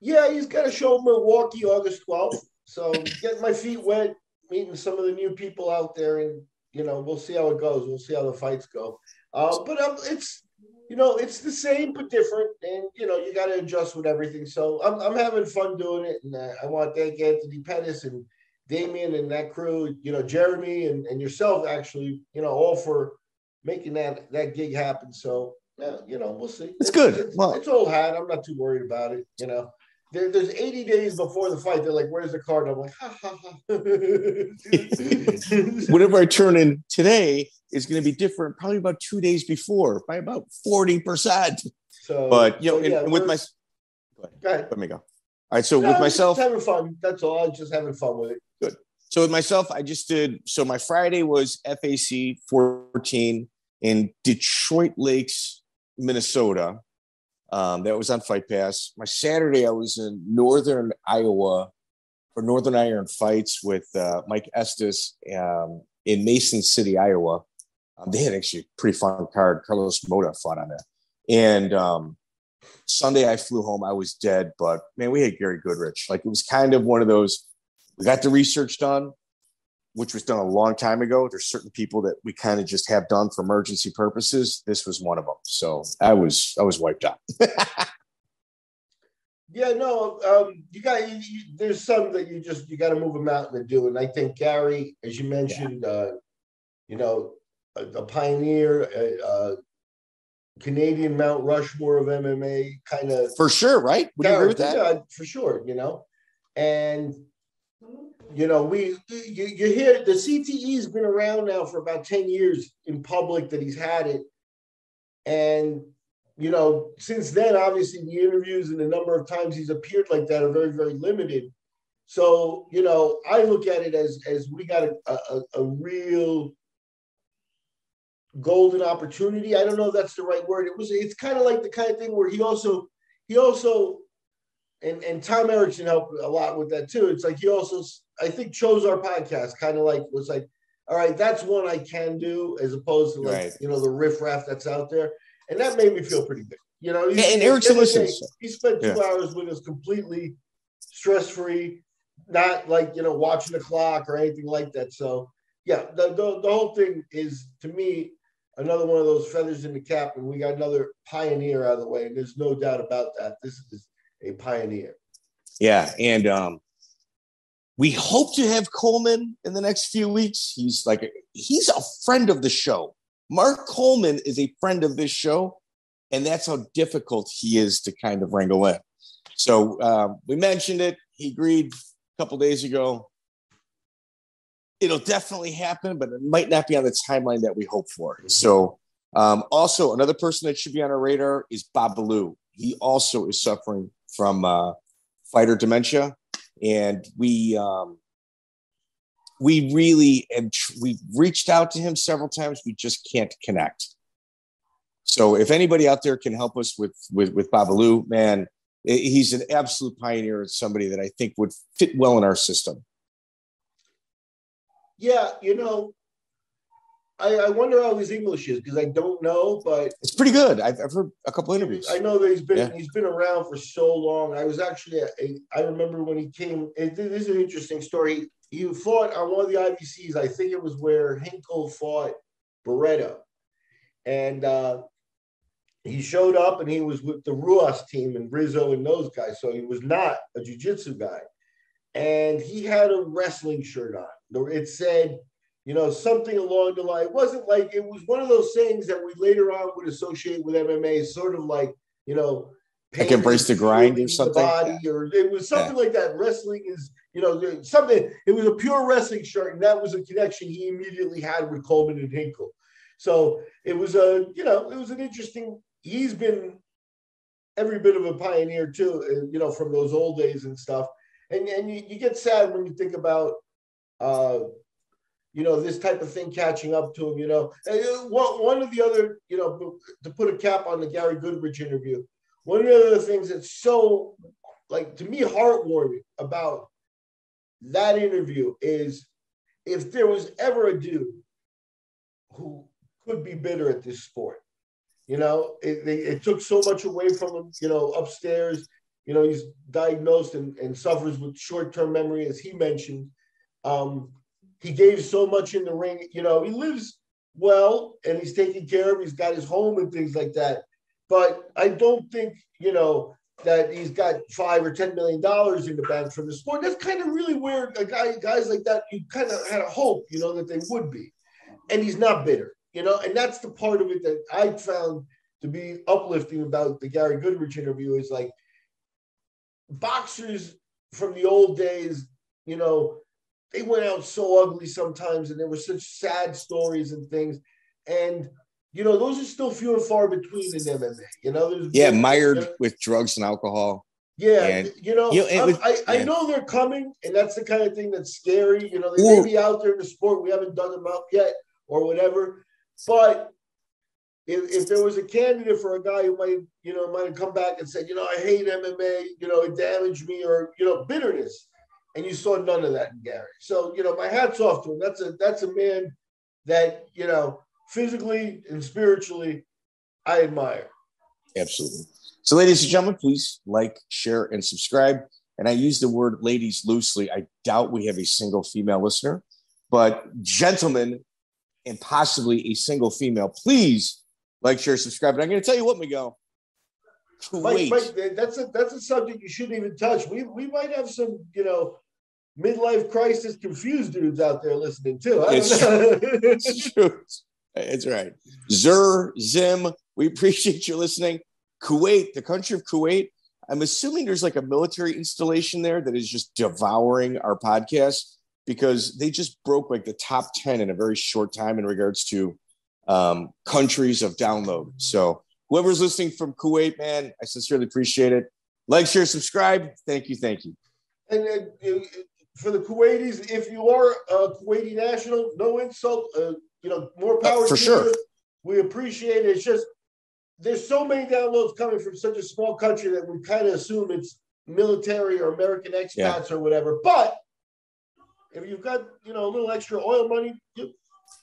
Yeah, he's got a show in Milwaukee August 12th. So getting my feet wet, meeting some of the new people out there, and you know, we'll see how it goes. We'll see how the fights go. Uh, but um, it's you know, it's the same but different, and you know, you got to adjust with everything. So I'm I'm having fun doing it, and uh, I want to thank Anthony Pettis and Damien and that crew, you know, Jeremy and, and yourself actually, you know, all for making that that gig happen. So yeah, you know, we'll see. It's good. It's, well, it's old hat. I'm not too worried about it. You know, there, there's 80 days before the fight. They're like, "Where's the card?" I'm like, ha ha ha. (laughs) Whatever I turn in today is going to be different. Probably about two days before by about 40 percent. So, but you know, so, yeah, and with my, go ahead. Let me go. All right. So No, with myself, having fun. That's all. I'm just having fun with it. Good. So with myself, I just did. So my Friday was FAC 14 in Detroit Lakes, Minnesota. Um, that was on Fight Pass. My Saturday, I was in Northern Iowa for Northern Iron Fights with uh, Mike Estes um, in Mason City, Iowa. Um, they had actually a pretty fun card. Carlos Mota fought on that. And um, Sunday, I flew home. I was dead, but man, we had Gary Goodridge. Like it was kind of one of those we got the research done, which was done a long time ago. There's certain people that we kind of just have done for emergency purposes. This was one of them. So I was I was wiped out. (laughs) Yeah, no, um, you got you, you, there's some that you just you got to move them out and do. And I think Gary, as you mentioned, uh, you know, a, a pioneer, a, a Canadian Mount Rushmore of MMA, kind of for sure, right? Would you agree with that? Yeah, for sure. You know, and you know, we you, you hear the CTE's been around now for about 10 years in public that he's had it. And you know, since then, obviously the interviews and the number of times he's appeared like that are very, very limited. So, you know, I look at it as as we got a, a, a real golden opportunity. I don't know if that's the right word. It was it's kind of like the kind of thing where he also he also and and Tom Erikson helped a lot with that too. It's like he also I think chose our podcast kind of like was like, all right, that's one I can do as opposed to like Right. you know the riffraff that's out there, and that made me feel pretty good. You know, Yeah, and Erikson listens. He spent two Yeah. hours with us completely stress free, not like you know watching the clock or anything like that. So yeah, the, the the whole thing is to me another one of those feathers in the cap, and we got another pioneer out of the way, and there's no doubt about that. This is a pioneer. Yeah, and um, we hope to have Coleman in the next few weeks. He's like he's a friend of the show. Mark Coleman is a friend of this show, and that's how difficult he is to kind of wrangle in. So um, we mentioned it. He agreed a couple days ago. It'll definitely happen, but it might not be on the timeline that we hope for. So, um, also another person that should be on our radar is Babalu. He also is suffering from uh, fighter dementia, and we um, we really and we reached out to him several times. We just can't connect. So, if anybody out there can help us with with with Babalu, man, he's an absolute pioneer and somebody that I think would fit well in our system. Yeah, you know, I, I wonder how his English is because I don't know, but It's pretty good. I've, I've heard a couple interviews. I know that he's been Yeah. he's been around for so long. I was actually at I remember when he came. It, this is an interesting story. He fought on one of the IBCs. I think it was where Hinkle fought Beretta, and uh, he showed up and he was with the Ruas team and Rizzo and those guys. So he was not a jiu-jitsu guy, and he had a wrestling shirt on. It said you know, something along the line. It wasn't like it was one of those things that we later on would associate with MMA, sort of like, you know, Like embrace the grind or something? Body, or it was something like that. Wrestling is, you know, something. It was a pure wrestling shirt, and that was a connection he immediately had with Coleman and Hinkle. So it was a, you know, it was an interesting he's been every bit of a pioneer too, uh, you know, from those old days and stuff. And and you, you get sad when you think about, uh, you know, this type of thing catching up to him. You know, uh, one of the other, you know, to put a cap on the Gary Goodridge interview, one of the other things that's so, like, to me, heartwarming about that interview is if there was ever a dude who could be bitter at this sport you know, it, it took so much away from him, you know, upstairs. You know, he's diagnosed and, and suffers with short term memory, as he mentioned. Um, he gave so much in the ring. You know, he lives well and he's taken care of. He's got his home and things like that. But I don't think, you know, that he's got five or ten million dollars in the bank from the sport. That's kind of really weird. A guy, guys like that, you kind of had a hope, you know, that they would be. And he's not bitter you know, and that's the part of it that I found to be uplifting about the Gary Goodridge interview is like boxers from the old days, you know, they went out so ugly sometimes and there were such sad stories and things. And, you know, those are still few and far between in MMA. You know, there's yeah, mired you know, with drugs and alcohol. Yeah, and, you know, you know was, I, I yeah. know they're coming, and that's the kind of thing that's scary. You know, they Ooh. may be out there in the sport. We haven't done them up yet, or whatever. But if, if there was a candidate for a guy who might, you know, might have come back and said, you know, I hate MMA, you know, it damaged me, or you know, bitterness, and you saw none of that in Gary. So, you know, my hats off to him. That's a that's a man that you know, physically and spiritually, I admire. Absolutely. So, ladies and gentlemen, please like, share, and subscribe. And I use the word ladies loosely. I doubt we have a single female listener, but gentlemen, and possibly a single female, please like, share, subscribe. And I'm going to tell you what, Miguel. Mike, Mike, that's a that's a subject you shouldn't even touch. We we might have some, you know, midlife crisis confused dudes out there listening too. It's true. (laughs) it's true. It's right. Zur Zim, we (laughs) appreciate you listening. Kuwait, the country of Kuwait. I'm assuming there's like a military installation there that is just devouring our podcast because they just broke like the top 10 in a very short time in regards to um, countries of download. So whoever's listening from Kuwait, man, I sincerely appreciate it. Like, share, subscribe. Thank you. Thank you. And uh, for the Kuwaitis, if you are a Kuwaiti national, no insult, uh, you know, more uh, power uh, for sure. You. We appreciate it. It's just there's so many downloads coming from such a small country that we kind of assume it's military or American expats yeah. or whatever. But if you've got you know a little extra oil money, you,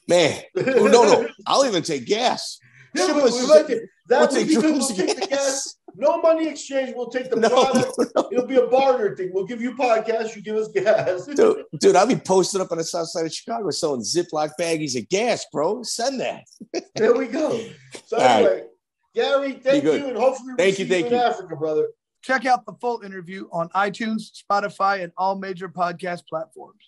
man, (laughs) oh, no, no, I'll even take gas. Yeah, we, we like it. That we'll take we'll take the (laughs) gas. No money exchange. We'll take the no, product. No, no. It'll be a barter thing. We'll give you podcast. You give us gas. (laughs) dude, dude, I'll be posted up on the south side of Chicago selling Ziploc baggies of gas, bro. Send that. (laughs) there we go. So anyway, right. Gary, thank you, and hopefully we'll thank you, thank you in Africa, brother. Check out the full interview on iTunes, Spotify, and all major podcast platforms.